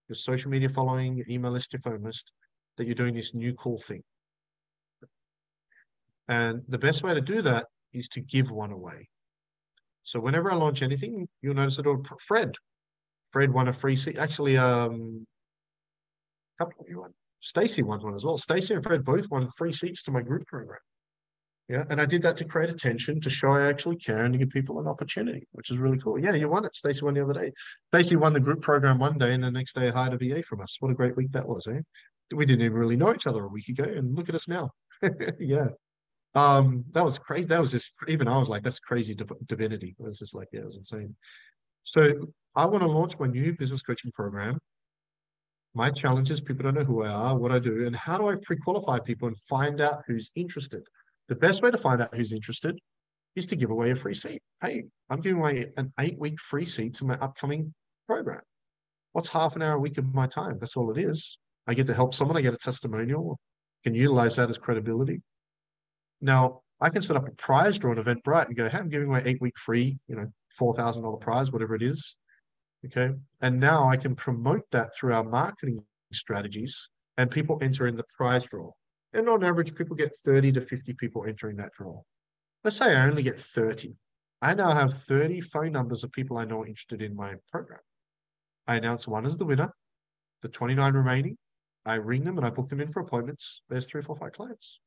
your social media following, your email list, your phone list, that you're doing this new cool thing. And the best way to do that is to give one away. So whenever I launch anything, you'll notice that Fred. Fred won a free seat. Actually, um, a couple of you won. Stacy won one as well. Stacy and Fred both won free seats to my group program. Yeah, and I did that to create attention, to show I actually care, and to give people an opportunity, which is really cool. Yeah, you won it. Stacy won the other day. Stacy won the group program one day, and the next day hired a VA from us. What a great week that was, eh? We didn't even really know each other a week ago, and look at us now. yeah, um, that was crazy. That was just even I was like, that's crazy div divinity. It was just like, yeah, it was insane. So I want to launch my new business coaching program. My challenge is people don't know who I are, what I do, and how do I pre-qualify people and find out who's interested. The best way to find out who's interested is to give away a free seat. Hey, I'm giving away an eight-week free seat to my upcoming program. What's half an hour a week of my time? That's all it is. I get to help someone. I get a testimonial. Can utilize that as credibility. Now, I can set up a prize draw on Eventbrite and go, hey, I'm giving away eight week free, you know, $4,000 prize, whatever it is. Okay. And now I can promote that through our marketing strategies and people enter in the prize draw. And on average, people get 30 to 50 people entering that draw. Let's say I only get 30. I now have 30 phone numbers of people I know are interested in my program. I announce one as the winner, the 29 remaining. I ring them and I book them in for appointments. There's three, four, five clients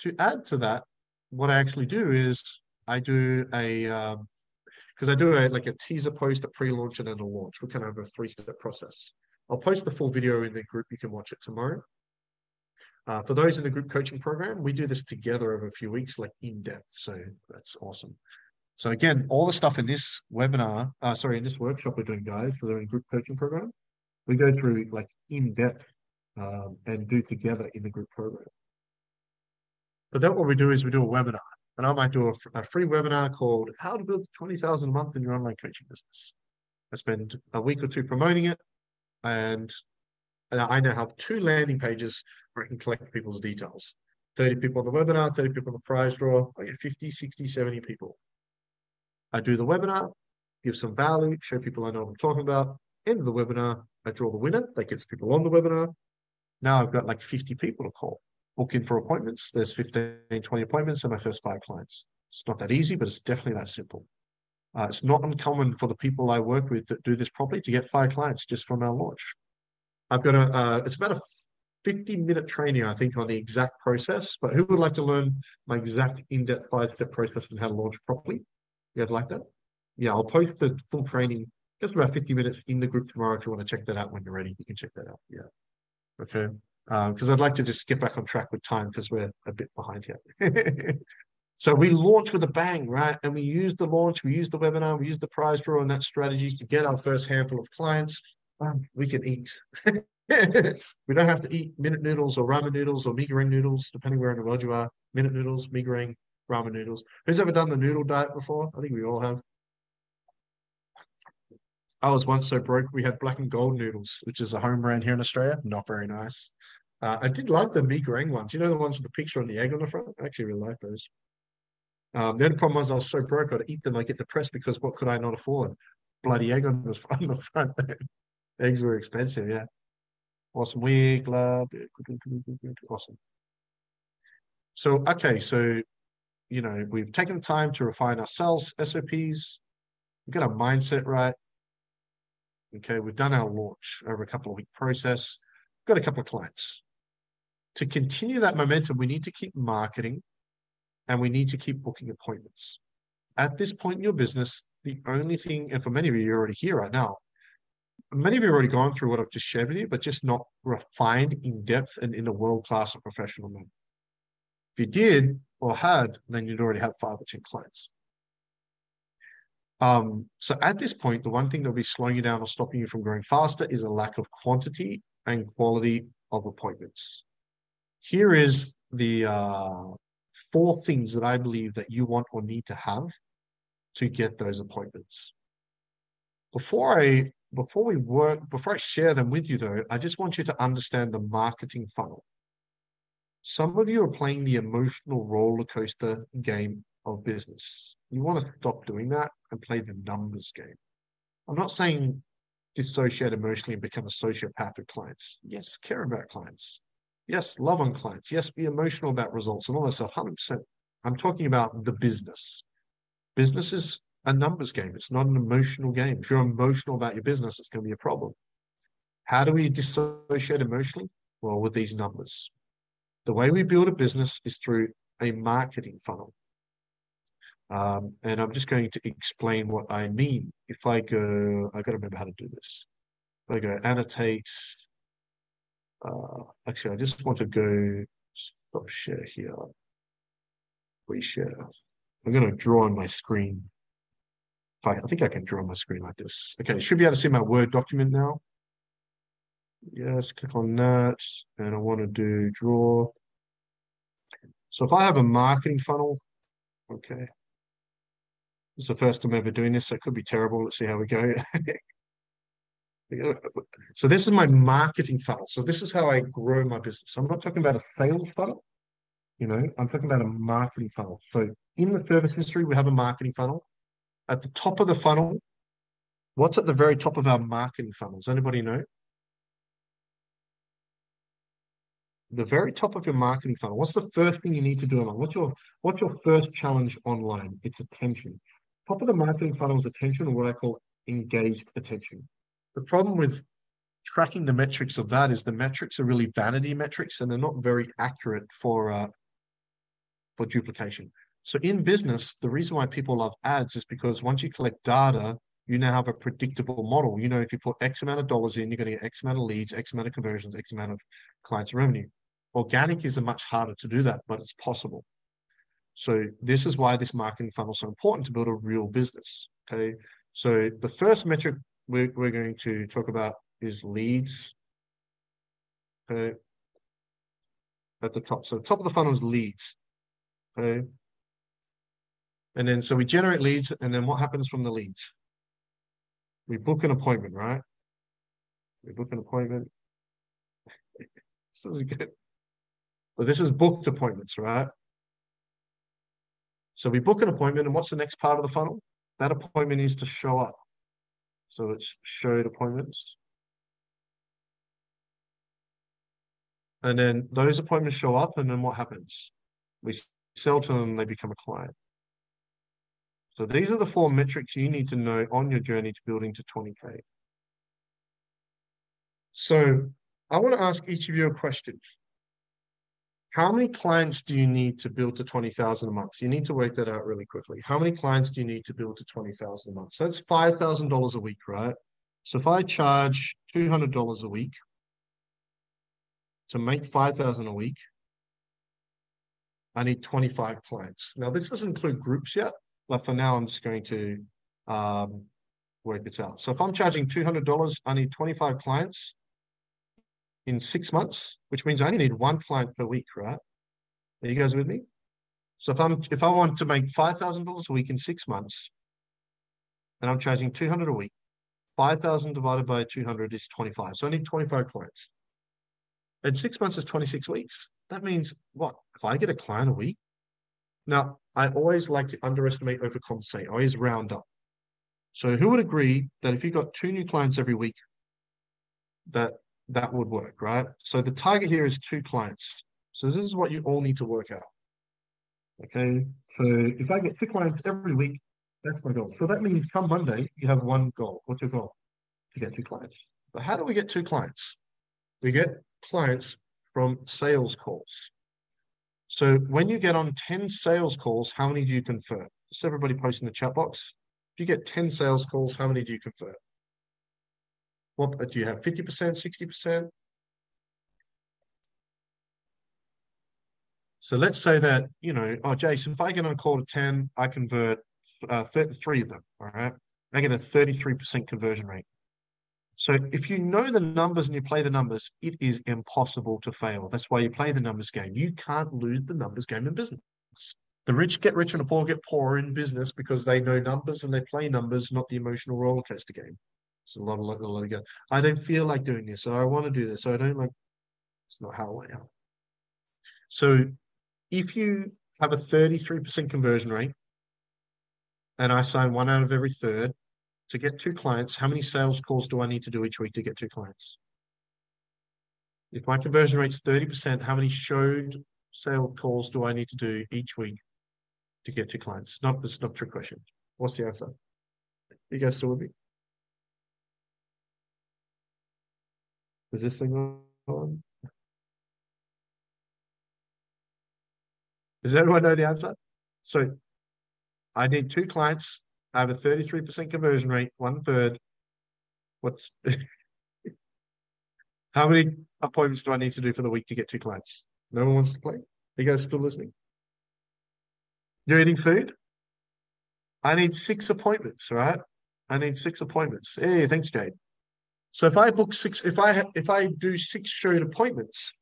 to add to that, what I actually do is I do a because um, I do a like a teaser post, a pre-launch, and then a launch. We kind of have a three-step process. I'll post the full video in the group. You can watch it tomorrow. Uh, for those in the group coaching program, we do this together over a few weeks, like in depth. So that's awesome. So again, all the stuff in this webinar, uh, sorry, in this workshop we're doing, guys, for the group coaching program, we go through like in depth um, and do together in the group program. But then what we do is we do a webinar. And I might do a, a free webinar called How to Build 20,000 a Month in Your Online Coaching Business. I spend a week or two promoting it. And, and I now have two landing pages where I can collect people's details. 30 people on the webinar, 30 people on the prize draw. I get 50, 60, 70 people. I do the webinar, give some value, show people I know what I'm talking about. End of the webinar, I draw the winner. That gets people on the webinar. Now I've got like 50 people to call book in for appointments. There's 15, 20 appointments and my first five clients. It's not that easy, but it's definitely that simple. Uh, it's not uncommon for the people I work with that do this properly to get five clients just from our launch. I've got a, uh, it's about a 50 minute training, I think, on the exact process, but who would like to learn my exact in-depth five-step process and how to launch properly? You guys like that? Yeah, I'll post the full training just about 50 minutes in the group tomorrow. If you want to check that out when you're ready, you can check that out. Yeah. Okay because um, I'd like to just get back on track with time because we're a bit behind here. so we launch with a bang, right? And we use the launch, we use the webinar, we use the prize draw and that strategy to get our first handful of clients. Um, we can eat. we don't have to eat minute noodles or ramen noodles or mee goreng noodles, depending where in the world you are. Minute noodles, mee goreng, ramen noodles. Who's ever done the noodle diet before? I think we all have. I was once so broke we had black and gold noodles, which is a home brand here in Australia. Not very nice. Uh, I did like the mee goreng ones. You know the ones with the picture on the egg on the front. I actually really like those. Um, the only problem was I was so broke I'd eat them. I get depressed because what could I not afford? Bloody egg on the on the front. Eggs were expensive. Yeah. Awesome week, love. Awesome. So okay, so you know we've taken the time to refine our sales SOPs. We've got our mindset right. Okay, we've done our launch over a couple of week process. Got a couple of clients. To continue that momentum, we need to keep marketing and we need to keep booking appointments. At this point in your business, the only thing, and for many of you, you're already here right now, many of you have already gone through what I've just shared with you, but just not refined in depth and in a world class or professional manner. If you did or had, then you'd already have five or 10 clients. Um, so at this point, the one thing that'll be slowing you down or stopping you from growing faster is a lack of quantity and quality of appointments. Here is the uh, four things that I believe that you want or need to have to get those appointments. Before I before we work, before I share them with you though, I just want you to understand the marketing funnel. Some of you are playing the emotional roller coaster game of business. You want to stop doing that and play the numbers game. I'm not saying dissociate emotionally and become a sociopath with clients. Yes, care about clients. Yes, love on clients. Yes, be emotional about results and all that stuff. 100%. I'm talking about the business. Business is a numbers game. It's not an emotional game. If you're emotional about your business, it's going to be a problem. How do we dissociate emotionally? Well, with these numbers. The way we build a business is through a marketing funnel. Um, and I'm just going to explain what I mean. If I go, I got to remember how to do this. If I go annotate, uh, actually, I just want to go stop share here. Reshare. I'm going to draw on my screen. I, I think I can draw on my screen like this. Okay, should be able to see my Word document now. Yes, click on that. And I want to do draw. So if I have a marketing funnel, okay. It's the first time ever doing this, so it could be terrible. Let's see how we go. So this is my marketing funnel. So this is how I grow my business. I'm not talking about a sales funnel. You know, I'm talking about a marketing funnel. So in the service history, we have a marketing funnel. At the top of the funnel, what's at the very top of our marketing funnel? Does anybody know? The very top of your marketing funnel. What's the first thing you need to do online? What's your what's your first challenge online? It's attention. Top of the marketing funnel is attention, what I call engaged attention. The problem with tracking the metrics of that is the metrics are really vanity metrics and they're not very accurate for uh, for duplication. So in business, the reason why people love ads is because once you collect data, you now have a predictable model. You know, if you put X amount of dollars in, you're going to get X amount of leads, X amount of conversions, X amount of clients revenue. Organic is a much harder to do that, but it's possible. So this is why this marketing funnel is so important to build a real business. Okay. So the first metric we're, we're going to talk about is leads. Okay. At the top. So the top of the funnel is leads. Okay. And then so we generate leads, and then what happens from the leads? We book an appointment, right? We book an appointment. this is good. But this is booked appointments, right? So we book an appointment, and what's the next part of the funnel? That appointment needs to show up. So it's showed appointments. And then those appointments show up, and then what happens? We sell to them, they become a client. So these are the four metrics you need to know on your journey to building to 20K. So I want to ask each of you a question. How many clients do you need to build to 20,000 a month? You need to work that out really quickly. How many clients do you need to build to 20,000 a month? So that's $5,000 a week, right? So if I charge $200 a week to make 5,000 a week, I need 25 clients. Now this doesn't include groups yet, but for now I'm just going to um, work this out. So if I'm charging $200, I need 25 clients in six months, which means I only need one client per week, right? Are you guys with me? So if I'm if I want to make five thousand dollars a week in six months, and I'm charging two hundred a week, five thousand divided by two hundred is twenty five. So I need twenty five clients. And six months is twenty six weeks. That means what? If I get a client a week, now I always like to underestimate, overcompensate. I always round up. So who would agree that if you got two new clients every week, that that would work, right? So the target here is two clients. So this is what you all need to work out. Okay, so if I get two clients every week, that's my goal. So that means come Monday, you have one goal. What's your goal? To get two clients. But how do we get two clients? We get clients from sales calls. So when you get on 10 sales calls, how many do you convert? Just everybody post in the chat box. If you get 10 sales calls, how many do you convert? What do you have? 50%, 60%? So let's say that, you know, oh, Jason, if I get on a call to 10, I convert uh, 33 of them, all right? I get a 33% conversion rate. So if you know the numbers and you play the numbers, it is impossible to fail. That's why you play the numbers game. You can't lose the numbers game in business. The rich get rich and the poor get poorer in business because they know numbers and they play numbers, not the emotional roller coaster game. It's a lot, lot, a lot of go. I don't feel like doing this, so I want to do this. So I don't like. It's not how I am. So if you have a 33% conversion rate, and I sign one out of every third, to get two clients, how many sales calls do I need to do each week to get two clients? If my conversion rate's 30%, how many showed sale calls do I need to do each week to get two clients? Not, it's not a trick question. What's the answer? You guys still with me? Is this thing on? Does everyone know the answer? So I need two clients I have a 33% conversion rate, one third. What's how many appointments do I need to do for the week to get two clients? No one wants to play. Are you guys still listening? You're eating food? I need six appointments, right? I need six appointments. Hey, thanks, Jade. So if I book six, if I if I do six showed appointments,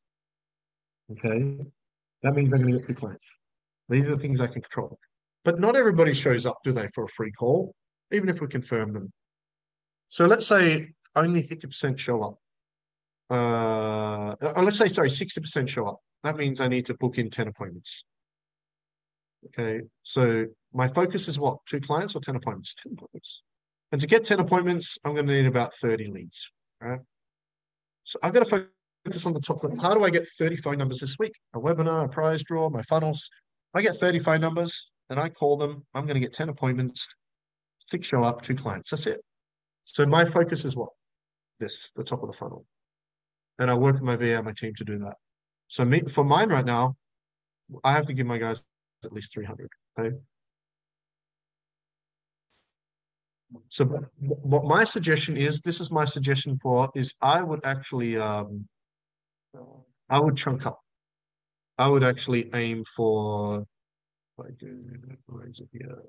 okay, that means I'm going to get two clients. These are the things I can control. But not everybody shows up, do they, for a free call, even if we confirm them. So let's say only 50% show up. Uh, uh, let's say, sorry, 60% show up. That means I need to book in 10 appointments. Okay, so my focus is what? Two clients or 10 appointments? 10 appointments. And to get 10 appointments, I'm going to need about 30 leads. Right? So I've got to focus on the top. How do I get 30 phone numbers this week? A webinar, a prize draw, my funnels. I get 30 phone numbers, and I call them. I'm going to get 10 appointments, six show up, two clients. That's it. So my focus is what? This, the top of the funnel. And I work with my VA, my team to do that. So me, for mine right now, I have to give my guys at least 300. Okay. So what my suggestion is, this is my suggestion for, is I would actually, um, I would chunk up. I would actually aim for do, where is it here?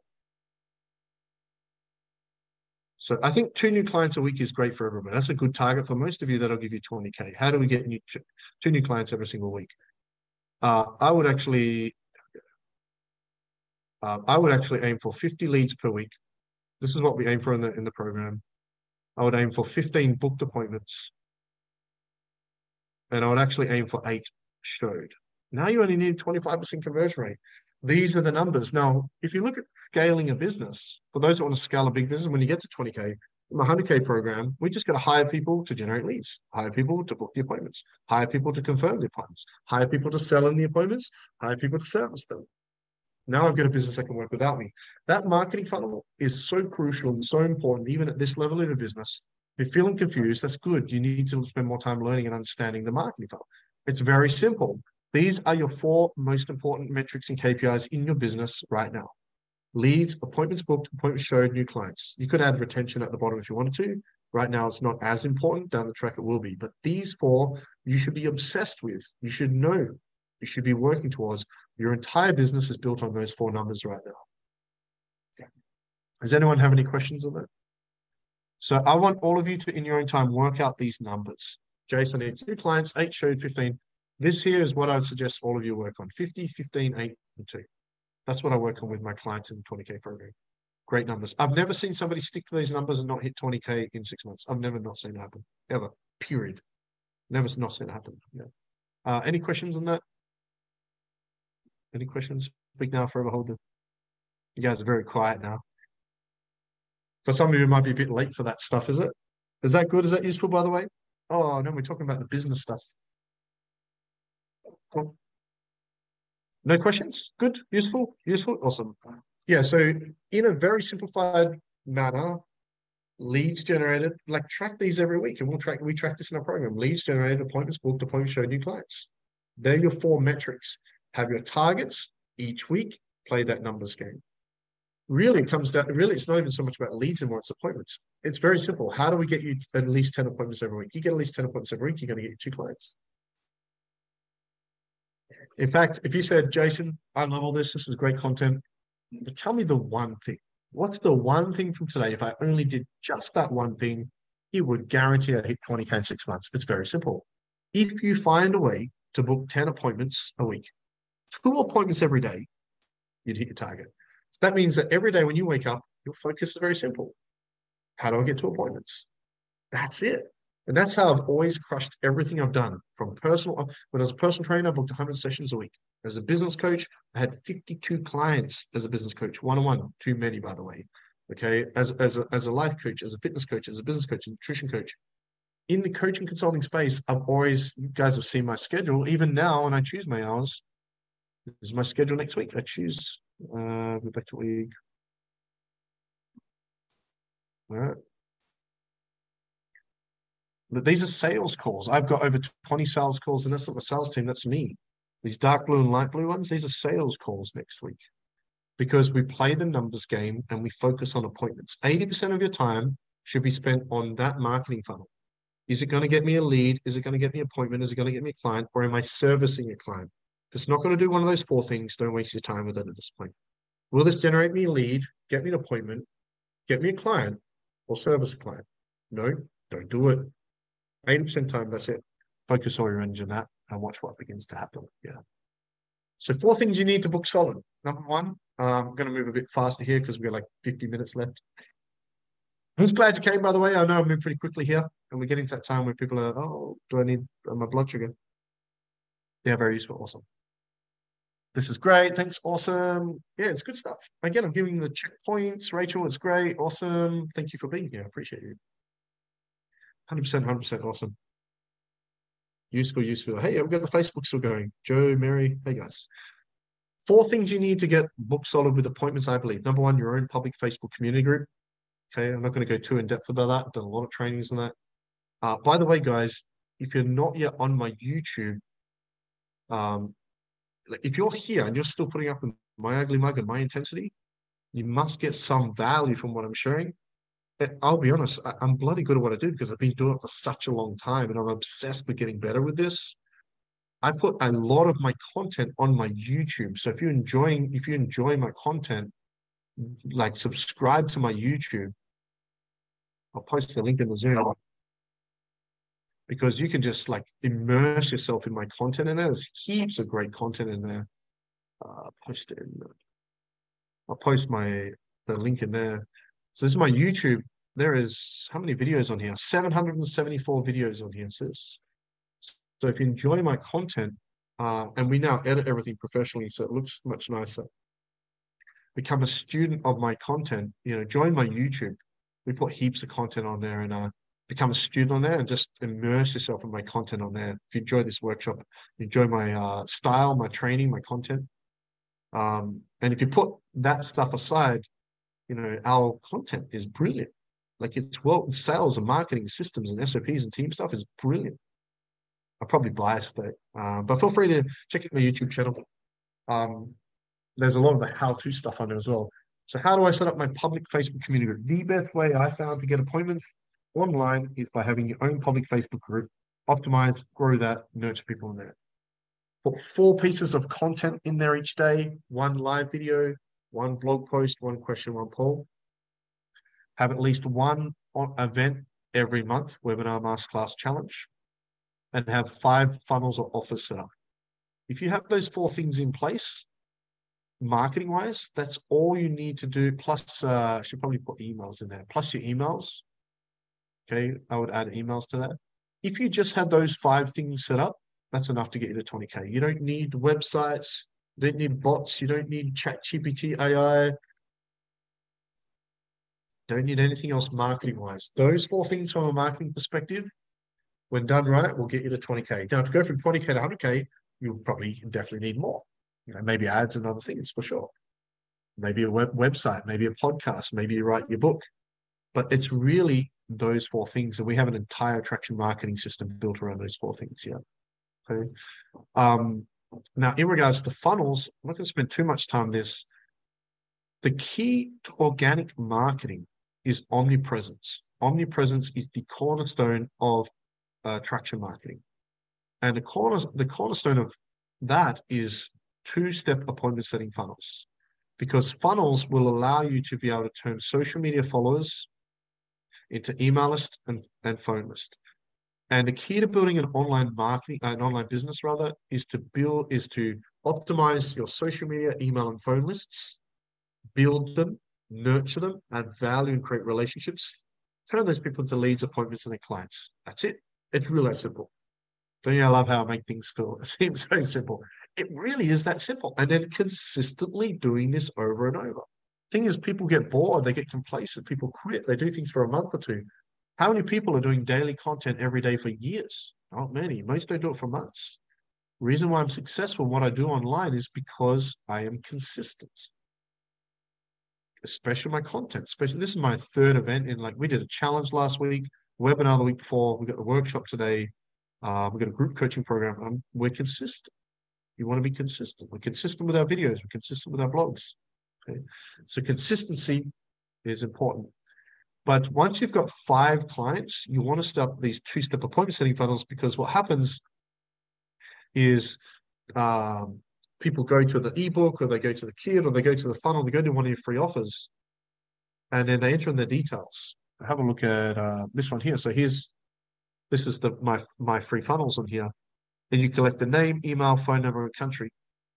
So I think two new clients a week is great for everybody. That's a good target for most of you. That'll give you 20k. How do we get new, two new clients every single week? Uh, I would actually, uh, I would actually aim for 50 leads per week. This is what we aim for in the in the program. I would aim for 15 booked appointments, and I would actually aim for eight showed. Now you only need 25% conversion rate. These are the numbers. Now, if you look at scaling a business, for those that want to scale a big business, when you get to 20K, from a 100K program, we just got to hire people to generate leads, hire people to book the appointments, hire people to confirm the appointments, hire people to sell in the appointments, hire people to service them. Now I've got a business that can work without me. That marketing funnel is so crucial and so important, even at this level in a business. If you're feeling confused, that's good. You need to spend more time learning and understanding the marketing funnel. It's very simple. These are your four most important metrics and KPIs in your business right now. Leads, appointments booked, appointments showed, new clients. You could add retention at the bottom if you wanted to. Right now, it's not as important. Down the track, it will be. But these four, you should be obsessed with. You should know. You should be working towards. Your entire business is built on those four numbers right now. Does anyone have any questions on that? So I want all of you to, in your own time, work out these numbers. Jason, I need two clients, eight showed 15. This here is what I would suggest all of you work on 50, 15, 8, and 2. That's what I work on with my clients in the 20K program. Great numbers. I've never seen somebody stick to these numbers and not hit 20K in six months. I've never not seen it happen, ever, period. Never not seen it happen. Yeah. Uh, any questions on that? Any questions? Speak now, forever hold them. You guys are very quiet now. For some of you, it might be a bit late for that stuff, is it? Is that good? Is that useful, by the way? Oh, no, we're talking about the business stuff. Cool. No questions? Good? Useful? Useful? Awesome. Yeah, so in a very simplified manner, leads generated, like track these every week, and we'll track we track this in our program. Leads generated, appointments booked, appointments showed new clients. They're your four metrics. Have your targets each week, play that numbers game. Really, comes down, really, it's not even so much about leads anymore, it's appointments. It's very simple. How do we get you at least 10 appointments every week? You get at least 10 appointments every week, you're going to get two clients. In fact, if you said, Jason, I love all this, this is great content, but tell me the one thing. What's the one thing from today? If I only did just that one thing, it would guarantee I'd hit 20K in six months. It's very simple. If you find a way to book 10 appointments a week, two appointments every day, you'd hit your target. So that means that every day when you wake up, your focus is very simple. How do I get to appointments? That's it. And that's how I've always crushed everything I've done from personal. When I was a personal trainer, I booked 100 sessions a week. As a business coach, I had 52 clients as a business coach, one on one, too many, by the way. Okay. As, as, a, as a life coach, as a fitness coach, as a business coach, a nutrition coach. In the coaching consulting space, I've always, you guys have seen my schedule. Even now, when I choose my hours, is my schedule next week. I choose, uh, to week. All right. These are sales calls. I've got over 20 sales calls, and that's not the sales team, that's me. These dark blue and light blue ones, these are sales calls next week because we play the numbers game and we focus on appointments. 80% of your time should be spent on that marketing funnel. Is it going to get me a lead? Is it going to get me an appointment? Is it going to get me a client? Or am I servicing a client? If it's not going to do one of those four things, don't waste your time with it at this point. Will this generate me a lead, get me an appointment, get me a client, or service a client? No, don't do it. 80% time, that's it. Focus all your energy on that and watch what begins to happen. Yeah. So four things you need to book solid. Number one, um, I'm going to move a bit faster here because we've got like 50 minutes left. Who's glad you came, by the way? I know I'm moving pretty quickly here. And we're getting to that time where people are, oh, do I need uh, my blood sugar? Yeah, very useful. Awesome. This is great. Thanks. Awesome. Yeah, it's good stuff. Again, I'm giving the checkpoints. Rachel, it's great. Awesome. Thank you for being here. I appreciate you. 100%, 100% awesome. Useful, useful. Hey, we've got the Facebook still going. Joe, Mary, hey guys. Four things you need to get book solid with appointments, I believe. Number one, your own public Facebook community group. Okay, I'm not going to go too in depth about that. I've done a lot of trainings on that. Uh, by the way, guys, if you're not yet on my YouTube, um, if you're here and you're still putting up with my ugly mug and my intensity, you must get some value from what I'm sharing. I'll be honest, I, am bloody good at what I do because I've been doing it for such a long time and I'm obsessed with getting better with this. I put a lot of my content on my YouTube. So if you're enjoying, if you enjoy my content, like subscribe to my YouTube. I'll post the link in the Zoom because you can just like immerse yourself in my content and. There's heaps of great content in there. Uh, post it in. I'll post my the link in there. So this is my YouTube. There is how many videos on here? 774 videos on here. So, so if you enjoy my content, uh, and we now edit everything professionally, so it looks much nicer. Become a student of my content. You know, join my YouTube. We put heaps of content on there, and uh, become a student on there, and just immerse yourself in my content on there. If you enjoy this workshop, enjoy my uh, style, my training, my content, um, and if you put that stuff aside, you know, our content is brilliant. Like it's well, sales and marketing systems and SOPs and team stuff is brilliant. I'm probably biased though, but feel free to check out my YouTube channel. Um, there's a lot of the how-to stuff on there as well. So how do I set up my public Facebook community group? The best way I found to get appointments online is by having your own public Facebook group, optimize, grow that, nurture people in there. Put four pieces of content in there each day, one live video, one blog post, one question, one poll. Have at least one event every month, webinar, masterclass, challenge. and have five funnels or offers set up. If you have those four things in place, marketing wise, that's all you need to do. Plus, uh, I should probably put emails in there. Plus your emails. Okay, I would add emails to that. If you just have those five things set up, that's enough to get you to 20k. You don't need websites, you don't need bots, you don't need ChatGPT AI. Don't need anything else marketing wise. Those four things from a marketing perspective, when done right, will get you to 20k. Now to go from 20k to 100k, you'll probably definitely need more. You know, maybe ads and other things for sure. Maybe a web website, maybe a podcast, maybe you write your book. But it's really those four things, and we have an entire attraction marketing system built around those four things. Yeah. Okay. Um, now, in regards to funnels, I'm not going to spend too much time this. The key to organic marketing is omnipresence. Omnipresence is the cornerstone of uh, traction marketing. And the, corner, the cornerstone of that is two-step appointment setting funnels. Because funnels will allow you to be able to turn social media followers into email list and, and phone list. And the key to building an online marketing, an online business rather, is to build, is to optimize your social media, email, and phone lists, build them, nurture them, add value, and create relationships. Turn those people into leads, appointments, and their clients. That's it. It's really simple. Don't you I love how I make things feel? It seems so simple. It really is that simple. And then consistently doing this over and over. Thing is, people get bored, they get complacent, people quit, they do things for a month or two. How many people are doing daily content every day for years? Not many. Most don't do it for months. Reason why I'm successful in what I do online is because I am consistent. Especially my content. Especially this is my third event in like we did a challenge last week, webinar the week before, we got a workshop today, uh, we got a group coaching program. We're consistent. You want to be consistent. We're consistent with our videos. We're consistent with our blogs. Okay, so consistency is important. But once you've got five clients, you want to start these two-step appointment setting funnels because what happens is um, people go to the ebook or they go to the kit or they go to the funnel, they go to one of your free offers, and then they enter in their details. Have a look at uh, this one here. So here's this is the my my free funnels on here. And you collect the name, email, phone number, and country.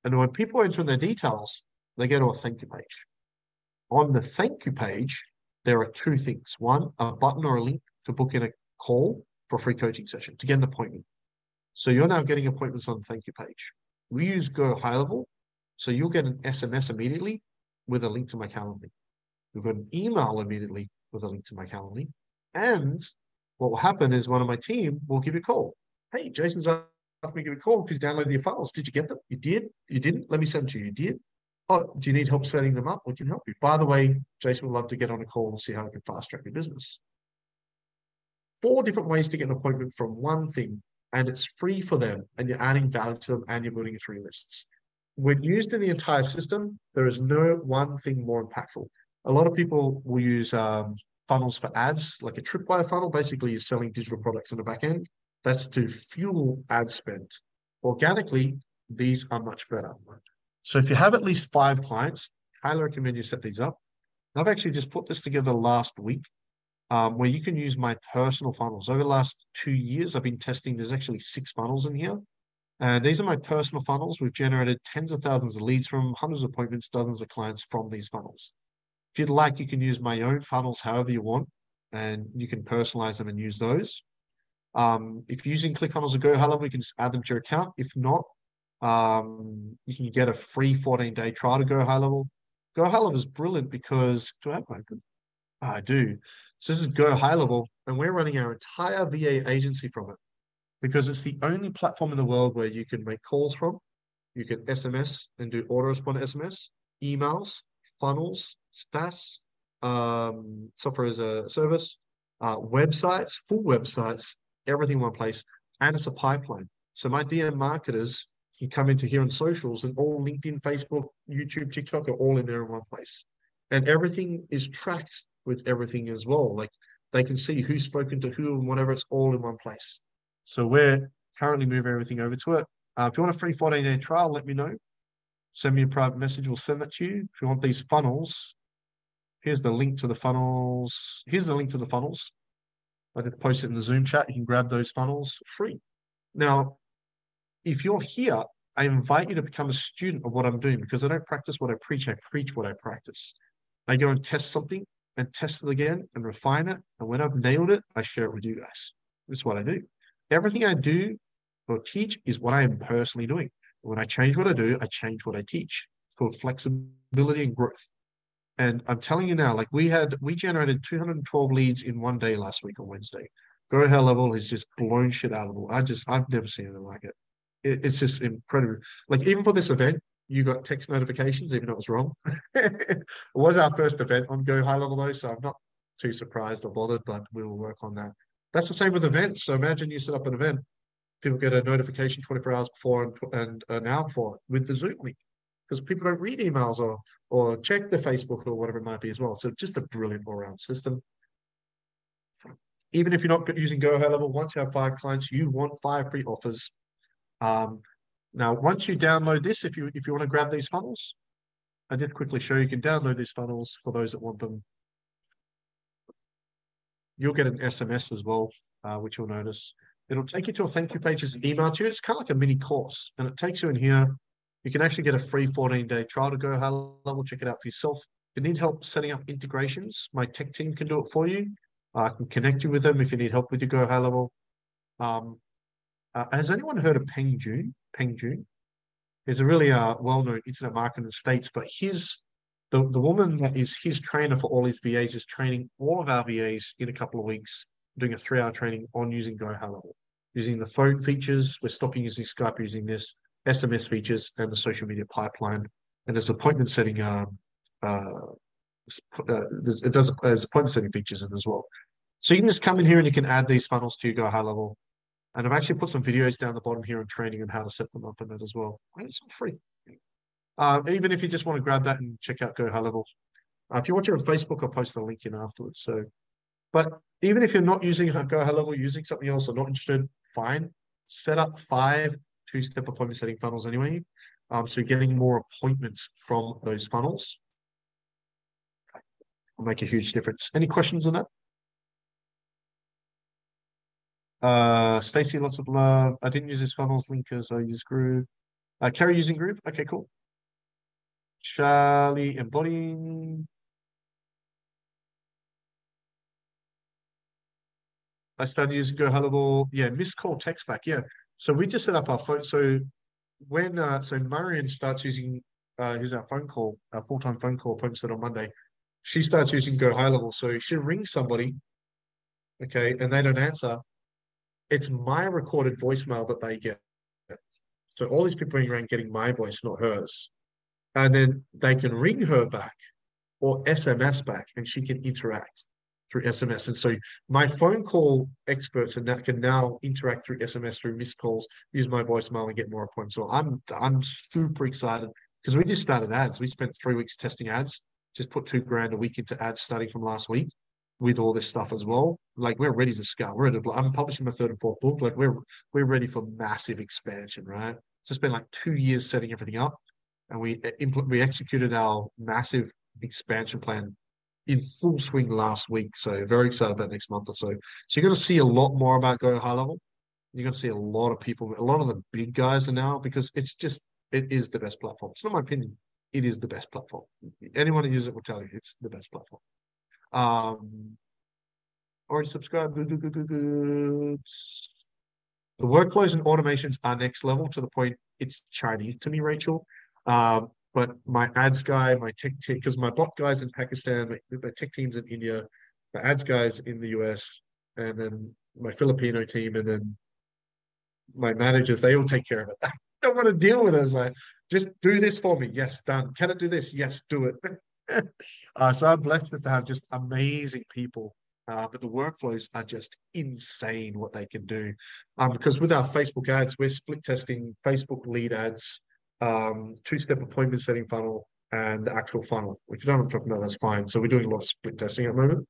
And when people enter in their details, they go to a thank you page. On the thank you page, there are two things. One, a button or a link to book in a call for a free coaching session to get an appointment. So you're now getting appointments on the thank you page. We use Go High Level, so you'll get an SMS immediately with a link to my calendar. You'll get an email immediately with a link to my calendar. And what will happen is one of my team will give you a call. Hey, Jason's asked me to give you a call because downloaded your files. Did you get them? You did? You didn't? Let me send them to you. You did? Oh, do you need help setting them up? We can help you. By the way, Jason would love to get on a call and see how we can fast track your business. Four different ways to get an appointment from one thing, and it's free for them, and you're adding value to them, and you're building three lists. When used in the entire system, there is no one thing more impactful. A lot of people will use um, funnels for ads, like a tripwire funnel. Basically, you're selling digital products in the back end. That's to fuel ad spend. Organically, these are much better. So if you have at least five clients, highly recommend you set these up. I've actually just put this together last week um, where you can use my personal funnels. Over the last two years, I've been testing, there's actually six funnels in here. And these are my personal funnels. We've generated tens of thousands of leads from hundreds of appointments, dozens of clients from these funnels. If you'd like, you can use my own funnels however you want, and you can personalize them and use those. Um, if you're using ClickFunnels or GoHello, we can just add them to your account. If not, um, you can get a free 14 day trial to Go High Level. Go High Level is brilliant because do I have open? Oh, I do. So this is Go High Level, and we're running our entire VA agency from it because it's the only platform in the world where you can make calls from, you can SMS and do autorespond SMS, emails, funnels, SaaS, um, software as a service, uh, websites, full websites, everything in one place, and it's a pipeline. So my DM marketers can come into here on socials and all LinkedIn, Facebook, YouTube, TikTok are all in there in one place. And everything is tracked with everything as well. Like they can see who's spoken to who and whatever, it's all in one place. So we're currently moving everything over to it. Uh, if you want a free 14 day trial, let me know. Send me a private message, we'll send that to you. If you want these funnels, here's the link to the funnels. Here's the link to the funnels. I did post it in the Zoom chat. You can grab those funnels free. Now, if you're here, I invite you to become a student of what I'm doing because I don't practice what I preach, I preach what I practice. I go and test something and test it again and refine it. And when I've nailed it, I share it with you guys. That's what I do. Everything I do or teach is what I am personally doing. When I change what I do, I change what I teach. It's called flexibility and growth. And I'm telling you now, like we had, we generated 212 leads in one day last week on Wednesday. Go High Level has just blown shit out of it. I just, I've never seen anything like it. It. It's just incredible. Like even for this event, you got text notifications, even though it was wrong. it was our first event on Go High Level though, so I'm not too surprised or bothered, but we will work on that. That's the same with events. So imagine you set up an event, people get a notification 24 hours before and, and an hour before with the Zoom link because people don't read emails or or check their Facebook or whatever it might be as well. So just a brilliant all-round system. Even if you're not using Go High Level, once you have five clients, you want five free offers. Um, now, once you download this, if you if you want to grab these funnels, I did quickly show you can download these funnels for those that want them. You'll get an SMS as well, uh, which you'll notice. It'll take you to a thank you page as email to you. It's kind of like a mini course, and it takes you in here you can actually get a free 14 day trial to go high level. Check it out for yourself. If you need help setting up integrations, my tech team can do it for you. I can connect you with them if you need help with your Go High Level. Um, uh, has anyone heard of Peng Joon? Peng Joon is a really uh, well-known internet marketer in the States, but his the, the woman that is his trainer for all his VAs is training all of our VAs in a couple of weeks, doing a three-hour training on using Go High Level, using the phone features. We're stopping using Skype, using this. SMS features, and the social media pipeline. And there's appointment setting. Um, uh, uh, it does there's appointment setting features in as well. So you can just come in here and you can add these funnels to your Go High Level. And I've actually put some videos down the bottom here on training and how to set them up in it as well. And it's all free. Uh, even if you just want to grab that and check out Go High Level. Uh, if you watch it on Facebook, I'll post the link in afterwards. So, but even if you're not using Go High Level, using something else or not interested, fine. Set up five two-step appointment setting funnels anyway. Um, so getting more appointments from those funnels will make a huge difference. Any questions on that? Uh, Stacy, lots of love. I didn't use this funnels linkers. I use Groove. Uh, Carrie using Groove. Okay, cool. Charlie embodying. I started using Go High Level. Yeah, missed call text back. Yeah, so we just set up our phone. So when uh, so Marion starts using uh, who's our phone call, our full time phone call posted on Monday, she starts using Go High Level. So she rings somebody, okay, and they don't answer. It's my recorded voicemail that they get. So all these people ring around getting my voice, not hers. And then they can ring her back or SMS back and she can interact through SMS. And so my phone call experts and that can now interact through SMS through missed calls, use my voicemail and get more appointments. So I'm I'm super excited because we just started ads. We spent three weeks testing ads, just put two grand a week into ads starting from last week with all this stuff as well. Like we're ready to scale. We're ready to, I'm publishing my third and fourth book. Like we're we're ready for massive expansion, right? It's just been like two years setting everything up. And we uh, we executed our massive expansion plan in full swing last week. So very excited about next month or so. So you're going to see a lot more about Go High Level. You're going to see a lot of people, a lot of the big guys are now because it's just it is the best platform. It's not my opinion. It is the best platform. Anyone who uses it will tell you it's the best platform. Um, already subscribed. The workflows and automations are next level to the point it's Chinese to me, Rachel. Um, but my ads guy, my tech team, because my bot guys in Pakistan, my, my tech teams in India, my ads guys in the US, and then my Filipino team, and then my managers, they all take care of it. I don't want to deal with it. It's like, just do this for me. Yes, done. Can I do this? Yes, do it. uh, so I'm blessed to have just amazing people. Uh, but the workflows are just insane what they can do. Um, because with our Facebook ads, we're split testing Facebook lead ads um, two-step appointment setting funnel and the actual funnel. If you don't know what I'm talking about, that's fine. So we're doing a lot of split testing at the moment.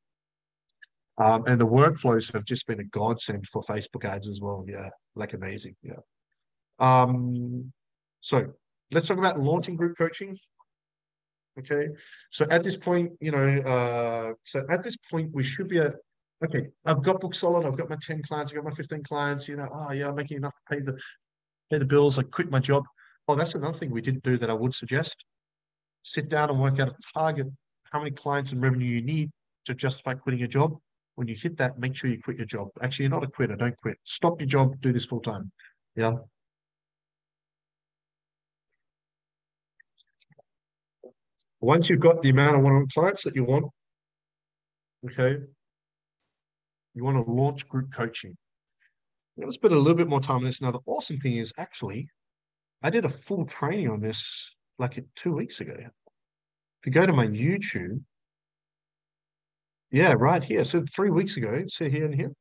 Um, and the workflows have just been a godsend for Facebook ads as well. Yeah, like amazing. Yeah. Um, so let's talk about launching group coaching. Okay. So at this point, you know, uh, so at this point, we should be at okay, I've got book solid, I've got my 10 clients, I've got my 15 clients, you know, oh yeah, I'm making enough to pay the pay the bills, I quit my job. Oh, that's another thing we didn't do that I would suggest. Sit down and work out a target, how many clients and revenue you need to justify quitting your job. When you hit that, make sure you quit your job. Actually, you're not a quitter, don't quit. Stop your job, do this full time. Yeah. Once you've got the amount of one-on-one clients that you want, okay, you want to launch group coaching. Let's spend a little bit more time on this. Now, the awesome thing is actually, I did a full training on this like two weeks ago. If you go to my YouTube, yeah, right here. So three weeks ago, see here and here,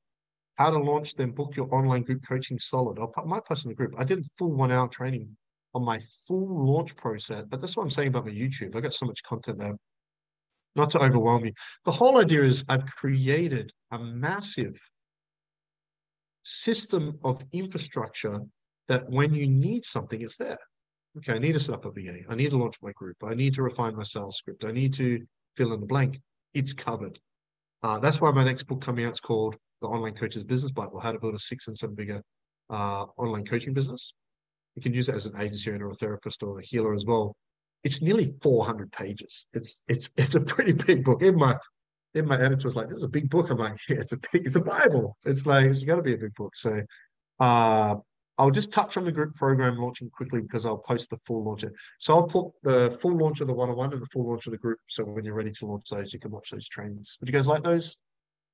how to launch then book your online group coaching solid. I'll put my post in the group. I did a full one hour training on my full launch process. But that's what I'm saying about my YouTube. I got so much content there. Not to overwhelm you. The whole idea is I've created a massive system of infrastructure that when you need something, it's there. Okay, I need to set up a VA. I need to launch my group. I need to refine my sales script. I need to fill in the blank. It's covered. Uh, that's why my next book coming out is called The Online Coach's Business Bible, How to Build a Six and Seven Figure uh, Online Coaching Business. You can use it as an agency owner or a therapist or a healer as well. It's nearly 400 pages. It's it's it's a pretty big book. In my in my editor was like, "This is a big book." I'm like, "Yeah, it's a big, a Bible." It's like it's got to be a big book. So, uh, I'll just touch on the group program launching quickly because I'll post the full launch. So I'll put the full launch of the one-on-one and the full launch of the group. So when you're ready to launch those, you can watch those trainings. Would you guys like those?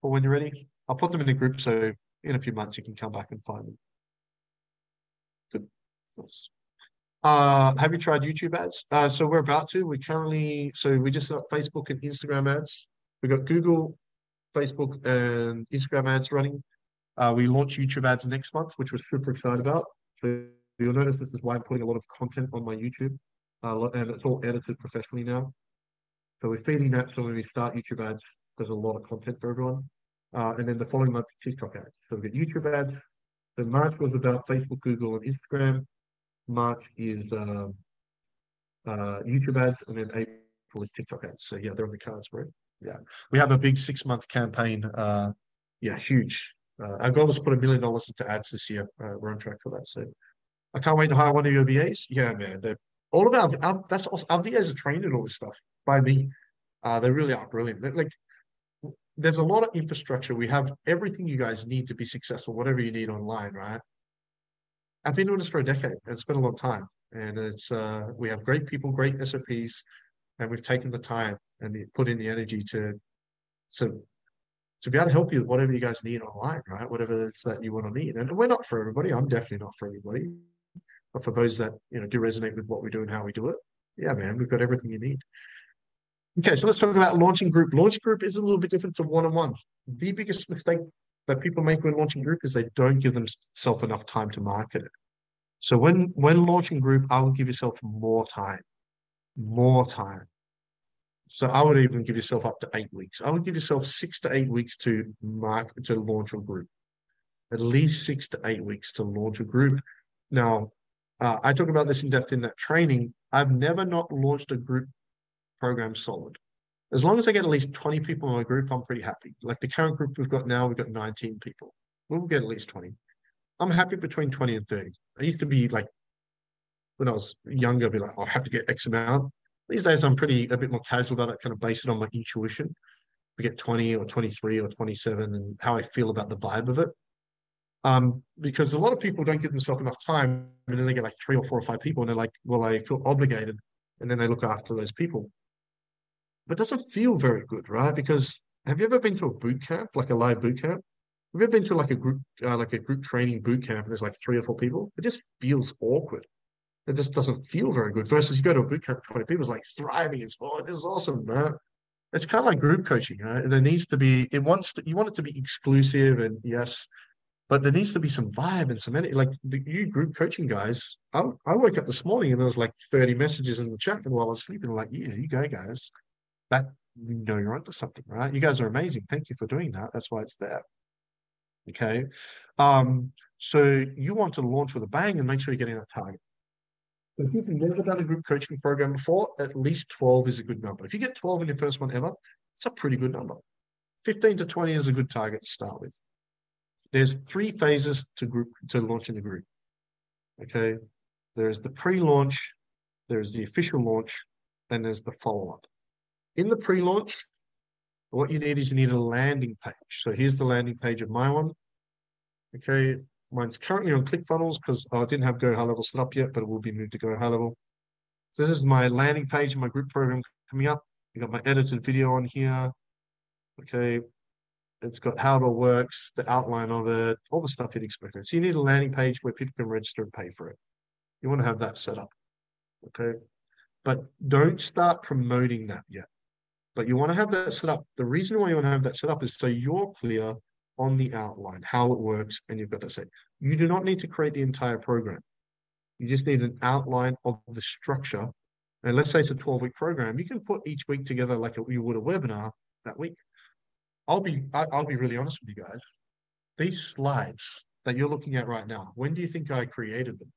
Or when you're ready, I'll put them in the group. So in a few months, you can come back and find them. Uh, have you tried YouTube ads? Uh, so we're about to. We currently, so we just got Facebook and Instagram ads. We got Google, Facebook, and Instagram ads running. Uh, we launch YouTube ads next month, which we're super excited about. So you'll notice this is why I'm putting a lot of content on my YouTube, uh, and it's all edited professionally now. So we're feeding that. So when we start YouTube ads, there's a lot of content for everyone. Uh, and then the following month, TikTok ads. So we get YouTube ads. The March was about Facebook, Google, and Instagram. March is um, uh, YouTube ads, and then April is TikTok ads. So yeah, they're on the cards, right? Yeah, we have a big six month campaign. Uh, yeah, huge. Uh, our goal is to put a million dollars into ads this year. Uh, we're on track for that. So I can't wait to hire one of your VAs. Yeah, man, they're all of our, our that's also, our VAs are trained in all this stuff by me. Uh, they really are brilliant. They're like there's a lot of infrastructure. We have everything you guys need to be successful, whatever you need online, right? I've been doing this for a decade. It's been a long time, and it's uh, we have great people, great SOPs, and we've taken the time and put in the energy to to to be able to help you with whatever you guys need online, right? Whatever it's that you want to need. And we're not for everybody. I'm definitely not for everybody. But for those that you know do resonate with what we do and how we do it, yeah, man, we've got everything you need. Okay, so let's talk about launching group. Launch group is a little bit different to one-on-one. The biggest mistake that people make when launching group is they don't give themselves enough time to market it. So when when launching group, I will give yourself more time, more time. So I would even give yourself up to eight weeks. I would give yourself six to eight weeks to mark to launch a group. At least six to eight weeks to launch a group. Now, uh, I talk about this in depth in that training. I've never not launched a group program solid as long as I get at least 20 people in my group, I'm pretty happy. Like the current group we've got now, we've got 19 people. We'll get at least 20. I'm happy between 20 and 30. I used to be like, when I was younger, I'd be like, oh, I have to get X amount. These days, I'm pretty a bit more casual about it, kind of based it on my intuition. We get 20 or 23 or 27 and how I feel about the vibe of it. Um, because a lot of people don't give themselves enough time and then they get like three or four or five people and they're like, well, I feel obligated. And then they look after those people but doesn't feel very good, right? Because have you ever been to a boot camp, like a live boot camp? Have you ever been to like a group, uh, like a group training boot camp, and there's like three or four people? It just feels awkward. It just doesn't feel very good. Versus you go to a boot camp, twenty people, it's like thriving. It's oh, this is awesome, man. It's kind of like group coaching, right? There needs to be. It wants to. You want it to be exclusive, and yes, but there needs to be some vibe and some energy. Like the, you group coaching guys, I, I woke up this morning and there was like 30 messages in the chat while I was sleeping. I'm like, yeah, you go, guys that you know you're onto something, right? You guys are amazing. Thank you for doing that. That's why it's there. Okay. Um, so you want to launch with a bang and make sure you're getting that target. If you've never done a group coaching program before, at least 12 is a good number. If you get 12 in your first one ever, it's a pretty good number. 15 to 20 is a good target to start with. There's three phases to group to launching a group. Okay. There's the pre-launch, there's the official launch, then there's the follow-up. In the pre-launch, what you need is you need a landing page. So here's the landing page of my one. Okay, mine's currently on ClickFunnels because I didn't have Go High Level set up yet, but it will be moved to Go High Level. So this is my landing page of my group program coming up. You got my edited video on here. Okay, it's got how it all works, the outline of it, all the stuff you'd expect. So you need a landing page where people can register and pay for it. You want to have that set up. Okay. But don't start promoting that yet. But you want to have that set up. The reason why you want to have that set up is so you're clear on the outline, how it works, and you've got that set. You do not need to create the entire program. You just need an outline of the structure. And let's say it's a 12 week program, you can put each week together like you would a webinar that week. I'll be I'll be really honest with you guys. These slides that you're looking at right now, when do you think I created them?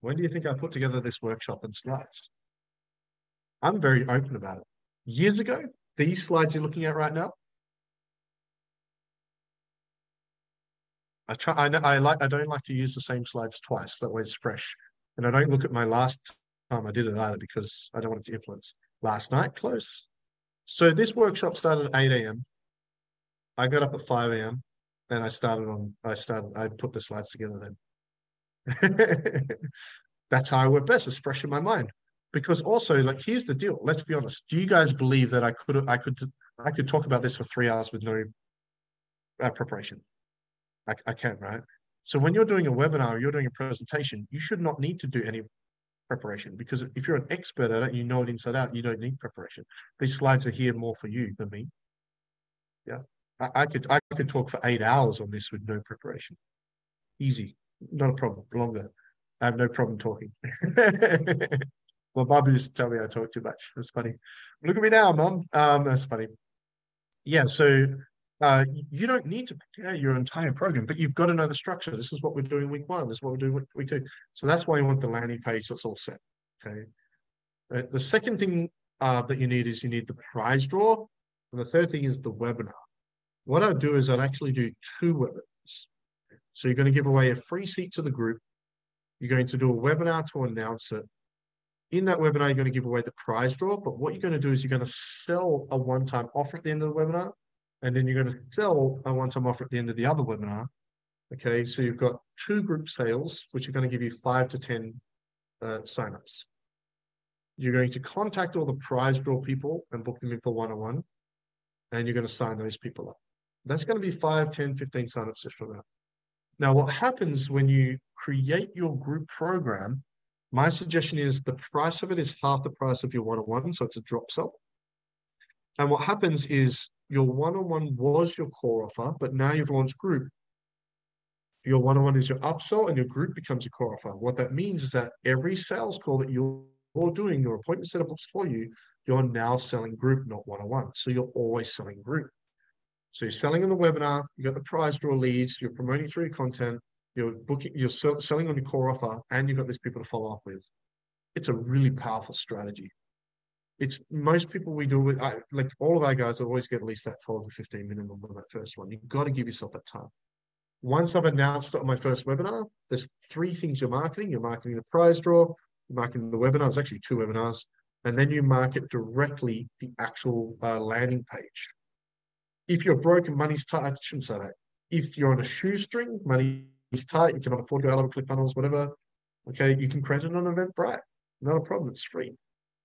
When do you think I put together this workshop and slides? I'm very open about it. Years ago, these slides you're looking at right now, I try. I know. I like. I don't like to use the same slides twice. That way it's fresh, and I don't look at my last time I did it either because I don't want it to influence. Last night, close. So this workshop started at eight a.m. I got up at five a.m. and I started on. I started. I put the slides together then. That's how I work best. It's fresh in my mind. Because also, like, here's the deal. Let's be honest. Do you guys believe that I could? I could. I could talk about this for three hours with no uh, preparation? I, I can, right? So when you're doing a webinar, you're doing a presentation, you should not need to do any preparation because if you're an expert at it, you know it inside out, you don't need preparation. These slides are here more for you than me. Yeah. I, I could I could talk for eight hours on this with no preparation. Easy. Not a problem. Longer. I have no problem talking. well, Bobby used to tell me I talk too much. That's funny. Look at me now, mom. Um, that's funny. Yeah, so uh, you don't need to prepare your entire program, but you've got to know the structure. This is what we're doing week one. This is what we're doing week two. So that's why you want the landing page that's all set. Okay. Uh, the second thing uh, that you need is you need the prize draw. And the third thing is the webinar. What I'd do is I'd actually do two webinars. So you're going to give away a free seat to the group. You're going to do a webinar to announce it. In that webinar, you're going to give away the prize draw. But what you're going to do is you're going to sell a one-time offer at the end of the webinar and then you're going to sell a one-time offer at the end of the other webinar. Okay, so you've got two group sales, which are going to give you five to 10 uh, signups. You're going to contact all the prize draw people and book them in for one-on-one, and you're going to sign those people up. That's going to be 5, 10, 15 signups just from that. Now, what happens when you create your group program, my suggestion is the price of it is half the price of your one-on-one, so it's a drop sell. And what happens is your one-on-one was your core offer, but now you've launched group. Your one-on-one is your upsell and your group becomes your core offer. What that means is that every sales call that you're doing, your appointment setups for you, you're now selling group, not one-on-one. So you're always selling group. So you're selling in the webinar, you got the prize draw leads, you're promoting through your content, you're booking, you're selling on your core offer, and you've got these people to follow up with. It's a really powerful strategy it's most people we do with I, like all of our guys always get at least that 12 to 15 minimum on that first one. You've got to give yourself that time. Once I've announced on my first webinar, there's three things you're marketing. You're marketing the prize draw, you're marketing the webinar. It's actually two webinars, and then you market directly the actual uh, landing page. If you're broken, money's tight. I shouldn't say that. If you're on a shoestring, money is tight. You cannot afford to go out of ClickFunnels, whatever. Okay, you can credit on Eventbrite. Not a problem. It's free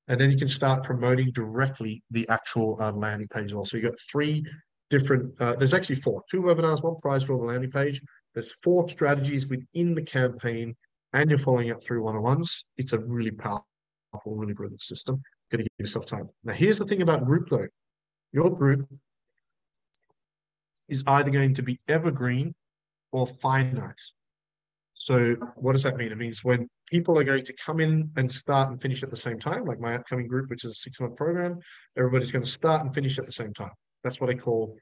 and then you can start promoting directly the actual uh, landing page as well. So you've got three different, uh, there's actually four, two webinars, one prize draw the landing page. There's four strategies within the campaign and you're following up through one-on-ones. It's a really powerful, really brilliant system. Got to give yourself time. Now, here's the thing about group though. Your group is either going to be evergreen or finite. So what does that mean? It means when people are going to come in and start and finish at the same time, like my upcoming group, which is a six month program, everybody's going to start and finish at the same time. That's what I call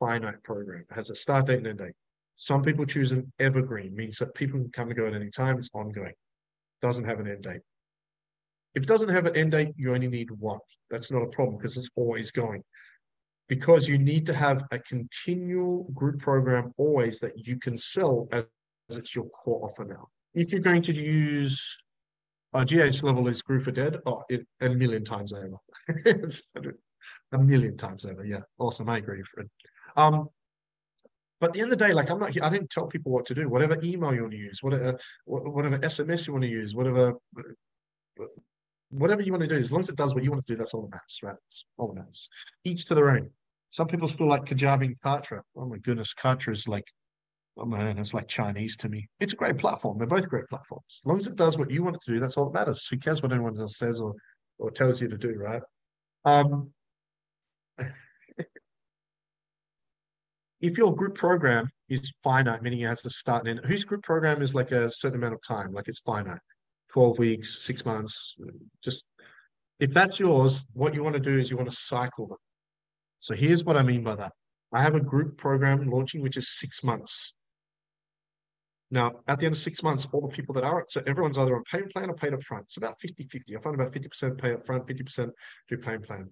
finite program. It has a start date and end date. Some people choose an evergreen, means that people can come and go at any time. It's ongoing. Doesn't have an end date. If it doesn't have an end date, you only need one. That's not a problem because it's always going. Because you need to have a continual group program always that you can sell as, as it's your core offer now. If you're going to use a GH level is group for dead, oh, it, a million times over. a million times over. Yeah, awesome. I agree, Fred. Um, but at the end of the day, like I'm not, I didn't tell people what to do. Whatever email you want to use, whatever, whatever SMS you want to use, whatever, whatever you want to do, as long as it does what you want to do, that's all that matters, right? It's all that matters. Each to their own. Some people still like Kajabi and Kartra. Oh my goodness, Kartra is like, oh man, it's like Chinese to me. It's a great platform. They're both great platforms. As long as it does what you want it to do, that's all that matters. Who cares what anyone else says or or tells you to do, right? Um, if your group program is finite, meaning it has to start and end, whose group program is like a certain amount of time, like it's finite, 12 weeks, six months, just if that's yours, what you want to do is you want to cycle them. So here's what I mean by that. I have a group program launching, which is six months. Now, at the end of six months, all the people that are, so everyone's either on payment plan or paid up front. It's about 50 50. I find about 50% pay up front, 50% do payment plan.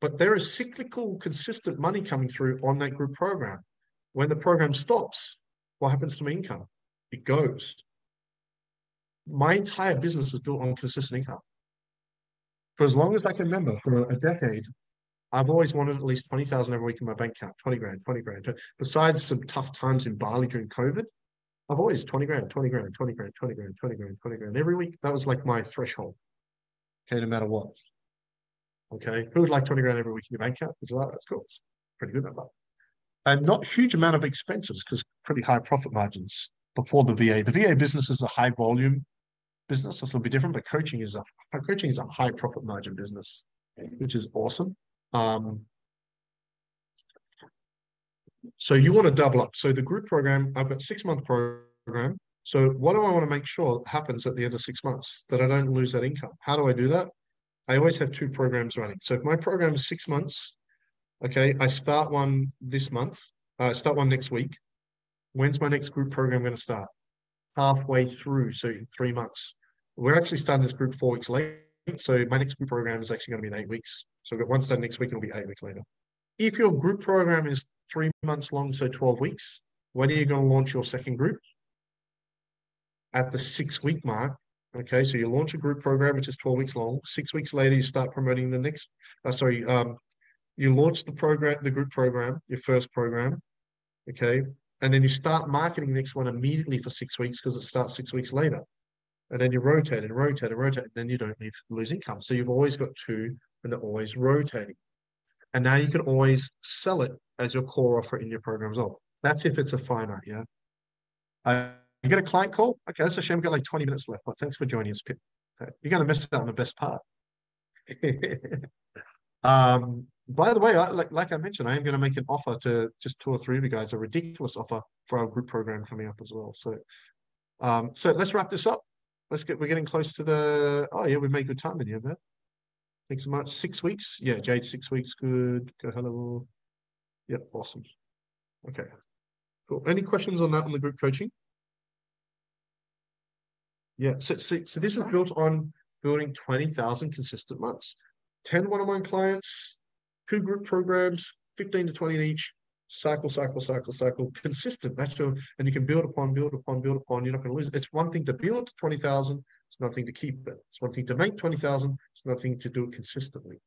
But there is cyclical, consistent money coming through on that group program. When the program stops, what happens to my income? It goes. My entire business is built on consistent income. For as long as I can remember, for a decade, I've always wanted at least 20,000 every week in my bank account, 20 grand, 20 grand. Besides some tough times in Bali during COVID, I've always 20 grand, 20 grand, 20 grand, 20 grand, 20 grand, 20 grand. Every week, that was like my threshold. Okay, no matter what. Okay, who would like 20 grand every week in your bank account? Like, That's cool. It's pretty good number. And not huge amount of expenses because pretty high profit margins before the VA. The VA business is a high volume business. That's a little bit different, but coaching is a coaching is a high profit margin business, which is awesome. Um, so you want to double up. So the group program, I've got six month program. So what do I want to make sure happens at the end of six months that I don't lose that income? How do I do that? I always have two programs running. So if my program is six months, okay, I start one this month, I uh, start one next week. When's my next group program going to start? Halfway through, so three months. We're actually starting this group four weeks late. So my next group program is actually going to be in eight weeks. So I've got one start next week, and it'll be eight weeks later. If your group program is three months long, so 12 weeks, when are you going to launch your second group? At the six week mark, Okay, so you launch a group program which is 12 weeks long. Six weeks later, you start promoting the next. Uh, sorry, um, you launch the program, the group program, your first program. Okay, and then you start marketing the next one immediately for six weeks because it starts six weeks later. And then you rotate and rotate and rotate, and then you don't leave, lose income. So you've always got two, and they're always rotating. And now you can always sell it as your core offer in your program as well. That's if it's a finite, yeah. Uh, you get a client call? Okay, that's a shame. We've got like 20 minutes left, but thanks for joining us, Pip. You're going to miss out on the best part. um, by the way, I, like, like I mentioned, I am going to make an offer to just two or three of you guys, a ridiculous offer for our group program coming up as well. So, um, so let's wrap this up. Let's get, we're getting close to the, oh yeah, we made good time in here, man. Thanks so much. Six weeks. Yeah, Jade, six weeks. Good. Go hello. Yep, awesome. Okay, cool. Any questions on that on the group coaching? Yeah, so, so, so this is built on building 20,000 consistent months. 10 one-on-one clients, two group programs, 15 to 20 in each, cycle, cycle, cycle, cycle, consistent. That's your, and you can build upon, build upon, build upon. You're not going to lose. It's one thing to build 20,000. It's nothing to keep it. It's one thing to make 20,000. It's nothing to do it consistently.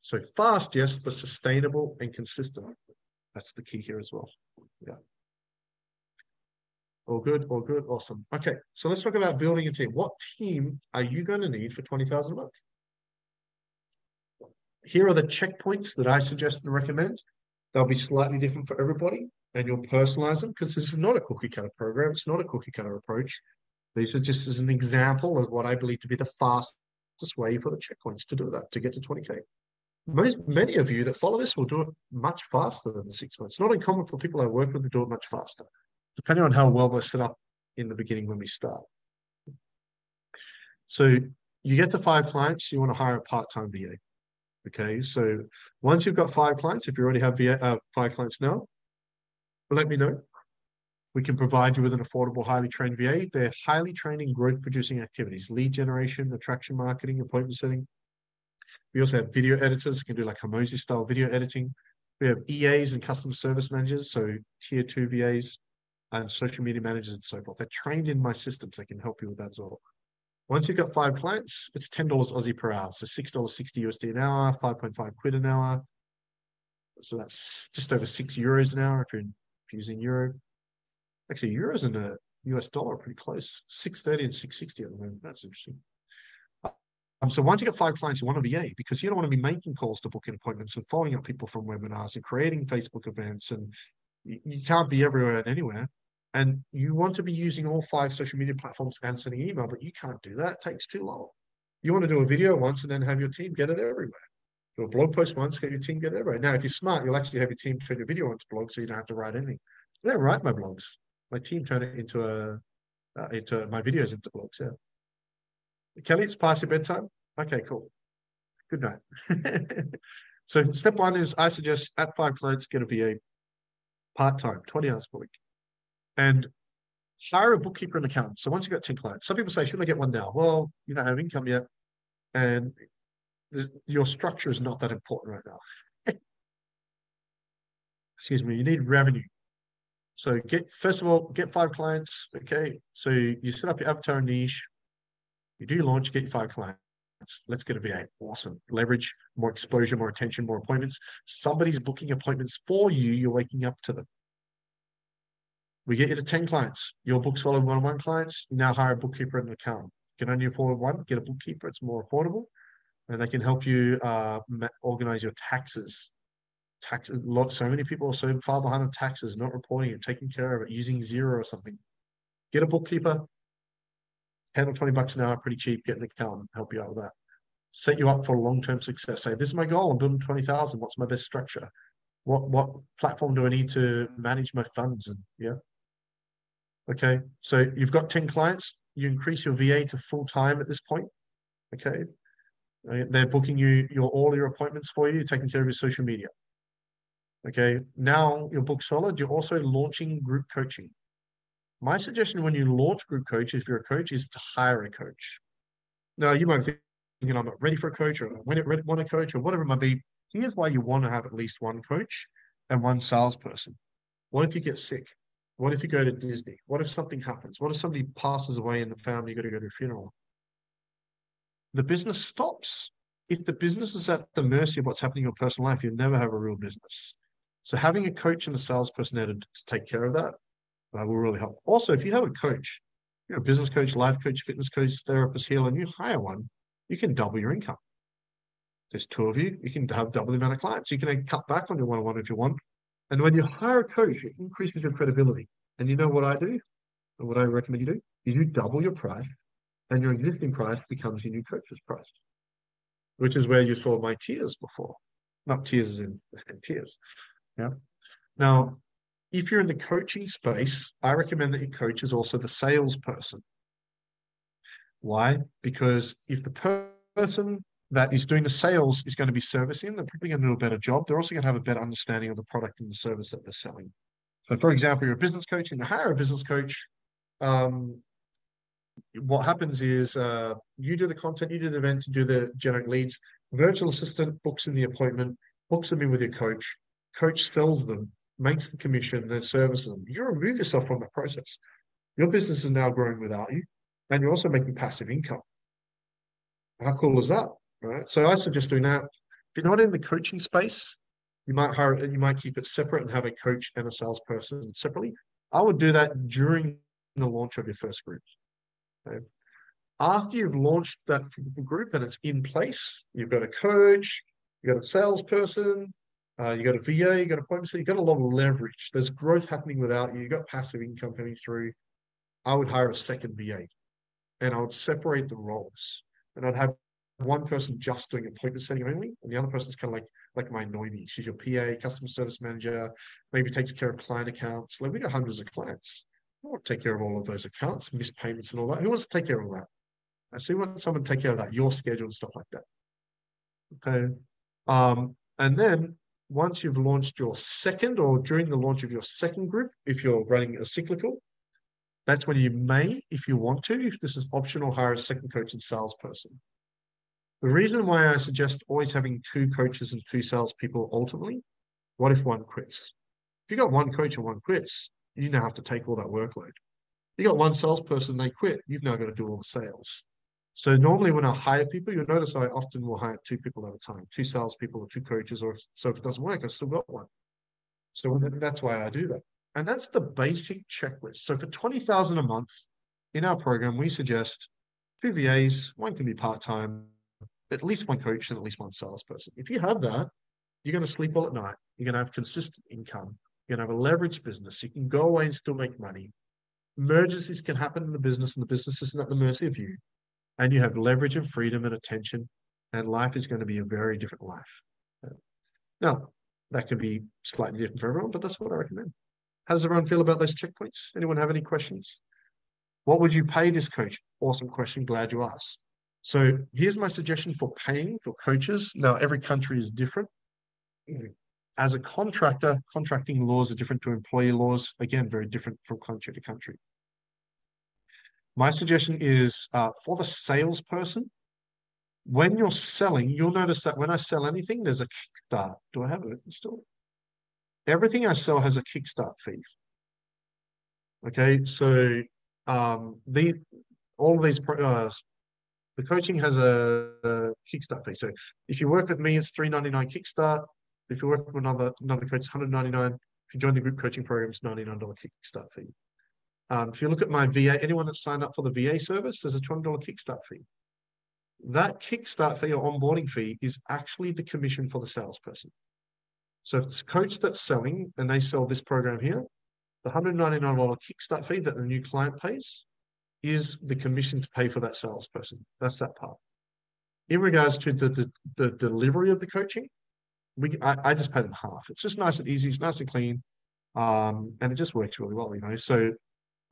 So fast, yes, but sustainable and consistent. That's the key here as well. Yeah. All good, all good, awesome. Okay, so let's talk about building a team. What team are you going to need for 20,000 a month? Here are the checkpoints that I suggest and recommend. They'll be slightly different for everybody, and you'll personalize them because this is not a cookie cutter program. It's not a cookie cutter approach. These are just as an example of what I believe to be the fastest way for the checkpoints to do that, to get to 20K. Most, many of you that follow this will do it much faster than the six months. It's not uncommon for people I work with to do it much faster depending on how well they're set up in the beginning when we start. So you get to five clients, you want to hire a part-time VA. Okay, so once you've got five clients, if you already have uh, five clients now, let me know. We can provide you with an affordable, highly trained VA. They're highly trained in growth producing activities, lead generation, attraction marketing, appointment setting. We also have video editors who can do like Hormozi style video editing. We have EAs and customer service managers, so tier two VAs and social media managers and so forth. They're trained in my systems. They can help you with that as well. Once you've got five clients, it's $10 Aussie per hour. So $6.60 USD an hour, 5.5 quid an hour. So that's just over six euros an hour if you're, using euro. Actually, euros and a US dollar are pretty close. 630 and 660 at the moment. That's interesting. Um, so once you get five clients, you want to VA because you don't want to be making calls to book in appointments and following up people from webinars and creating Facebook events and you, you can't be everywhere and anywhere and you want to be using all five social media platforms and sending email, but you can't do that. It takes too long. You want to do a video once and then have your team get it everywhere. Do a blog post once, get your team get it everywhere. Now, if you're smart, you'll actually have your team turn your video into blog, so you don't have to write anything. I don't write my blogs. My team turn it into a uh, into my videos into blogs. Yeah. Kelly, it's past your bedtime. Okay, cool. Good night. so step one is I suggest at five clients get a VA part time, 20 hours per week and hire a bookkeeper and accountant. So once you've got 10 clients, some people say, should I get one now? Well, you don't have income yet. And your structure is not that important right now. Excuse me, you need revenue. So get first of all, get five clients. Okay. So you set up your avatar niche, you do launch, get your five clients. Let's get a VA. Awesome. Leverage more exposure, more attention, more appointments. Somebody's booking appointments for you. You're waking up to them. We get you to 10 clients. Your book solid one on one clients. You now hire a bookkeeper and an accountant. You can only afford one, get a bookkeeper. It's more affordable. And they can help you uh, organize your taxes. Tax, lot, so many people are so far behind on taxes, not reporting it, taking care of it, using Xero or something. Get a bookkeeper, 10 or 20 bucks an hour, pretty cheap. Get an accountant, help you out with that. Set you up for long term success. Say, this is my goal. I'm building 20,000. What's my best structure? What what platform do I need to manage my funds? And yeah, Okay, so you've got 10 clients, you increase your VA to full time at this point. Okay, uh, they're booking you your all your appointments for you, taking care of your social media. Okay, now your book solid, you're also launching group coaching. My suggestion when you launch group coach, if you're a coach, is to hire a coach. Now you might think, you know, I'm not ready for a coach or I want a coach or whatever it might be. Here's why you want to have at least one coach and one salesperson. What if you get sick? What if you go to Disney? What if something happens? What if somebody passes away in the family? You got to go to a funeral. The business stops. If the business is at the mercy of what's happening in your personal life, you'll never have a real business. So having a coach and a salesperson there to, to take care of that uh, will really help. Also, if you have a coach, you're a business coach, life coach, fitness coach, therapist, healer, and you hire one, you can double your income. There's two of you, you can have double the amount of clients. You can cut back on your one-on-one if you want, and when you hire a coach, it increases your credibility. And you know what I do? And what I recommend you do? Is you double your price, and your existing price becomes your new coach's price, which is where you saw my tiers before. Not tiers in, in. Yeah. Now, if you're in the coaching space, I recommend that your coach is also the salesperson. Why? Because if the person that is doing the sales is going to be servicing, they're probably going to do a better job. They're also going to have a better understanding of the product and the service that they're selling. So, for example, you're a business coach and you hire a business coach. Um, what happens is uh, you do the content, you do the events, you do the generate leads. Virtual assistant books in the appointment, books them in with your coach. Coach sells them, makes the commission, then services them. You remove yourself from that process. Your business is now growing without you, and you're also making passive income. How cool is that? Right? So I suggest doing that. If you're not in the coaching space, you might hire, you might keep it separate and have a coach and a salesperson separately. I would do that during the launch of your first group. Okay? After you've launched that group and it's in place, you've got a coach, you've got a salesperson, uh, you got a VA, you got appointments, You've got a lot of leverage. There's growth happening without you. You've got passive income coming through. I would hire a second VA, and I would separate the roles, and I'd have one person just doing appointment setting only, and the other person's kind of like like my Noemi. She's your PA, customer service manager, maybe takes care of client accounts. Like we got hundreds of clients. I want to take care of all of those accounts, missed payments and all that. Who wants to take care of that? I see want someone to take care of that, your schedule and stuff like that. Okay. Um, and then once you've launched your second or during the launch of your second group, if you're running a cyclical, that's when you may, if you want to, if this is optional, hire a second coach and salesperson. The reason why I suggest always having two coaches and two salespeople ultimately, what if one quits? If you got one coach and one quits, you now have to take all that workload. You got one salesperson, they quit, you've now got to do all the sales. So normally when I hire people, you'll notice I often will hire two people at a time, two salespeople or two coaches, or if, so if it doesn't work, I've still got one. So that's why I do that. And that's the basic checklist. So for 20,000 a month in our program, we suggest two VAs, one can be part-time, at least one coach and at least one salesperson. If you have that, you're going to sleep well at night. You're going to have consistent income. You're going to have a leveraged business. You can go away and still make money. Emergencies can happen in the business and the business isn't at the mercy of you. And you have leverage and freedom and attention and life is going to be a very different life. Now, that can be slightly different for everyone, but that's what I recommend. How does everyone feel about those checkpoints? Anyone have any questions? What would you pay this coach? Awesome question. Glad you asked. So here's my suggestion for paying for coaches. Now, every country is different. As a contractor, contracting laws are different to employee laws. Again, very different from country to country. My suggestion is uh, for the salesperson, when you're selling, you'll notice that when I sell anything, there's a kickstart. Do I have it installed? everything I sell has a kickstart fee. Okay, so um, the all of these uh, the coaching has a, a, kickstart fee. So if you work with me, it's three ninety nine kickstart. If you work with another another coach, it's one hundred ninety nine. If you join the group coaching program, it's ninety nine dollar kickstart fee. Um, if you look at my VA, anyone that's signed up for the VA service, there's a twenty dollar kickstart fee. That kickstart fee or onboarding fee is actually the commission for the salesperson. So if it's a coach that's selling and they sell this program here, the $199 kickstart fee that the new client pays is the commission to pay for that salesperson. That's that part. In regards to the, the, the delivery of the coaching, we I, I, just pay them half. It's just nice and easy. It's nice and clean, um, and it just works really well. You know, so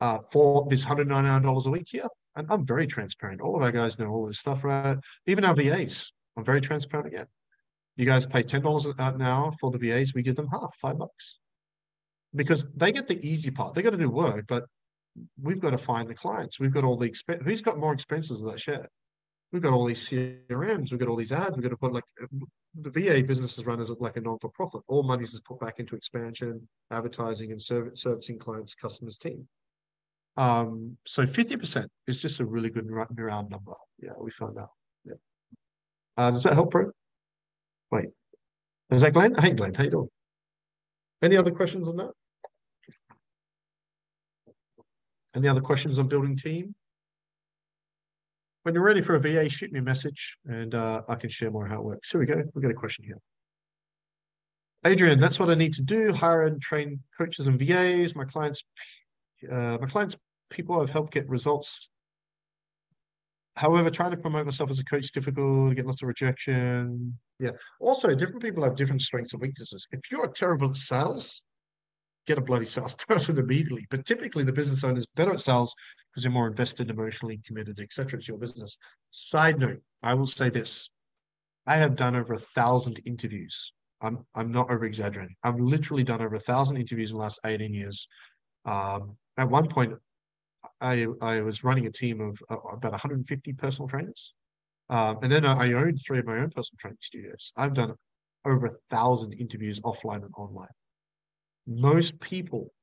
uh, for this $199 a week here, and I'm very transparent. All of our guys know all this stuff, right? Even our VAs, I'm very transparent again. You guys pay ten dollars an hour for the VAs. We give them half, five bucks, because they get the easy part. They got to do work, but we've got to find the clients. We've got all the expense. Who's got more expenses than that share? We've got all these CRMs. We've got all these ads. We've got to put like the VA business is run as like a non-for-profit. All money is put back into expansion, advertising, and servicing clients, customers, team. Um, so 50% is just a really good round number. Yeah, we found out. Yeah. Uh, does that help, bro? Wait, is that Glenn? Hey, Glenn, how you doing? Any other questions on that? Any other questions on building team? When you're ready for a VA, shoot me a message and uh, I can share more how it works. Here we go. We've got a question here. Adrian, that's what I need to do. Hire and train coaches and VAs. My clients, uh, my clients, people I've helped get results However, trying to promote myself as a coach is difficult, get lots of rejection. Yeah. Also, different people have different strengths and weaknesses. If you're terrible at sales, get a bloody salesperson immediately. But typically, the business owner is better at sales because you're more invested, emotionally committed, etc. It's your business. Side note: I will say this: I have done over a thousand interviews. I'm I'm not over exaggerating. I've literally done over a thousand interviews in the last 18 years. Um, at one point, I, I was running a team of uh, about 150 personal trainers. Um, and then I owned three of my own personal training studios. I've done over a thousand interviews offline and online. Most people,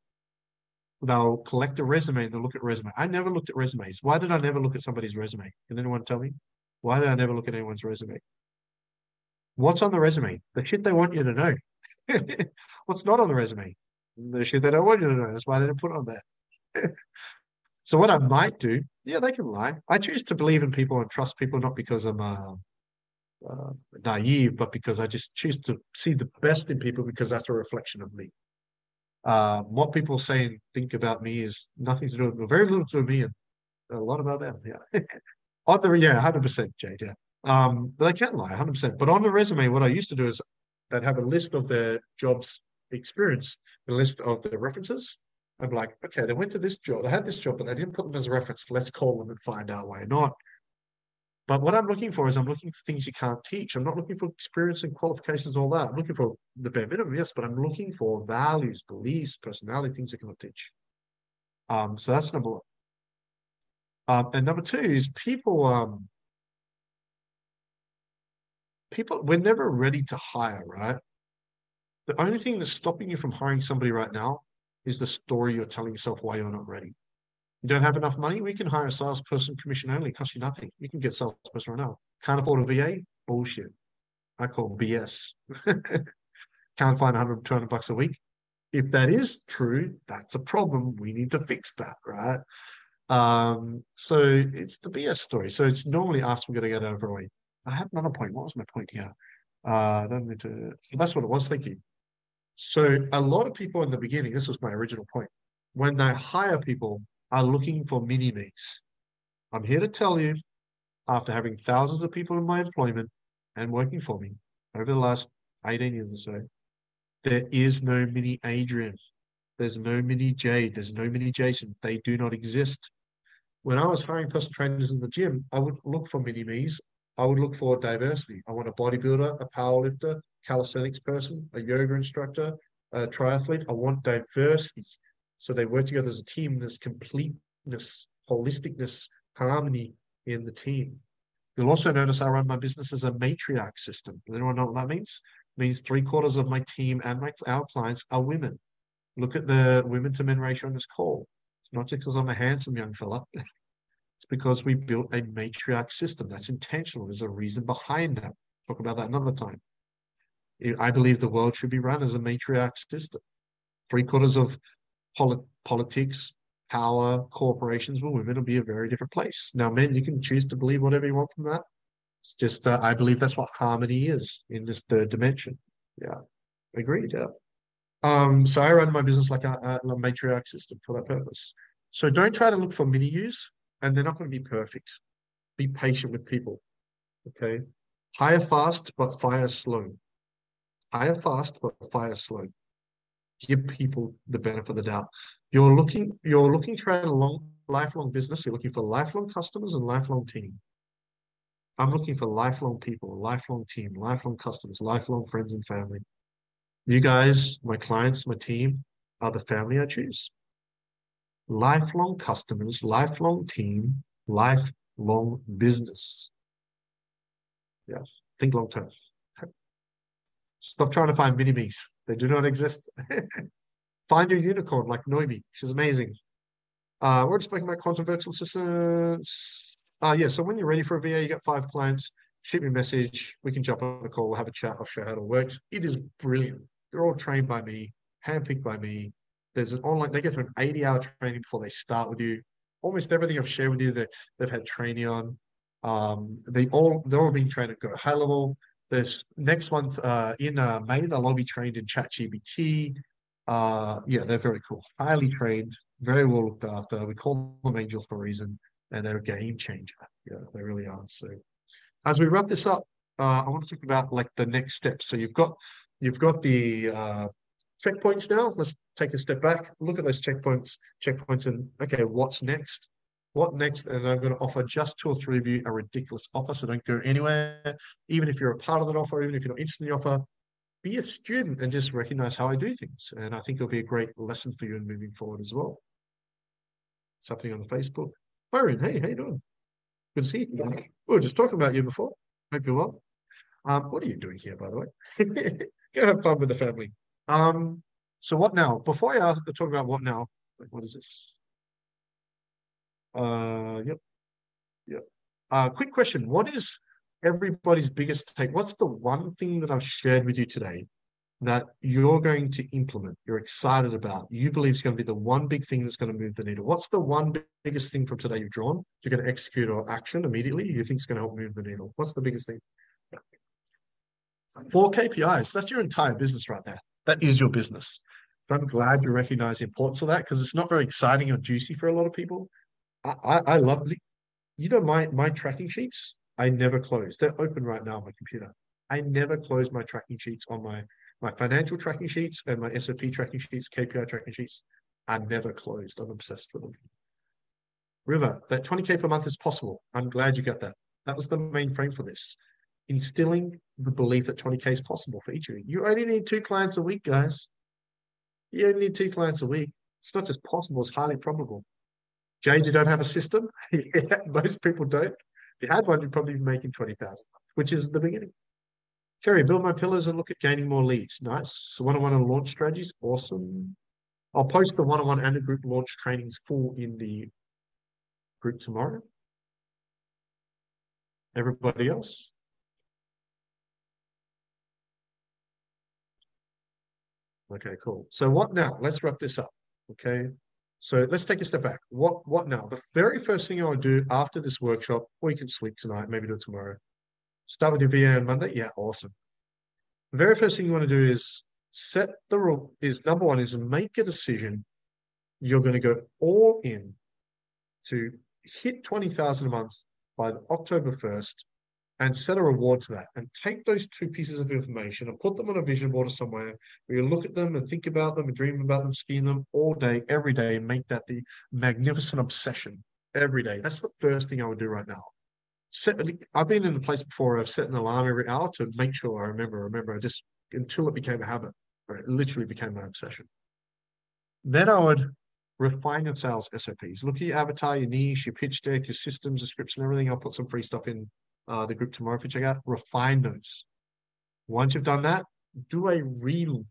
they'll collect a resume and they'll look at resume. I never looked at resumes. Why did I never look at somebody's resume? Can anyone tell me? Why did I never look at anyone's resume? What's on the resume? The shit they want you to know. What's not on the resume? The shit they don't want you to know. That's why they didn't put on there. So what I might do, yeah, they can lie. I choose to believe in people and trust people not because I'm uh, uh, naive, but because I just choose to see the best in people because that's a reflection of me. Uh, what people say and think about me is nothing to do with very little to do with me and a lot about them. Yeah, on the yeah, hundred percent, Jade. Yeah, um, they can lie, hundred percent. But on the resume, what I used to do is they'd have a list of their jobs experience, a list of their references, I'm like, okay, they went to this job, they had this job, but they didn't put them as a reference. Let's call them and find out why not. But what I'm looking for is I'm looking for things you can't teach. I'm not looking for experience and qualifications, all that. I'm looking for the bare minimum, yes, but I'm looking for values, beliefs, personality, things I cannot teach. Um, so that's number one. Um, and number two is people. Um, people, we're never ready to hire, right? The only thing that's stopping you from hiring somebody right now is the story you're telling yourself why you're not ready. You don't have enough money? We can hire a salesperson commission only, cost you nothing. You can get salesperson right now. Can't afford a VA? Bullshit. I call BS. Can't find 100, 200 bucks a week. If that is true, that's a problem. We need to fix that, right? Um, so it's the BS story. So it's normally us, we're going to get over away. I had another point. What was my point here? Uh, I don't need to, that's what it was. Thank you. So a lot of people in the beginning, this was my original point, when they hire people, are looking for mini me's. I'm here to tell you, after having thousands of people in my employment and working for me over the last 18 years or so, there is no mini Adrian. There's no mini Jade. There's no mini Jason. They do not exist. When I was hiring personal trainers in the gym, I would look for mini me's. I would look for diversity. I want a bodybuilder, a powerlifter, calisthenics person, a yoga instructor, a triathlete. I want diversity. So they work together as a team. There's completeness, holisticness, harmony in the team. You'll also notice I run my business as a matriarch system. Does anyone know what that means? It means three quarters of my team and my our clients are women. Look at the women to men ratio on this call. It's not just because I'm a handsome young fella. it's because we built a matriarch system. That's intentional. There's a reason behind that. Talk about that another time. I believe the world should be run as a matriarch system. Three quarters of polit- politics, power, corporations with women will be a very different place. Now, men, you can choose to believe whatever you want from that. It's just, uh, I believe that's what harmony is in this third dimension. Yeah, agreed. Yeah. Um, so I run my business like a, a matriarch system for that purpose. So don't try to look for mini use, and they're not going to be perfect. Be patient with people. Okay. Hire fast, but fire slow. Hire fast, but fire slow give people the benefit of the doubt. You're looking, you're looking to create a long, lifelong business. You're looking for lifelong customers and lifelong team. I'm looking for lifelong people, lifelong team, lifelong customers, lifelong friends and family. You guys, my clients, my team, are the family I choose. Lifelong customers, lifelong team, lifelong business. Yeah, think long term. Stop trying to find mini me's. They do not exist. find your unicorn like Noemi. She's amazing. Uh, we're just speaking about quantum virtual assistants. Uh, yeah, so when you're ready for a VA, you got five clients, shoot me a message. We can jump on a call, have a chat. I'll show you how it all works. It is brilliant. They're all trained by me, handpicked by me. There's an online, they get through an 80 hour training before they start with you. Almost everything I've shared with you that they've had training on. Um, they all, they're all being trained at GoHighLevel. This next month uh, in uh, May, they'll all be trained in ChatGPT. Uh, yeah, they're very cool, highly trained, very well looked after. We call them angels for a reason, and they're a game changer. Yeah, they really are. So, as we wrap this up, uh, I want to talk about like the next steps. So you've got you've got the uh, checkpoints now. Let's take a step back, look at those checkpoints, checkpoints, and okay, what's next? What next? And I'm going to offer just two or three of you a ridiculous offer. So don't go anywhere. Even if you're a part of that offer, even if you're not interested in the offer, be a student and just recognize how I do things. And I think it'll be a great lesson for you in moving forward as well. It's happening on Facebook. Byron, hey, how you doing? Good to see you. We were just talking about you before. Hope you're well. Um, what are you doing here, by the way? Go have fun with the family. Um, so what now? Before I ask, to talk about what now, like what is this? Uh, yep. Yep. Uh, quick question. What is everybody's biggest take? What's the one thing that I've shared with you today that you're going to implement, you're excited about, you believe is going to be the one big thing that's going to move the needle? What's the one biggest thing from today you've drawn you're going to execute or action immediately you think is going to help move the needle? What's the biggest thing? Four KPIs. That's your entire business right there. That is your business. I'm glad you recognize the importance of that because it's not very exciting or juicy for a lot of people. I, I love, you know, my my tracking sheets. I never close. They're open right now on my computer. I never close my tracking sheets on my my financial tracking sheets and my SOP tracking sheets, KPI tracking sheets. are never closed. I'm obsessed with them. River, that 20k per month is possible. I'm glad you got that. That was the main frame for this. Instilling the belief that 20K is possible for each of you. You only need two clients a week, guys. You only need two clients a week. It's not just possible, it's highly probable. Jade, you don't have a system? most people don't. If you had one, you'd probably be making 20,000, which is the beginning. Terry, build my pillars and look at gaining more leads. Nice. So one-on-one and oh launch strategies. Awesome. I'll post the one-on-one oh and the group launch trainings full in the group tomorrow. Everybody else? Okay, cool. So what now? Let's wrap this up. Okay. So let's take a step back. What what now? The very first thing I would do after this workshop, or you can sleep tonight, maybe do it tomorrow. Start with your VA on Monday. Yeah, awesome. The very first thing you want to do is set the rule is number one is make a decision. You're going to go all in to hit 20,000 a month by October 1st and set a reward to that and take those two pieces of information and put them on a vision board or somewhere where you look at them and think about them and dream about them, skiing them all day, every day, and make that the magnificent obsession every day. That's the first thing I would do right now. Set, I've been in a place before I've set an alarm every hour to make sure I remember, remember, I just until it became a habit. It literally became my obsession. Then I would refine your sales SOPs. Look at your avatar, your niche, your pitch deck, your systems, your scripts, and everything. I'll put some free stuff in uh, the group tomorrow if you check out. Refine those. Once you've done that, do a relaunch.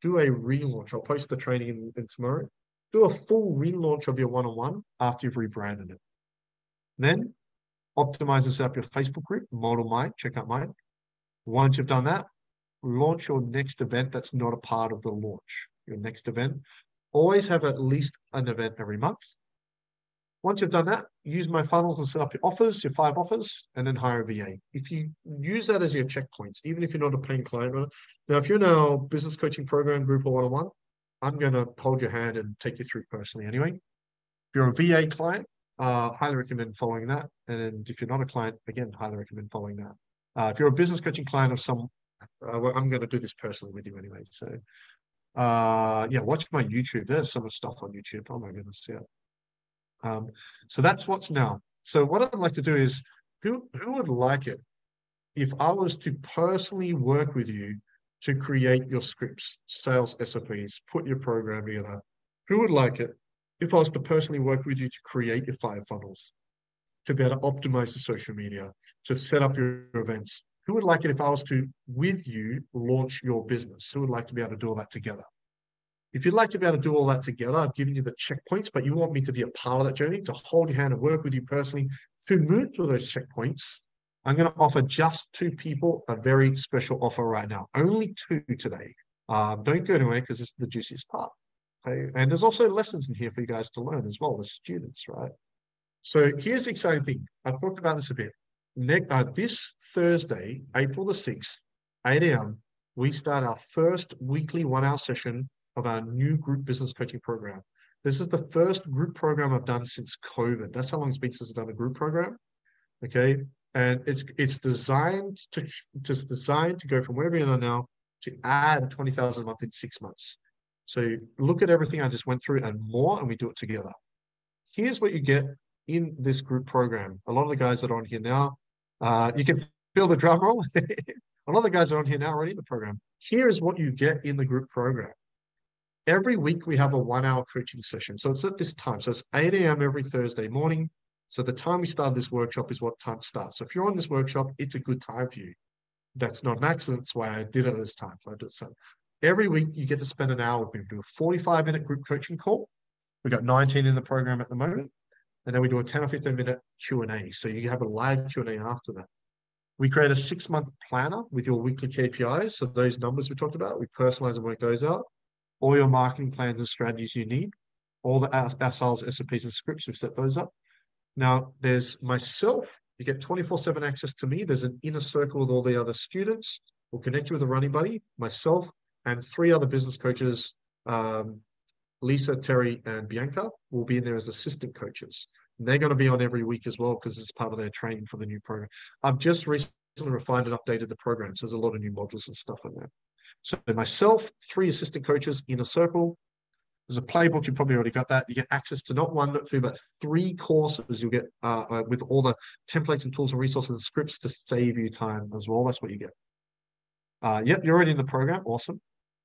Do a relaunch. I'll post the training in, in tomorrow. Do a full relaunch of your one-on-one after you've rebranded it. Then optimize and set up your Facebook group, model mine, check out mine. Once you've done that, launch your next event that's not a part of the launch. Your next event. Always have at least an event every month. Once you've done that, use my funnels and set up your offers, your five offers, and then hire a VA. If you use that as your checkpoints, even if you're not a paying client, now if you're in our business coaching program, group or one-on-one, I'm going to hold your hand and take you through personally anyway. If you're a VA client, uh, highly recommend following that. And if you're not a client, again, highly recommend following that. Uh, if you're a business coaching client of some, uh, well, I'm going to do this personally with you anyway. So, uh, yeah, watch my YouTube. There's some stuff on YouTube. Oh my goodness, yeah. Um, so that's what's now. So what I'd like to do is, who who would like it if I was to personally work with you to create your scripts, sales SOPs, put your program together? Who would like it if I was to personally work with you to create your fire funnels, to be able to optimize the social media, to set up your events? Who would like it if I was to, with you, launch your business? Who would like to be able to do all that together? If you'd like to be able to do all that together, I've given you the checkpoints, but you want me to be a part of that journey, to hold your hand and work with you personally to move through those checkpoints, I'm going to offer just two people a very special offer right now. Only two today. Um, don't go anywhere because it's the juiciest part. Okay. And there's also lessons in here for you guys to learn as well, as students, right? So here's the exciting thing. I've talked about this a bit. Next, uh, this Thursday, April the 6th, 8 a.m., we start our first weekly one hour session of our new group business coaching program. This is the first group program I've done since COVID. That's how long it's been since I've done a group program. Okay. And it's it's designed to just designed to go from where we are now to add 20,000 a month in six months. So look at everything I just went through and more, and we do it together. Here's what you get in this group program. A lot of the guys that are on here now, uh, you can feel the drum roll. a lot of the guys are on here now already in the program. Here is what you get in the group program every week we have a one hour coaching session. So it's at this time. So it's 8 a.m. every Thursday morning. So the time we start this workshop is what time starts. So if you're on this workshop, it's a good time for you. That's not an accident. That's why I did it this time. So I did so. Every week you get to spend an hour with me. We do a 45 minute group coaching call. We've got 19 in the program at the moment. And then we do a 10 or 15 minute Q&A. So you have a live Q&A after that. We create a six month planner with your weekly KPIs. So those numbers we talked about, we personalize and work those out all your marketing plans and strategies you need, all the SLs, SOPs, and scripts, we've set those up. Now, there's myself. You get 24-7 access to me. There's an inner circle with all the other students. We'll connect you with a running buddy, myself, and three other business coaches, um, Lisa, Terry, and Bianca will be in there as assistant coaches. And they're going to be on every week as well because it's part of their training for the new program. I've just recently refined and updated the program, so there's a lot of new modules and stuff in there. So myself, three assistant coaches in a circle. There's a playbook. You've probably already got that. You get access to not one, not two, but three courses. You'll get uh, uh, with all the templates and tools and resources and scripts to save you time as well. That's what you get. Uh, yep, you're already in the program. Awesome.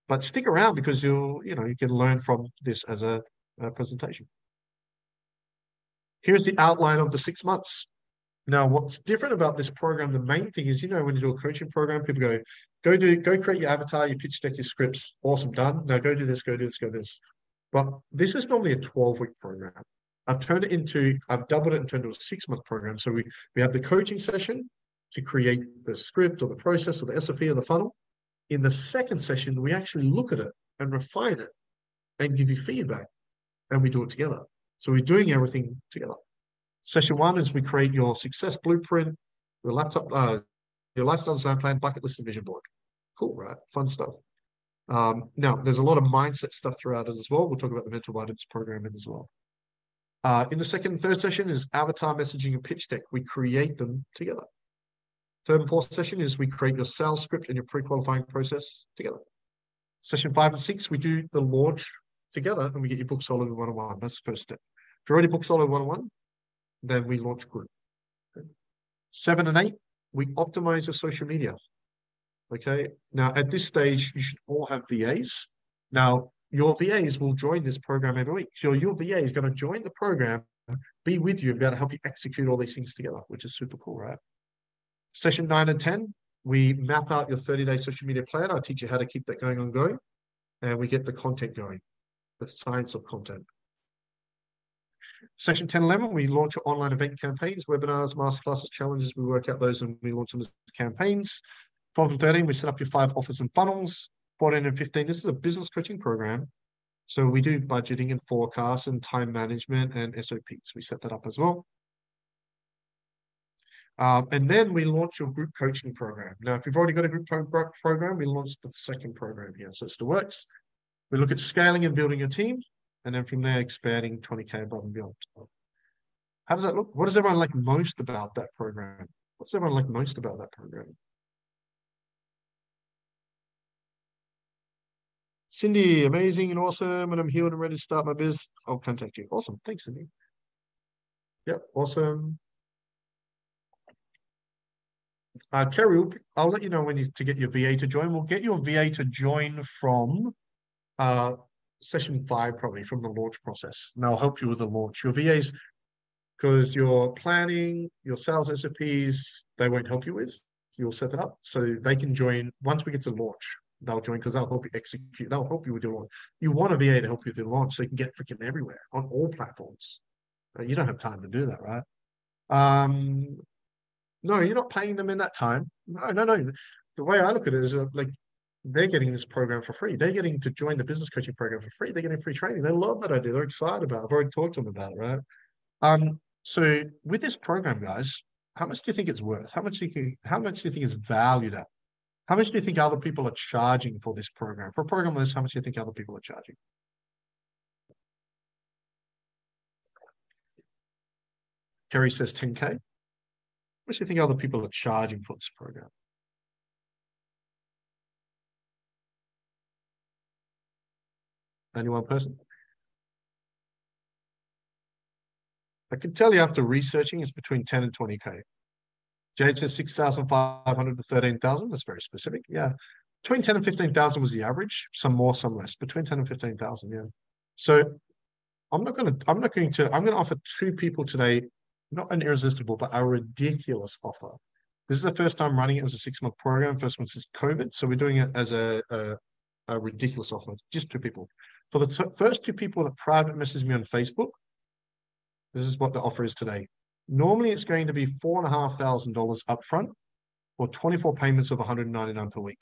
But stick around because you'll, you know, you can learn from this as a, a presentation. Here's the outline of the six months. Now, what's different about this program, the main thing is, you know, when you do a coaching program, people go, go do, go create your avatar, your pitch deck, your scripts. Awesome, done. Now go do this, go do this, go do this. But this is normally a 12 week program. I've turned it into, I've doubled it and turned it into a six month program. So we, we have the coaching session to create the script or the process or the SOP or the funnel. In the second session, we actually look at it and refine it and give you feedback and we do it together. So we're doing everything together. Session one is we create your success blueprint, your laptop, uh, your lifestyle design plan, bucket list, and vision board. Cool, right? Fun stuff. Um, now, there's a lot of mindset stuff throughout it as well. We'll talk about the mental vitamins program as well. Uh, in the second and third session is avatar messaging and pitch deck. We create them together. Third and fourth session is we create your sales script and your pre-qualifying process together. Session five and six, we do the launch together and we get your book solo 101. That's the first step. If you're already book solo 101, then we launch group. Seven and eight, we optimize your social media. Okay. Now, at this stage, you should all have VAs. Now, your VAs will join this program every week. So your VA is going to join the program, be with you, and be able to help you execute all these things together, which is super cool, right? Session nine and 10, we map out your 30 day social media plan. I teach you how to keep that going on going, and we get the content going, the science of content. Section 10, 11, we launch online event campaigns, webinars, masterclasses, challenges. We work out those and we launch them as campaigns. 12 and 13, we set up your five offers and funnels. 14 and 15, this is a business coaching program. So we do budgeting and forecasts and time management and SOPs. We set that up as well. Um, and then we launch your group coaching program. Now, if you've already got a group program, we launch the second program here. So it's the works. We look at scaling and building a team, and then from there, expanding 20K above and beyond. How does that look? What does everyone like most about that program? What's everyone like most about that program? Cindy, amazing and awesome. And I'm healed and ready to start my biz. I'll contact you. Awesome. Thanks, Cindy. Yep, awesome. Uh, Kerry, I'll let you know when you to get your VA to join. We'll get your VA to join from uh, session five, probably from the launch process. And I'll help you with the launch. Your VAs, because your planning, your sales SOPs, they won't help you with. You'll set that up so they can join once we get to launch they'll join because they'll help you execute. They'll help you with your launch. You want a VA to help you with do launch so you can get freaking everywhere on all platforms. Uh, you don't have time to do that, right? Um, no, you're not paying them in that time. No, no, no. The way I look at it is uh, like they're getting this program for free. They're getting to join the business coaching program for free. They're getting free training. They love that idea. They're excited about it. I've already talked to them about it, right? Um, so with this program, guys, how much do you think it's worth? How much do you think, how much do you think it's valued at? How much do you think other people are charging for this program? For a program like this, how much do you think other people are charging? Kerry says 10K. How much do you think other people are charging for this program? Only one person? I can tell you after researching, it's between 10 and 20K. Jade says 6,500 to 13,000. That's very specific. Yeah. Between 10 and 15,000 was the average. Some more, some less. Between 10 and 15,000. Yeah. So I'm not going to, I'm not going to, I'm going to offer two people today, not an irresistible, but a ridiculous offer. This is the first time running it as a six month program, first one since COVID. So we're doing it as a, a, a ridiculous offer. Just two people. For the first two people that private message me on Facebook, this is what the offer is today. Normally, it's going to be four and a half thousand dollars upfront or 24 payments of 199 per week.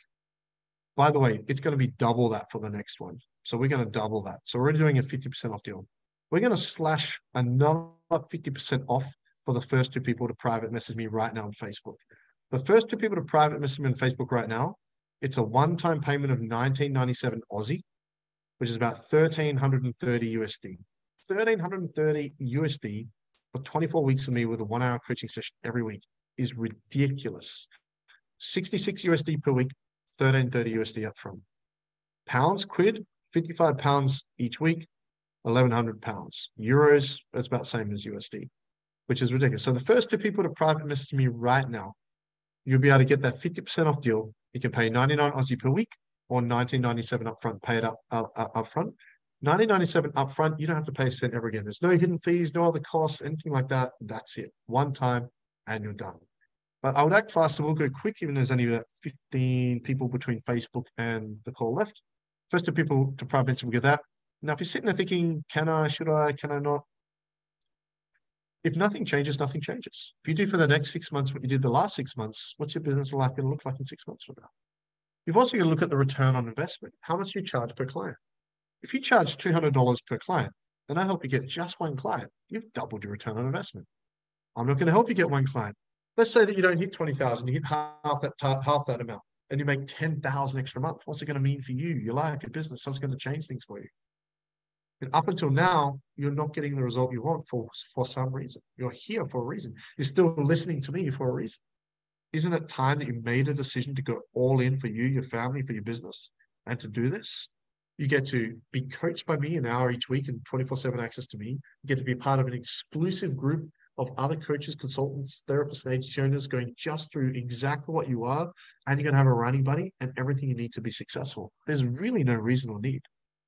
By the way, it's going to be double that for the next one. So we're going to double that. So we're already doing a 50% off deal. We're going to slash another 50% off for the first two people to private message me right now on Facebook. The first two people to private message me on Facebook right now, it's a one-time payment of 1997 Aussie, which is about 1330 USD. 1330 USD for 24 weeks of me with a one hour coaching session every week is ridiculous. 66 USD per week, 1330 USD up from Pounds, quid, 55 pounds each week, 1100 pounds. Euros, it's about the same as USD, which is ridiculous. So the first two people to private message me right now, you'll be able to get that 50% off deal. You can pay 99 Aussie per week or 1997 upfront, pay it up uh, upfront. 1997 upfront, you don't have to pay a cent ever again. There's no hidden fees, no other costs, anything like that. That's it. One time and you're done. But I would act fast and we'll go quick, even there's only about 15 people between Facebook and the call left. First two people to private message will get that. Now, if you're sitting there thinking, can I, should I, can I not? If nothing changes, nothing changes. If you do for the next six months what you did the last six months, what's your business life going to look like in six months from now? You've also got to look at the return on investment. How much you charge per client? If you charge $200 per client, and I help you get just one client, you've doubled your return on investment. I'm not going to help you get one client. Let's say that you don't hit 20,000, you hit half that half that amount, and you make 10,000 extra month. What's it going to mean for you, your life, your business? How's it going to change things for you? And up until now, you're not getting the result you want for, for some reason. You're here for a reason. You're still listening to me for a reason. Isn't it time that you made a decision to go all in for you, your family, for your business, and to do this? You get to be coached by me an hour each week and 24 7 access to me. You get to be part of an exclusive group of other coaches, consultants, therapists, and agency owners going just through exactly what you are. And you're going to have a running buddy and everything you need to be successful. There's really no reason or need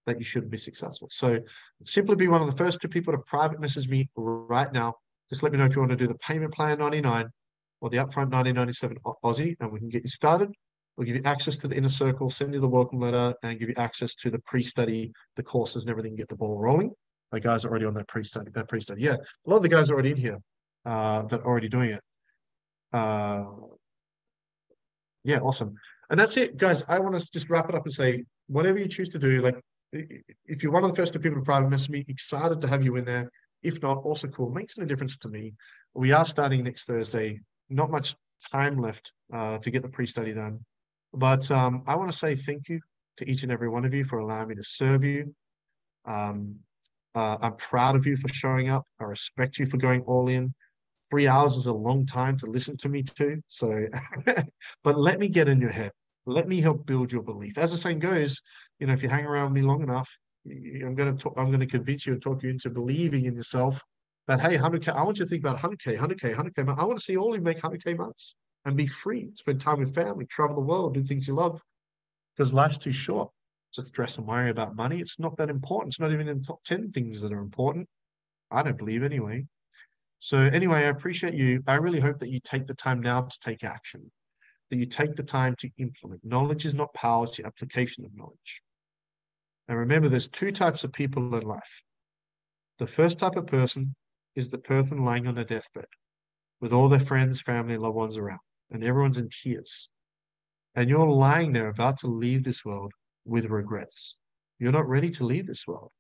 that you shouldn't be successful. So simply be one of the first two people to private message me right now. Just let me know if you want to do the payment plan 99 or the upfront 1997 Aussie, and we can get you started. We'll give you access to the inner circle, send you the welcome letter, and give you access to the pre-study, the courses, and everything. Get the ball rolling. My guys are already on that pre-study. That pre-study, yeah. A lot of the guys are already in here uh, that are already doing it. Uh, yeah, awesome. And that's it, guys. I want to just wrap it up and say, whatever you choose to do, like if you're one of the first two people to private message me, excited to have you in there. If not, also cool. Makes no difference to me. We are starting next Thursday. Not much time left uh, to get the pre-study done. But um, I want to say thank you to each and every one of you for allowing me to serve you. Um, uh, I'm proud of you for showing up. I respect you for going all in. Three hours is a long time to listen to me too. So, but let me get in your head. Let me help build your belief. As the saying goes, you know, if you hang around me long enough, I'm going to talk, I'm going to convince you and talk you into believing in yourself that hey, 100k. I want you to think about 100k, 100k, 100k. I want to see all of you make 100k months and be free, spend time with family, travel the world, do things you love, because life's too short to stress and worry about money. It's not that important. It's not even in the top 10 things that are important. I don't believe anyway. So anyway, I appreciate you. I really hope that you take the time now to take action, that you take the time to implement. Knowledge is not power, it's the application of knowledge. And remember, there's two types of people in life. The first type of person is the person lying on a deathbed with all their friends, family, loved ones around and everyone's in tears. And you're lying there about to leave this world with regrets. You're not ready to leave this world.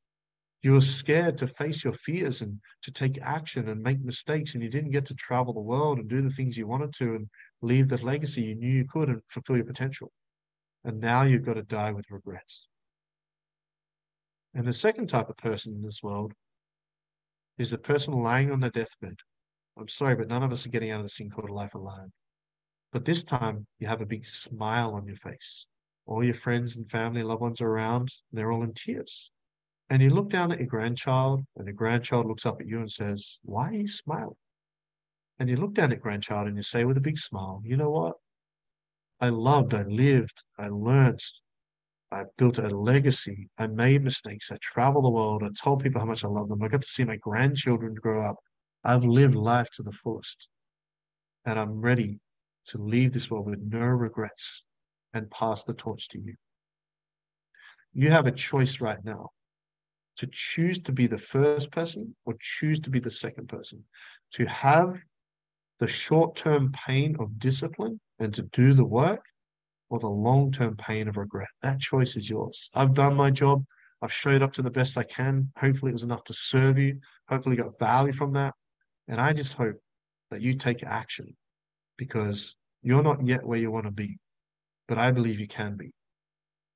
You're scared to face your fears and to take action and make mistakes, and you didn't get to travel the world and do the things you wanted to and leave the legacy you knew you could and fulfill your potential. And now you've got to die with regrets. And the second type of person in this world is the person lying on their deathbed. I'm sorry, but none of us are getting out of this thing called life alive. But this time you have a big smile on your face. All your friends and family, loved ones are around, and they're all in tears. And you look down at your grandchild, and the grandchild looks up at you and says, Why are you smiling? And you look down at grandchild and you say with a big smile, You know what? I loved, I lived, I learned, I built a legacy, I made mistakes, I traveled the world, I told people how much I love them, I got to see my grandchildren grow up. I've lived life to the fullest. And I'm ready to leave this world with no regrets and pass the torch to you. You have a choice right now to choose to be the first person or choose to be the second person, to have the short term pain of discipline and to do the work or the long term pain of regret. That choice is yours. I've done my job. I've showed up to the best I can. Hopefully, it was enough to serve you. Hopefully, you got value from that. And I just hope that you take action because you're not yet where you want to be, but I believe you can be.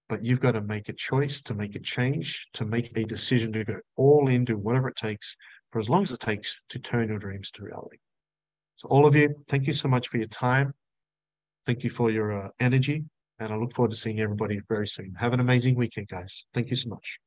But you've got to make a choice to make a change, to make a decision to go all in, do whatever it takes for as long as it takes to turn your dreams to reality. So, all of you, thank you so much for your time. Thank you for your uh, energy. And I look forward to seeing everybody very soon. Have an amazing weekend, guys. Thank you so much.